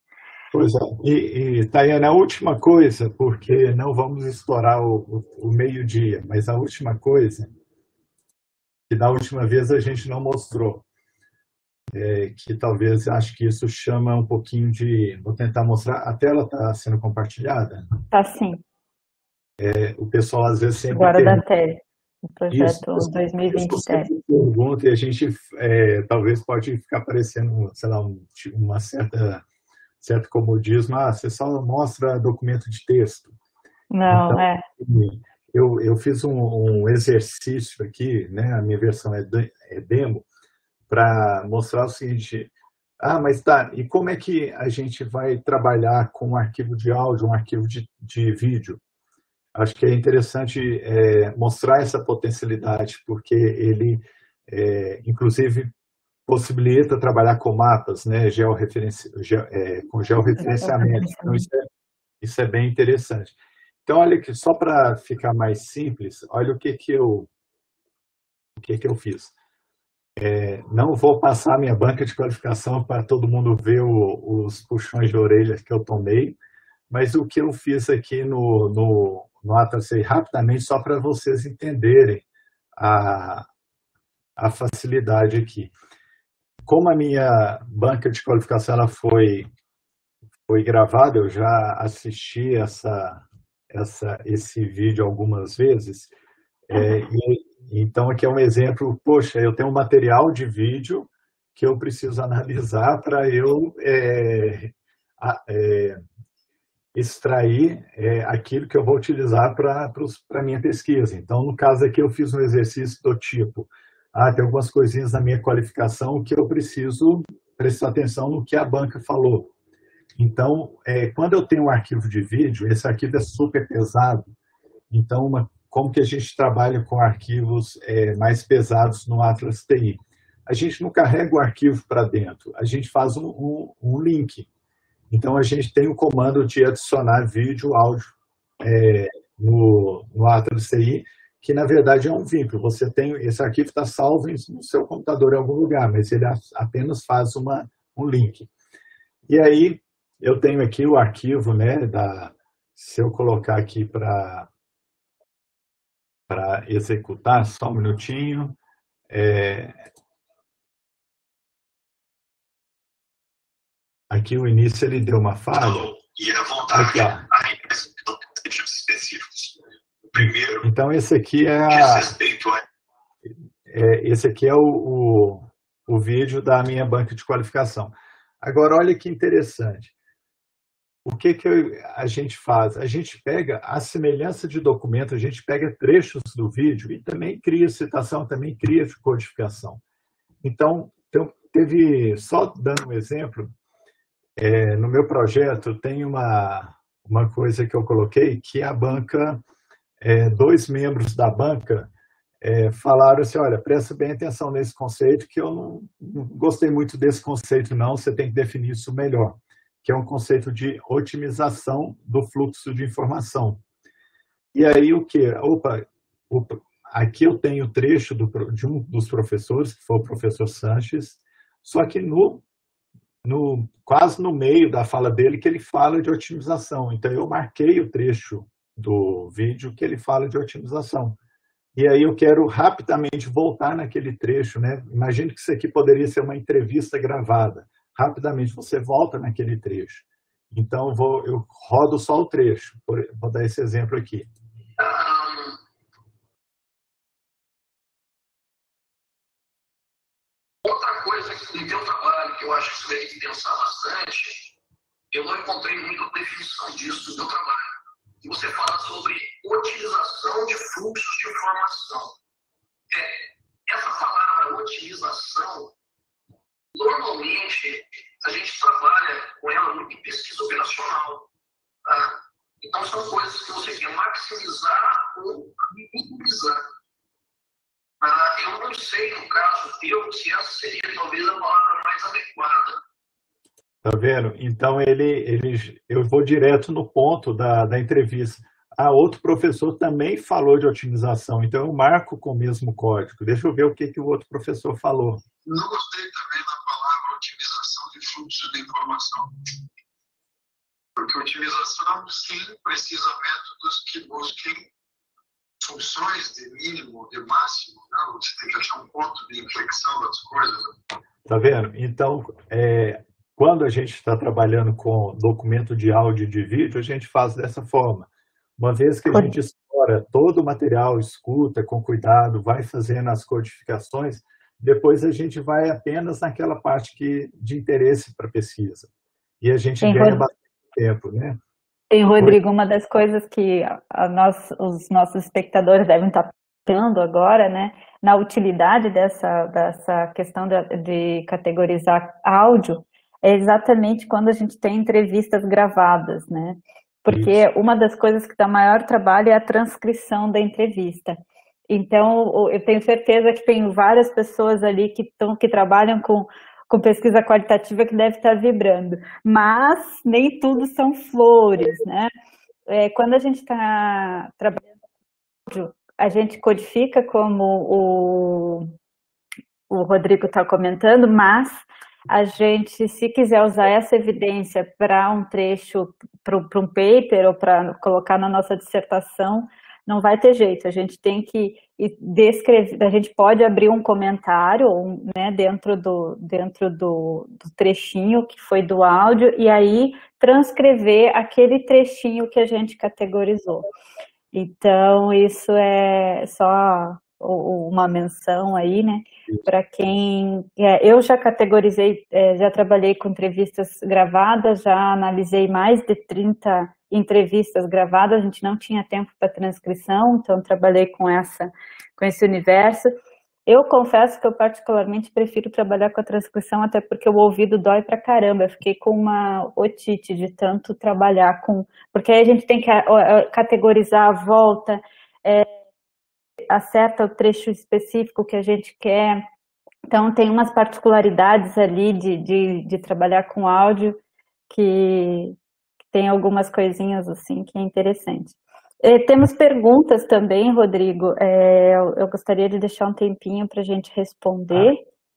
Pois é. E, e Tayana, a última coisa, porque não vamos explorar o, o, o meio-dia, mas a última coisa, que da última vez a gente não mostrou, é, que talvez acho que isso chama um pouquinho de. Vou tentar mostrar. A tela está sendo compartilhada? Está sim. É, o pessoal às vezes sempre. Agora da tela o projeto isso, 2027. Pergunta e a gente é, talvez pode ficar parecendo, sei lá, um, uma certa certo comodismo, ah, você só mostra documento de texto. Não, então, é. Eu, eu fiz um, um, exercício aqui, né, a minha versão é, de, é demo, para mostrar o seguinte, ah, mas tá, e como é que a gente vai trabalhar com um arquivo de áudio, um arquivo de, de vídeo? acho que é interessante é, mostrar essa potencialidade, porque ele, é, inclusive, possibilita trabalhar com mapas, né, georreferenci, ge, é, com georreferenciamento. Então, isso é, isso é bem interessante. Então, olha que só para ficar mais simples, olha o que que eu, o que que eu fiz. É, não vou passar minha banca de qualificação para todo mundo ver o, os puxões de orelha que eu tomei, mas o que eu fiz aqui no, no, no Atlas rapidamente, só para vocês entenderem a, a facilidade aqui. Como a minha banca de qualificação ela foi, foi gravada, eu já assisti essa, essa, esse vídeo algumas vezes, é, e, então aqui é um exemplo, poxa, eu tenho um material de vídeo que eu preciso analisar para eu é, é, extrair é, aquilo que eu vou utilizar para a minha pesquisa. Então, no caso aqui, eu fiz um exercício do tipo, ah, tem algumas coisinhas na minha qualificação que eu preciso prestar atenção no que a banca falou. Então, é, quando eu tenho um arquivo de vídeo, esse arquivo é super pesado. Então, uma, como que a gente trabalha com arquivos é, mais pesados no Atlas TI? A gente não carrega o arquivo para dentro, a gente faz um, um, um link. Então, a gente tem o comando de adicionar vídeo, áudio é, no, no Atlas CI, que na verdade é um vínculo. Você tem esse arquivo está salvo no seu computador em algum lugar, mas ele apenas faz uma, um link. E aí eu tenho aqui o arquivo, né? Da, se eu colocar aqui para para executar, só um minutinho. É, Aqui o início ele deu uma falha. E a vontade aqui. Primeiro, então esse aqui é, a, é esse aqui é o, o, o vídeo da minha banca de qualificação. Agora olha que interessante. O que, que a gente faz? A gente pega a semelhança de documento, a gente pega trechos do vídeo e também cria citação, também cria codificação. Então, teve, só dando um exemplo, é, no meu projeto tem uma, uma coisa que eu coloquei que a banca, é, dois membros da banca é, falaram assim, olha, presta bem atenção nesse conceito que eu não, não, gostei muito desse conceito não, você tem que definir isso melhor, que é um conceito de otimização do fluxo de informação. E aí o que? Opa, opa aqui eu tenho trecho do, de um dos professores, que foi o professor Sanches, só que no no, quase no meio da fala dele que ele fala de otimização. Então eu marquei o trecho do vídeo que ele fala de otimização. E aí eu quero rapidamente voltar naquele trecho, né? Imagine que isso aqui poderia ser uma entrevista gravada. rapidamente você volta naquele trecho. Então, vou, eu rodo só o trecho. Vou dar esse exemplo aqui. outra coisa que teu trabalho, que eu acho que você tem que pensar bastante, eu não encontrei muita definição disso no teu trabalho. Você fala sobre utilização de fluxos de informação. É, essa palavra utilização, normalmente a gente trabalha com ela muito em pesquisa operacional. Tá? Então, são coisas que você quer maximizar ou minimizar. Ah, eu não sei, no caso teu, se essa seria talvez a palavra mais adequada. Tá vendo? Então, ele, ele, eu vou direto no ponto da, da entrevista. Ah, outro professor também falou de otimização, então eu marco com o mesmo código. Deixa eu ver o que, que o outro professor falou. Não gostei também da palavra otimização de fluxo de informação. Porque otimização, sim, precisa métodos que busquem funções de mínimo, de máximo. Né? Você tem que achar um ponto de inflexão das coisas. Tá vendo? Então, é, quando a gente está trabalhando com documento de áudio e de vídeo, a gente faz dessa forma. Uma vez que a gente explora todo o material, escuta com cuidado, vai fazendo as codificações, depois a gente vai apenas naquela parte que, de interesse para a pesquisa. E a gente Tem ganha bastante tempo, né? Tem, Rodrigo, uma das coisas que a nós, os nossos espectadores devem estar pensando agora, né, na utilidade dessa, dessa questão de, de categorizar áudio, é exatamente quando a gente tem entrevistas gravadas, né? Porque Isso. uma das coisas que dá maior trabalho é a transcrição da entrevista. Então, eu tenho certeza que tem várias pessoas ali que, tão, que trabalham com com pesquisa qualitativa que deve estar vibrando. Mas nem tudo são flores, né? É, quando a gente está trabalhando, a gente codifica como o, o Rodrigo está comentando, mas a gente, se quiser usar essa evidência para um trecho, para um paper ou para colocar na nossa dissertação, não vai ter jeito, a gente tem que descrever, a gente pode abrir um comentário né, dentro, do, dentro do, do trechinho que foi do áudio e aí transcrever aquele trechinho que a gente categorizou. Então, isso é só uma menção aí, né, para quem, é, eu já categorizei, é, já trabalhei com entrevistas gravadas, já analisei mais de 30 entrevistas gravadas, a gente não tinha tempo para transcrição, então trabalhei com essa, com esse universo. Eu confesso que eu particularmente prefiro trabalhar com a transcrição, até porque o ouvido dói pra caramba. Eu fiquei com uma otite de tanto trabalhar com. Porque aí a gente tem que categorizar a volta, é, acerta o trecho específico que a gente quer. Então, tem umas particularidades ali de, de, de trabalhar com áudio que, tem algumas coisinhas assim que é interessante. É, temos perguntas também, Rodrigo. É, eu, eu, gostaria de deixar um tempinho para a gente responder.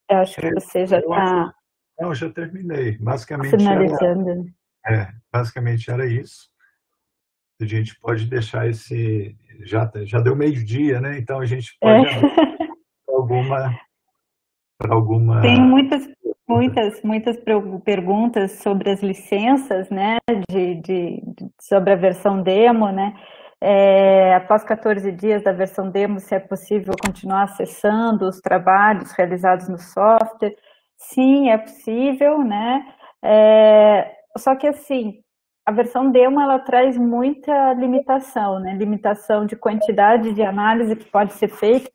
Ah, eu acho que você já está. Não, já terminei. Basicamente finalizando. Era, é, basicamente era isso. A gente pode deixar esse. Já, já deu meio-dia, né? Então a gente pode. É. alguma. Para alguma. Tem muitas muitas, muitas perguntas sobre as licenças, né, de, de, sobre a versão demo, né, é, após 14 dias da versão demo, se é possível continuar acessando os trabalhos realizados no software. Sim, é possível, né, é, só que assim, a versão demo, ela traz muita limitação, né, limitação de quantidade de análise que pode ser feita,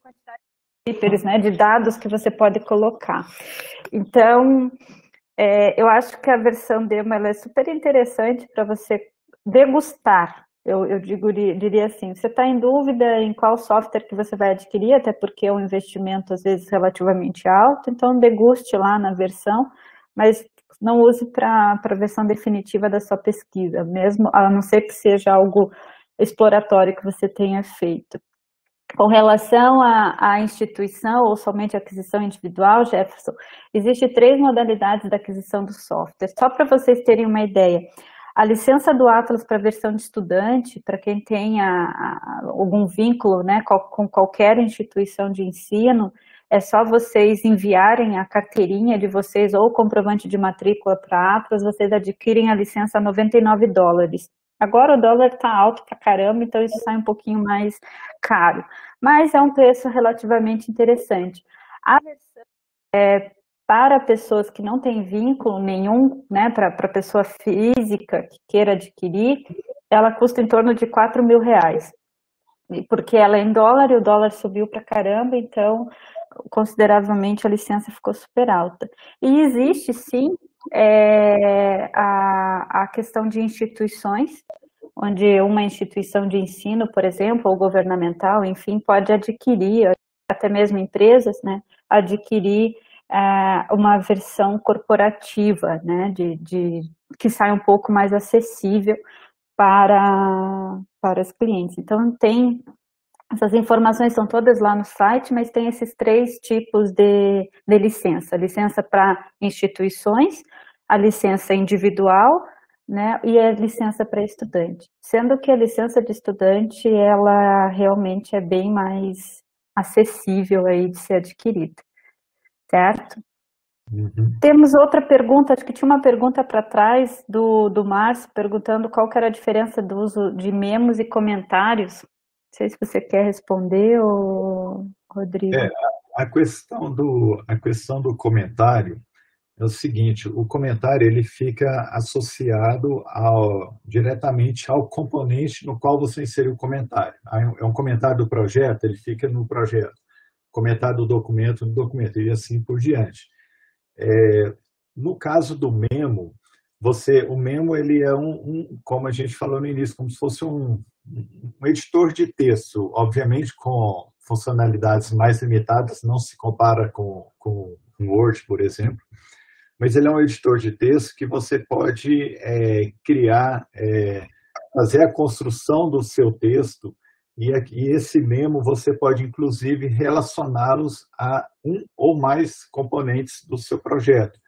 papers, né, de dados que você pode colocar. Então, é, eu acho que a versão demo ela é super interessante para você degustar. Eu, eu digo, diria assim, você está em dúvida em qual software que você vai adquirir, até porque é um investimento às vezes relativamente alto, então deguste lá na versão, mas não use para a versão definitiva da sua pesquisa, mesmo a não ser que seja algo exploratório que você tenha feito. Com relação à, instituição ou somente aquisição individual, Jefferson, existem três modalidades da aquisição do software. Só para vocês terem uma ideia, a licença do Atlas para a versão de estudante, para quem tenha algum vínculo né, com qualquer instituição de ensino, é só vocês enviarem a carteirinha de vocês ou o comprovante de matrícula para Atlas, vocês adquirem a licença a 99 dólares. Agora o dólar está alto para caramba, então isso sai um pouquinho mais caro, mas é um preço relativamente interessante. A versão é, para pessoas que não têm vínculo nenhum, né, para pessoa física que queira adquirir, ela custa em torno de 4 mil reais. Porque ela é em dólar e o dólar subiu para caramba, então consideravelmente a licença ficou super alta. E existe sim é, a, a questão de instituições, onde uma instituição de ensino, por exemplo, ou governamental, enfim, pode adquirir, até mesmo empresas, né, adquirir é, uma versão corporativa, né, de, de, que sai um pouco mais acessível para, para os clientes. Então, tem essas informações são todas lá no site, mas tem esses três tipos de, de licença. licença para instituições, a licença individual, né, e a licença para estudante. Sendo que a licença de estudante, ela realmente é bem mais acessível aí de ser adquirida, certo? Uhum. Temos outra pergunta, acho que tinha uma pergunta para trás do, do Márcio, perguntando qual que era a diferença do uso de memos e comentários não sei se você quer responder, ou, Rodrigo. É, a questão do a questão do comentário é o seguinte: o comentário ele fica associado ao, diretamente ao componente no qual você inseriu o comentário. É um comentário do projeto, ele fica no projeto. Comentário do documento no documento e assim por diante. É, no caso do memo, você, o memo ele é um, um, como a gente falou no início, como se fosse um, um editor de texto, obviamente com funcionalidades mais limitadas, não se compara com, com Word, por exemplo, mas ele é um editor de texto que você pode é, criar, é, fazer a construção do seu texto e, e esse memo você pode inclusive relacioná-los a um ou mais componentes do seu projeto.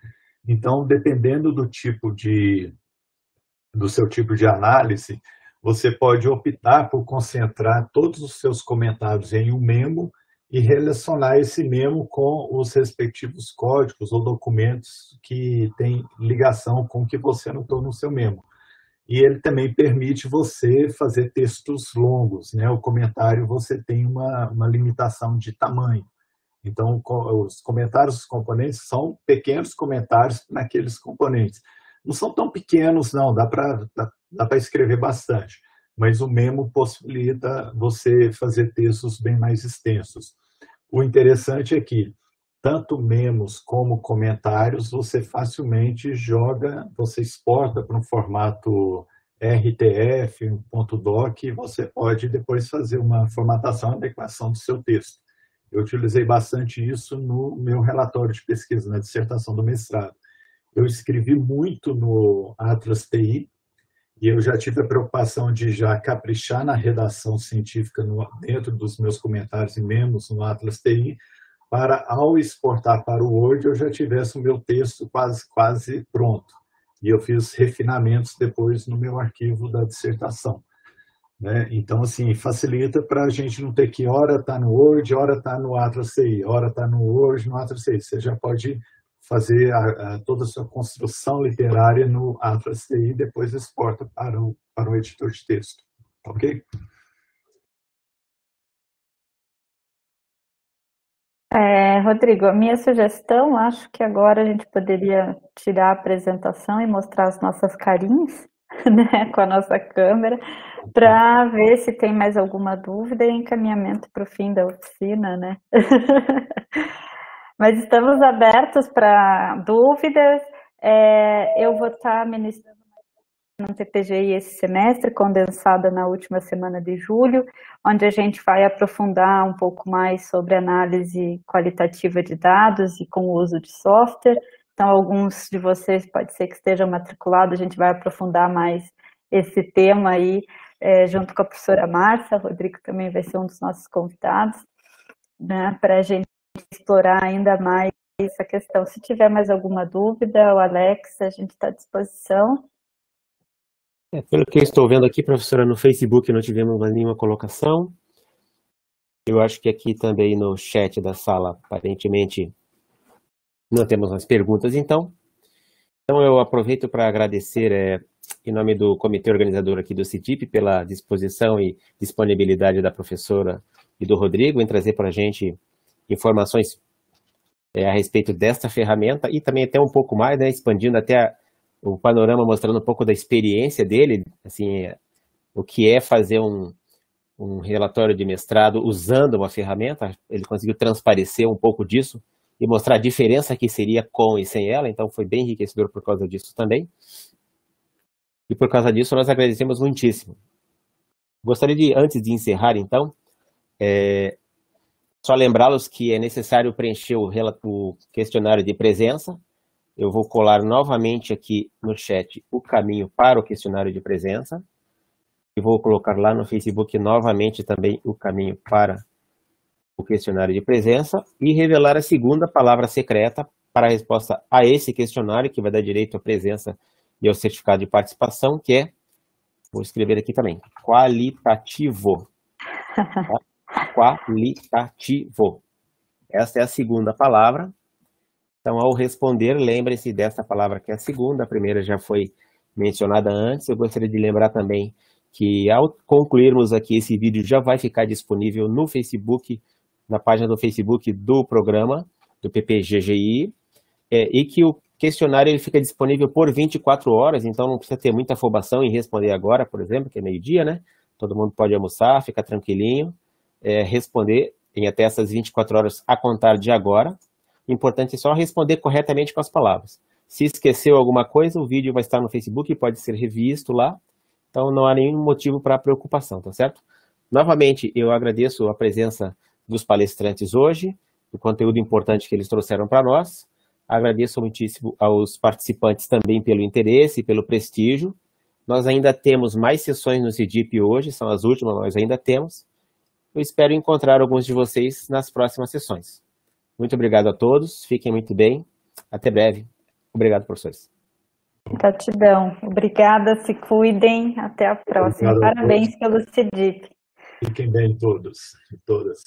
Então, dependendo do tipo de do seu tipo de análise, você pode optar por concentrar todos os seus comentários em um memo e relacionar esse memo com os respectivos códigos ou documentos que têm ligação com o que você anotou no seu memo. E ele também permite você fazer textos longos, né? O comentário você tem uma, uma limitação de tamanho. Então, os comentários dos componentes são pequenos comentários naqueles componentes não são tão pequenos, não, dá para dá, dá escrever bastante. Mas o memo possibilita você fazer textos bem mais extensos. O interessante é que tanto memos como comentários você facilmente joga, você exporta para um formato RTF, um ponto .doc, e você pode depois fazer uma formatação e adequação do seu texto. Eu utilizei bastante isso no meu relatório de pesquisa, na dissertação do mestrado eu escrevi muito no Atlas TI e eu já tive a preocupação de já caprichar na redação científica no, dentro dos meus comentários e memos no Atlas TI para ao exportar para o Word eu já tivesse o meu texto quase quase pronto e eu fiz refinamentos depois no meu arquivo da dissertação. Né? Então, assim, facilita para a gente não ter que hora está no Word, hora está no Atlas TI, hora está no Word, no Atlas TI. Você já pode fazer a, a, toda a sua construção literária no Atlas TI e depois exporta para o, para o editor de texto. Ok? É, Rodrigo, a minha sugestão, acho que agora a gente poderia tirar a apresentação e mostrar as nossas carinhas, né, com a nossa câmera, para ver se tem mais alguma dúvida e encaminhamento para o fim da oficina, né? Mas estamos abertos para dúvidas. É, eu vou estar ministrando no TPGI esse semestre, condensada na última semana de julho, onde a gente vai aprofundar um pouco mais sobre análise qualitativa de dados e com o uso de software. Então, alguns de vocês pode ser que estejam matriculados, a gente vai aprofundar mais esse tema aí, é, junto com a professora Márcia, Rodrigo também vai ser um dos nossos convidados, né, para a gente explorar ainda mais essa questão. Se tiver mais alguma dúvida, o Alex, a gente está à disposição. É, pelo que eu estou vendo aqui, professora, no Facebook não tivemos nenhuma colocação. Eu acho que aqui também no chat da sala, aparentemente, não temos mais perguntas, então. Então eu aproveito para agradecer, é, em nome do comitê organizador aqui do CITIP, pela disposição e disponibilidade da professora e do Rodrigo em trazer para a gente informações é, a respeito desta ferramenta e também até um pouco mais, né, expandindo até a, o panorama, mostrando um pouco da experiência dele, assim, o que é fazer um, um relatório de mestrado usando uma ferramenta, ele conseguiu transparecer um pouco disso e mostrar a diferença que seria com e sem ela, então foi bem enriquecedor por causa disso também. E por causa disso nós agradecemos muitíssimo. Gostaria de, antes de encerrar então, é, só lembrá-los que é necessário preencher o, o questionário de presença. Eu vou colar novamente aqui no chat o caminho para o questionário de presença. E vou colocar lá no Facebook novamente também o caminho para o questionário de presença e revelar a segunda palavra secreta para a resposta a esse questionário, que vai dar direito à presença e ao certificado de participação, que é, vou escrever aqui também, qualitativo. Tá? Qualitativo. Essa é a segunda palavra. Então, ao responder, lembre-se dessa palavra que é a segunda, a primeira já foi mencionada antes. Eu gostaria de lembrar também que ao concluirmos aqui esse vídeo já vai ficar disponível no Facebook na página do Facebook do programa, do PPGGI, é, e que o questionário ele fica disponível por 24 horas, então não precisa ter muita afobação em responder agora, por exemplo, que é meio-dia, né? Todo mundo pode almoçar, ficar tranquilinho, é, responder em até essas 24 horas a contar de agora. O importante é só responder corretamente com as palavras. Se esqueceu alguma coisa, o vídeo vai estar no Facebook e pode ser revisto lá. Então não há nenhum motivo para preocupação, tá certo? Novamente, eu agradeço a presença dos palestrantes hoje, o conteúdo importante que eles trouxeram para nós. Agradeço muitíssimo aos participantes também pelo interesse e pelo prestígio. Nós ainda temos mais sessões no CIDIP hoje, são as últimas, nós ainda temos. Eu espero encontrar alguns de vocês nas próximas sessões. Muito obrigado a todos, fiquem muito bem, até breve. Obrigado, professores. Gratidão. Obrigada, se cuidem. Até a próxima. Obrigado Parabéns a pelo CIDIP. Fiquem bem todos e todas.